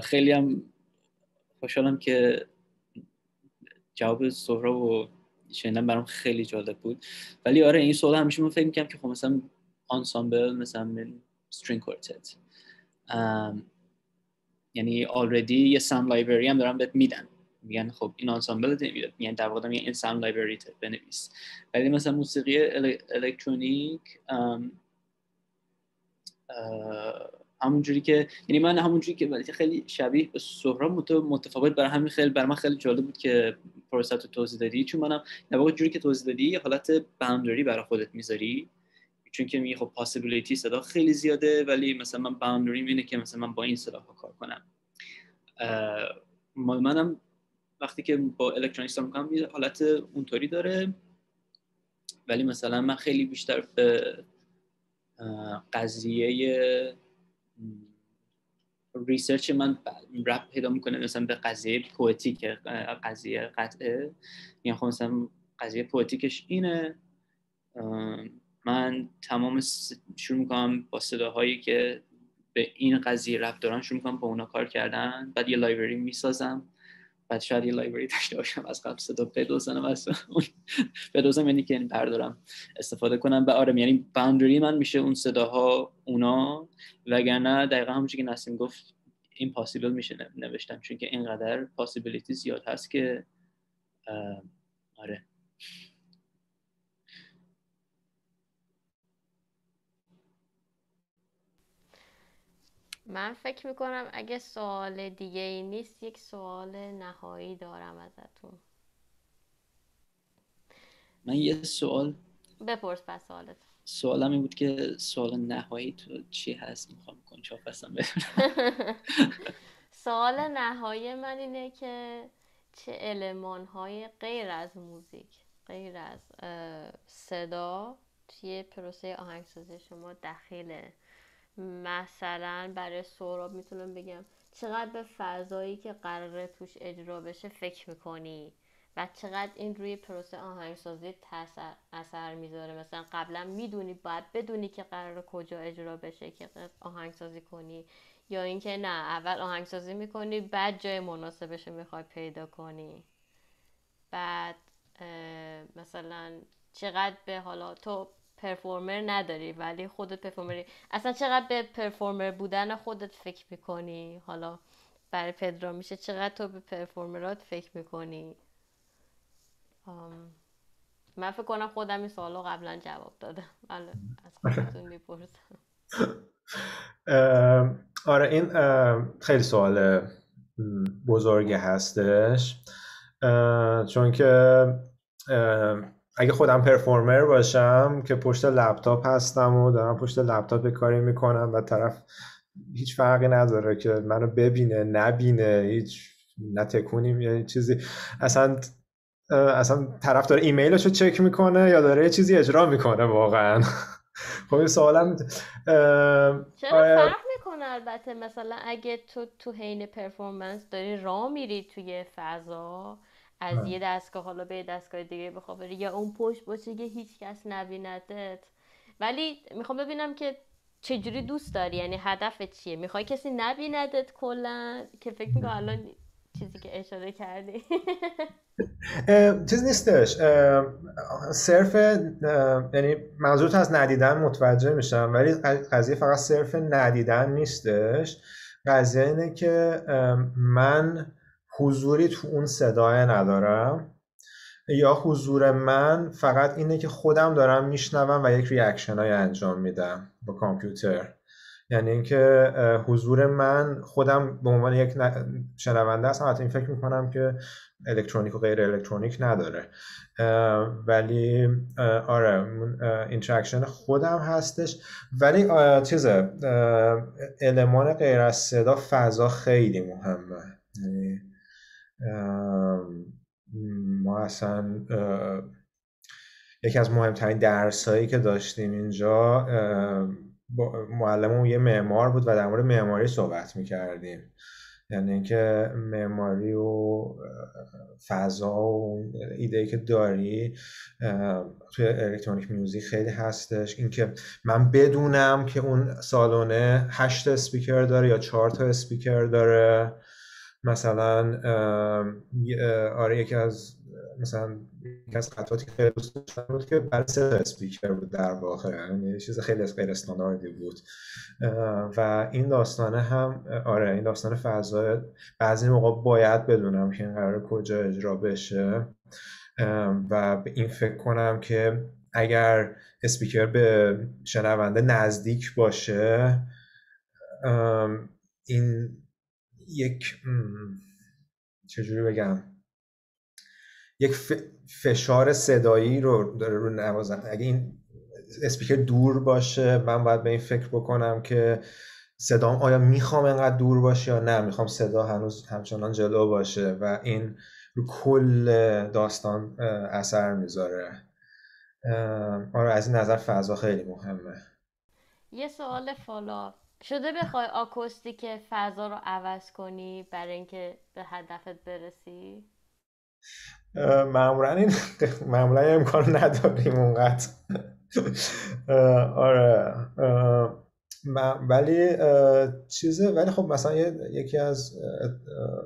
خیلی هم خوشحالم که جواب سهراب و شنیدن برام خیلی جالب بود. ولی آره این سوال همیشه من فکر می‌کنم که خب مثلا آنسامبل مثلا string quartet. یعنی already یه sound library هم دارن بهت میدن. میگن خب این آنسامبل میدن یعنی در واقع میگن این sound library بنویس. ولی مثلا موسیقی الکترونیک همونجوری که یعنی من همونجوری که خیلی شبیه به سهراب متفاوت برای همین خیلی برای من خیلی جالب بود که پروسه تو توضیح دادی. چون منم در واقع جوری که توضیح دادی یه حالت باوندری برای خودت می‌ذاری. چون که میگه خب پاسیبیلیتی صدا خیلی زیاده ولی مثلا من باوندری اینه که مثلا من با این صدا کار کنم. منم وقتی که با الکترونیک کار می‌کنم حالت اونطوری داره. ولی مثلا من خیلی بیشتر به قضیه research من ربط پیدا می‌کنه مثلا به قضیه poetic قضیه قطعه. یعنی خب مثلا قضیه poetic ش اینه. من تمام شروع می‌کنم با صداهایی که به این قضیه ربط دارن شروع می‌کنم با اونا کار کردن. بعد یه library می‌سازم. بعد شاید یه لایبرری داشته باشم از قبل صدا بدوزنم از اون بدوزم یعنی که این بردارم استفاده کنم. به آره یعنی باندری من میشه اون صداها اونا. وگرنه دقیقا همونجوری که نسیم گفت این پاسیبل میشه نوشتم چون که اینقدر پاسیبلیتی زیاد هست که آره من فکر می‌کنم اگه سوال دیگه ای نیست یک سوال نهایی دارم ازتون. من یه سوال بپرس پس سوالت. سوالم این بود که سوال نهایی تو چی هست؟ می‌خوام کنچاف سوال نهایی من اینه که چه علمان های غیر از موزیک غیر از صدا توی پروسه آهنگسازی شما دخیله؟ مثلا برای سهراب می‌تونم بگم چقدر به فضایی که قراره توش اجرا بشه فکر می‌کنی و چقدر این روی پروسه آهنگسازی تاثیر اثر می‌ذاره. مثلا قبلا می‌دونی باید بدونی که قرار کجا اجرا بشه که آهنگسازی کنی یا اینکه نه اول آهنگسازی می‌کنی بعد جای مناسبش می‌خوای پیدا کنی. بعد مثلا چقدر به حالا تو پرفورمر نداری ولی خودت پرفورمری. اصلا چقدر به پرفورمر بودن خودت فکر می‌کنی؟ حالا برای پدرا میشه چقدر تو به پرفورمرات فکر می‌کنی؟ من فکر کنم خودم این سوالو قبلا جواب دادم. از خودتون می‌پرسم. آره این خیلی سوال بزرگی هستش. چون که اگه خودم پرفورمر باشم که پشت لپتاپ هستم و دارم پشت لپتاپ کاری می‌کنم و طرف هیچ فرقی نداره که منو ببینه نبینه هیچ نتکونیم یا چیزی. اصلا اصلا طرف داره ایمیلش رو چک می‌کنه یا داره یه چیزی اجرا می‌کنه واقعا. خب این سوالم چرا فرق می‌کنه؟ البته مثلا اگه تو تو حین پرفورمنس داری راه میری توی فضا از یه دستگاه حالا به دستگاه دیگه بخواه بری یا اون پشت باشه که هیچ کس نبیندت. ولی می‌خوام ببینم که چجوری دوست داری؟ یعنی هدفت چیه؟ می‌خوای کسی نبیندت کلا؟ که فکر می‌کنم الان چیزی که اشاره کردی. چیز نیستش. صرف یعنی منظورت از ندیدن متوجه میشم ولی قضیه فقط صرف ندیدن نیستش. قضیه اینه که من حضوری تو اون صدای ندارم. یا حضور من فقط اینه که خودم دارم میشنوم و یک ریاکشن های انجام میدم با کامپیوتر. یعنی اینکه حضور من خودم به عنوان یک شنونده هستم. حتی این فکر می‌کنم که الکترونیک و غیر الکترونیک نداره. ولی آره interaction خودم هستش. ولی چیزه المان غیر از صدا فضا خیلی مهمه. یعنی ما اصلا یکی از مهمترین درس هایی که داشتیم اینجا معلممون یه معمار بود و در مورد معماری صحبت می‌کردیم. یعنی اینکه معماری و فضا و ایده که داری توی الکترونیک میوزیک خیلی هستش. اینکه من بدونم که اون سالونه هشت اسپیکر داره یا چهار تا اسپیکر داره. مثلا آره یکی از مثلا یکی از قطعاتی که خیلی دوست داشتم بود که برای سه اسپیکر بود در واقع. یعنی چیز خیلی غیر استانداردی بود. و این داستانه هم آره این داستان فضا بعضی موقع باید بدونم که این قرار کجا اجرا بشه. و به این فکر کنم که اگر اسپیکر به شنونده نزدیک باشه این یک چجوری بگم؟ یک فشار صدایی رو داره رو نوازن. اگه این اسپیکر دور باشه من باید به این فکر بکنم که صدام آیا می‌خوام انقدر دور باشه یا نه؟ می‌خوام صدا هنوز همچنان جلو باشه و این رو کل داستان اثر می‌ذاره. آره از این نظر فضا خیلی مهمه. یه سوال فالا شده بخوای آکوستیک فضا رو عوض کنی برای اینکه به هدفت برسی؟ معمولا این معمولا امکان نداریم اونقدر. آره. ولی چیزه ولی خب مثلا یکی از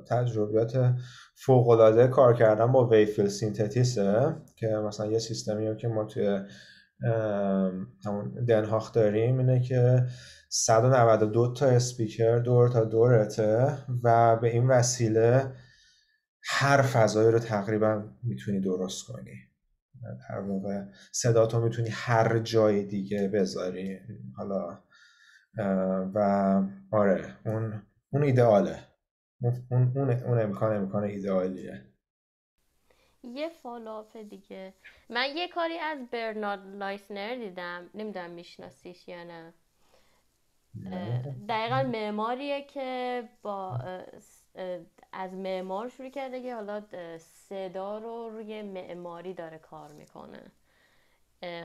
تجربیات فوق العاده کار کردن با ویفیل سینتتیسه که مثلا یه سیستمی که ما توی همون دنهاخ داریم اینه که 192 تا اسپیکر دور تا دورته و به این وسیله هر فضایی رو تقریبا می‌تونی درست کنی. در واقع صدا تو می‌تونی هر جای دیگه بذاری. حالا و آره اون اون ایدئاله. اون, اون, اون امکان امکان ایدئالیه. یه follow-up دیگه. من یه کاری از برنارد لایتنر دیدم. نمی‌دونم میشناسیش یا نه. دقیقا معماریه که با از معمار شروع کرده که حالا صدا رو روی معماری داره کار می‌کنه.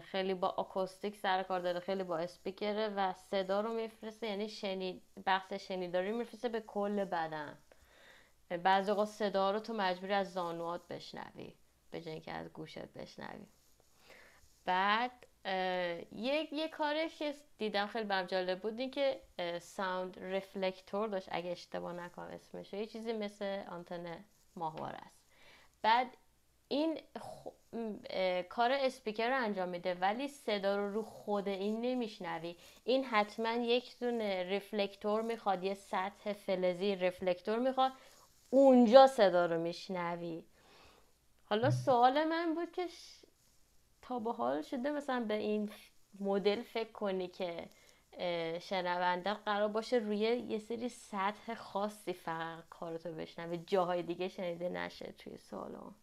خیلی با آکوستیک سر کار داره خیلی با اسپیکره و صدا رو میفرسته یعنی شنید بحث شنیداری میفرسته به کل بدن. بعضی اوقات صدا رو تو مجبوری از زانوات بشنوی به جای که از گوشت بشنوی. بعد یک یه کارش که دیدم خیلی برم جالب بود این که ساوند رفلکتور داشت اگه اشتباه نکنم اسمش یه چیزی مثل آنتن ماهوار است. بعد این کار اسپیکر رو انجام میده ولی صدا رو رو خود این نمیشنوی. این حتما یک دونه رفلکتور می‌خواد یه سطح فلزی رفلکتور می‌خواد اونجا صدا رو میشنوی. حالا سوال من بود که تا به حال شده مثلا به این مدل فکر کنی که شنونده قرار باشه روی یه سری سطح خاصی فقط کارتو بشنوه جاهای دیگه شنیده نشه توی سالن.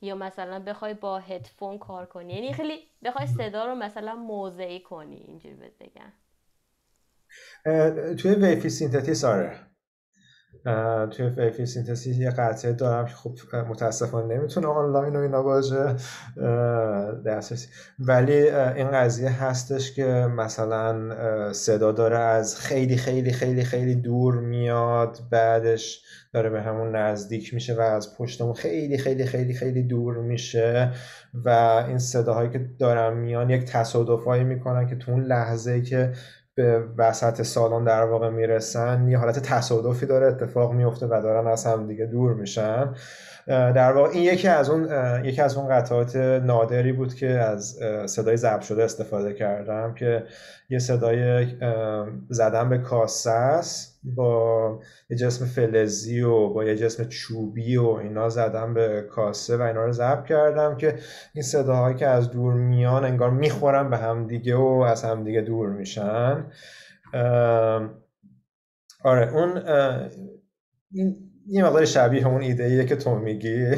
یا مثلا بخوای با هدفون کار کنی. یعنی خیلی بخوای صدا رو مثلا موضعی کنی اینجوری بهت بگم. توی wave field synthesis آره. توی ویفی سینتزیس یه قطعه دارم که خب متاسفانه نمی‌تونه آنلاین و اینا باشه. دسترسی. ولی این قضیه هستش که مثلا صدا داره از خیلی خیلی خیلی خیلی دور میاد بعدش داره به همون نزدیک میشه و از پشتمون خیلی خیلی خیلی خیلی دور میشه و این صداهایی که دارن میان یک تصادفایی می‌کنن که تو اون لحظه که به وسط سالن در واقع می‌رسن یه حالت تصادفی داره اتفاق میفته و دارن از هم دیگه دور میشن. در واقع این یکی از اون یکی از اون قطعات نادری بود که از صدای ضبط شده استفاده کردم که یه صدای زدن به کاسه است با یه جسم فلزی و با یه جسم چوبی و اینا زدم به کاسه و اینا رو ضبط کردم که این صداهایی که از دور میان انگار می‌خورن به هم دیگه و از هم دیگه دور میشن. آره اون این یه مقدار شبیه اون ایده ایه که تو میگی.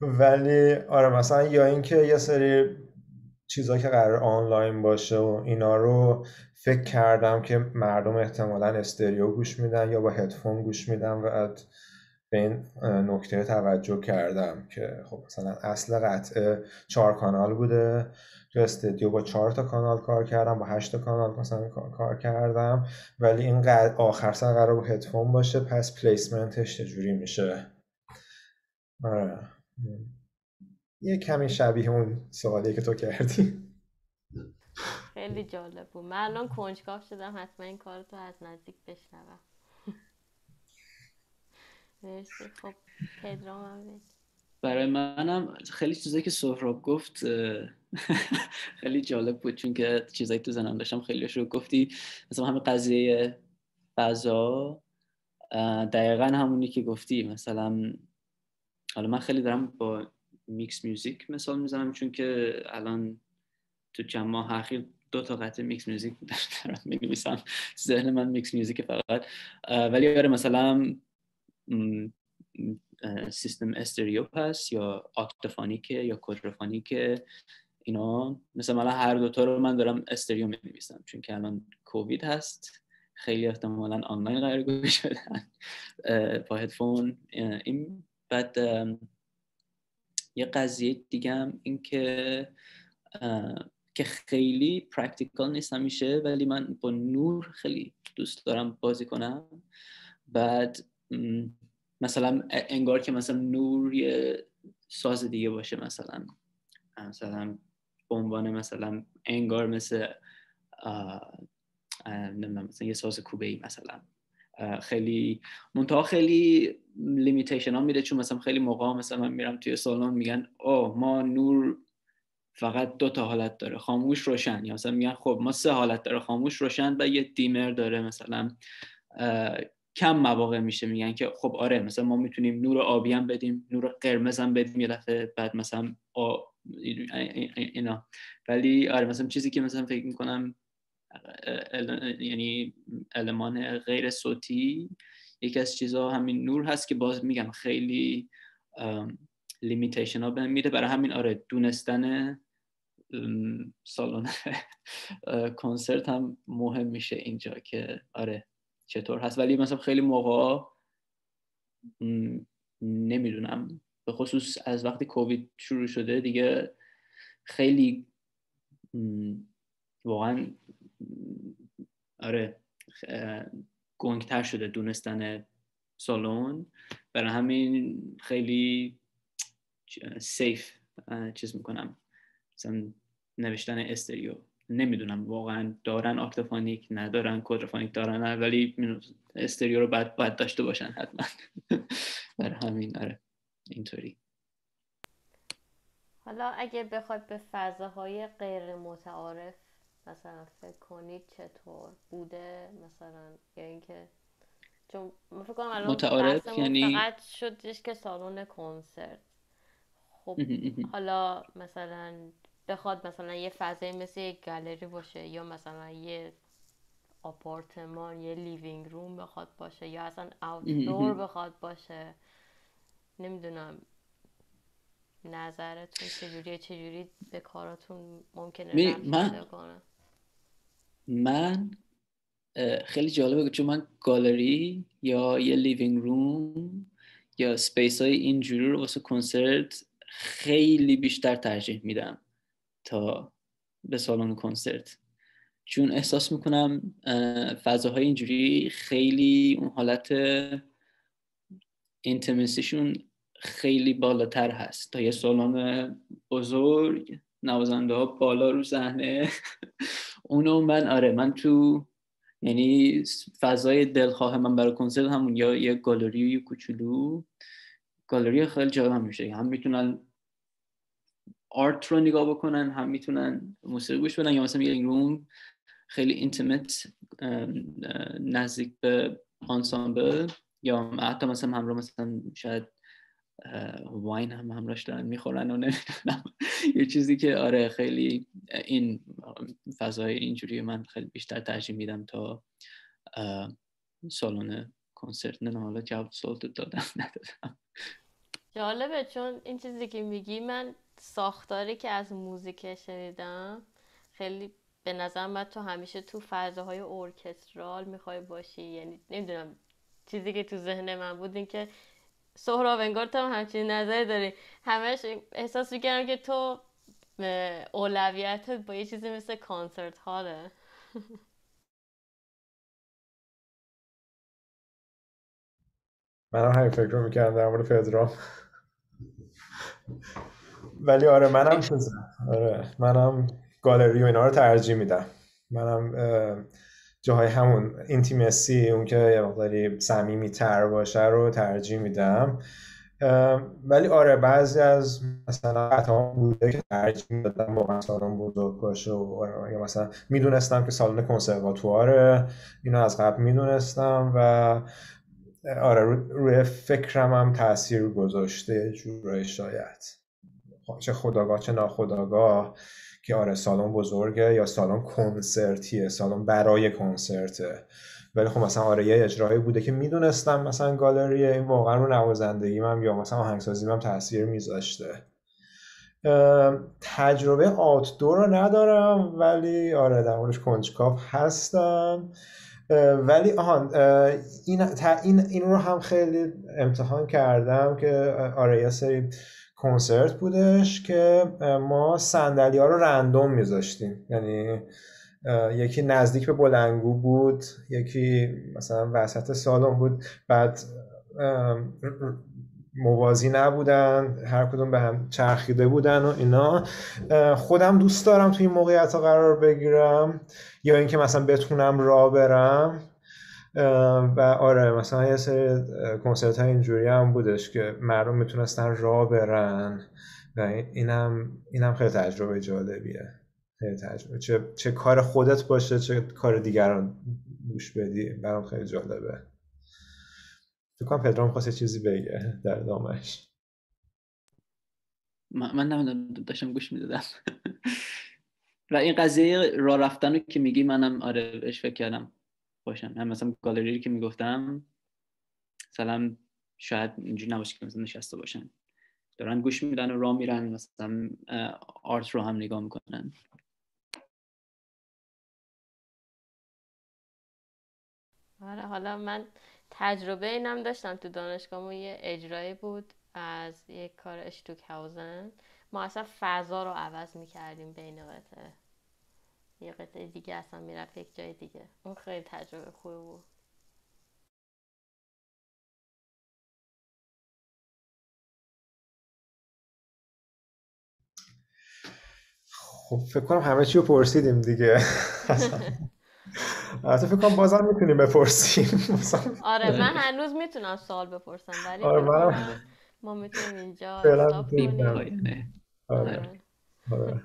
ولی آره مثلا یا اینکه یه سری چیزهایی که قرار آنلاین باشه و اینا رو فکر کردم که مردم احتمالا استریو گوش میدن یا با هدفون گوش میدن و به این نکته توجه کردم که خب مثلا اصل قطعه چهار کانال بوده. تو استودیو با چهار تا کانال کار کردم با هشت تا کانال مثلا کار کردم. ولی این. آخر سر قرار با هدفون باشه پس پلیسمنتش چجوری میشه؟ آره. یه کمی شبیه اون سوالی که تو کردی. خیلی جالب بود. من الان کنجکاو شدم حتما این کار تو از نزدیک بشنوم. خب برای منم خیلی چیزایی که سهراب گفت خیلی جالب بود. چون که چیزایی تو زنم داشتم خیلی رو گفتی. مثلا همه قضیه فضا دقیقا همونی که گفتی. مثلا حالا من خیلی دارم با mixed music مثال می‌زنم. چون که الان تو چند ماه اخیر دو تا قطعه mixed music دارم می نویسم ذهن من mixed music فقط. ولی آره مثلا سیستم استریو هست یا octophonic ه یا quadraphonic ه اینا مثلا من هر دوتا رو من دارم استریو می نویسم چون که الان کووید هست خیلی احتمالا آنلاین قرار گوش شدن با هدفون این بعد یه قضیه دیگه هم این که که خیلی practical نیست همیشه ولی من با نور خیلی دوست دارم بازی کنم. بعد مثلا انگار که مثلا نور یه ساز دیگه باشه مثلا. مثلا به عنوان مثلا انگار مثل نمی‌دونم مثلا یه ساز کوبه ای مثلا خیلی منتها خیلی لیمیتیشن ها میده چون مثلا خیلی موقع مثلا من میرم توی سالن میگن اوه ما نور فقط دو تا حالت داره خاموش روشن. یا مثلا میگن خب ما سه حالت داره خاموش روشن و یه دیمر داره مثلا. کم مواقع میشه میگن که خب آره مثلا ما می‌تونیم نور آبی هم بدیم نور قرمز هم بدیم یه دفعه بعد مثلا. اینا ولی آره مثلا چیزی که مثلا فکر می‌کنم یعنی المان غیر صوتی یکی از چیزها همین نور هست که باز میگم خیلی لیمیتیشن ها بهم میده برای همین آره دونستن سالن کنسرت هم مهم میشه اینجا که آره چطور هست؟ ولی مثلا خیلی موقع نمی‌دونم. به خصوص از وقتی کووید شروع شده دیگه خیلی واقعا آره گنگتر شده دونستن سالن. برای همین خیلی سیف چیز می‌کنم. مثلا نوشتن استریو. نمی‌دونم واقعا دارن آکتافونیک ندارن کودرفونیک دارن ولی استریو رو باید, باید داشته باشن حتما. برای همین آره اینطوری. حالا اگه بخواد به فضاهای غیر متعارف مثلا فکر کنید چطور بوده؟ مثلا یا اینکه چون فکر کنم الان متعارف یعنی فقط شدش که سالن کنسرت. خب حالا مثلا بخواد مثلا یه فضای مثل یک گالری باشه یا مثلا یه آپارتمان یه living room بخواد باشه یا اصلا outdoor بخواد باشه. نمی‌دونم. نظرتون چجوریه؟ چجوری به کاراتون ممکنه من کنه؟ من خیلی جالبه چون من گالری یا یه living room یا سپیس های اینجوری رو واسه کنسرت خیلی بیشتر ترجیح میدم. تا به سالن کنسرت. چون احساس می‌کنم فضاهای اینجوری خیلی اون حالت اینتمسیشون خیلی بالاتر هست. تا یه سالن بزرگ نوازنده ها بالا رو صحنه. اونو من آره من تو یعنی فضای دلخواه من برای کنسرت همون یا یه گالری کوچولو. گالری خیلی جالب میشه. هم می‌تونن آرت رو نگاه بکنن هم می‌تونن موسیقی گوش بدن یا مثلا یه روم خیلی اینتیمت نزدیک به آنسامبل یا حتی مثلا همراه مثلا شاید واین هم همراهش دارن می‌خورن و نمی‌دونم. یه چیزی که آره خیلی این فضای اینجوری من خیلی بیشتر ترجیح میدم تا سالن کنسرت. نه حالا جواب سوال دادم ندادم. جالبه چون این چیزی که میگی من ساختاری که از موزیک شنیدم خیلی به نظر من تو همیشه تو فضاهای ارکسترال می‌خوای باشی. یعنی نمی‌دونم چیزی که تو ذهن من بود این که سهراب انگار تو همچین نظری داری. همش احساس می‌کردم که تو اولویتت با یه چیزی مثل کانسرت هاله منم همین فکر رو می‌کردم در مورد پدرام. ولی آره منم آره منم گالری و اینا رو ترجیح میدم. منم جاهای همون اینتیمسی اون که یه مقداری صمیمی تر باشه رو ترجیح میدم. ولی آره بعضی از مثلا قطعه بوده که ترجیح می‌دادم واقعا سالن بزرگ باشه و آره، یا مثلا می‌دونستم که سالن کنسرواتواره اینو از قبل می‌دونستم و آره روی فکرم هم تاثیر گذاشته جورایی شاید. چه خداگاه چه ناخداگاه که آره سالن بزرگه یا سالن کنسرتیه سالن برای کنسرته ولی خب مثلا آره یه اجرایی بوده که می‌دونستم مثلا گالری این واقعا رو نوازندگی من یا مثلا آهنگسازی هم تاثیر میذاشته. تجربه آتدور رو ندارم ولی آره در موردش کنجکاف هستم. ولی آهان این, این, این رو هم خیلی امتحان کردم که آره یه سری کنسرت بودش که ما سندلی ها رو رندوم میذاشتیم. یعنی یکی نزدیک به بلنگو بود یکی مثلا وسط سالن بود. بعد موازی نبودن هر کدوم به هم چرخیده بودن و اینا. خودم دوست دارم توی این موقعیت قرار بگیرم یا اینکه مثلا بتونم را برم. و آره مثلا یه سری کنسرت های اینجوری هم بودش که مردم می‌تونستن را برن و اینم اینم خیلی تجربه جالبیه. خیلی تجربه. چه, چه کار خودت باشه چه کار دیگران گوش بدی برام خیلی جالبه. فکر کنم پدرام خواست چیزی بگه در دامش من نمی‌دونم داشتم گوش می‌دادم. و این قضیه را رفتن که میگی منم آره بهش فکر کردم. باشم. هم مثلا گالری که می‌گفتم مثلا شاید اینجوری نباشه که مثلا نشسته باشن. دارن گوش میدن و راه میرن مثلا آرت رو هم نگاه می‌کنن. آره حالا من تجربه اینم داشتم تو دانشگاه یه اجرایی بود از یک کار اشتوک هاوزن ما اصلا فضا رو عوض می‌کردیم بین قطعه. یه قطعه دیگه اصلا می‌رفت یک جای دیگه. اون خیلی تجربه خوبی بود. خب فکر کنم همه چی رو پرسیدیم دیگه. البته فکر کنم بازم می‌تونیم بپرسیم. آره من هنوز می‌تونم سوال بپرسم ولی آره ما می‌تونیم اینجا فعلا آره. آره.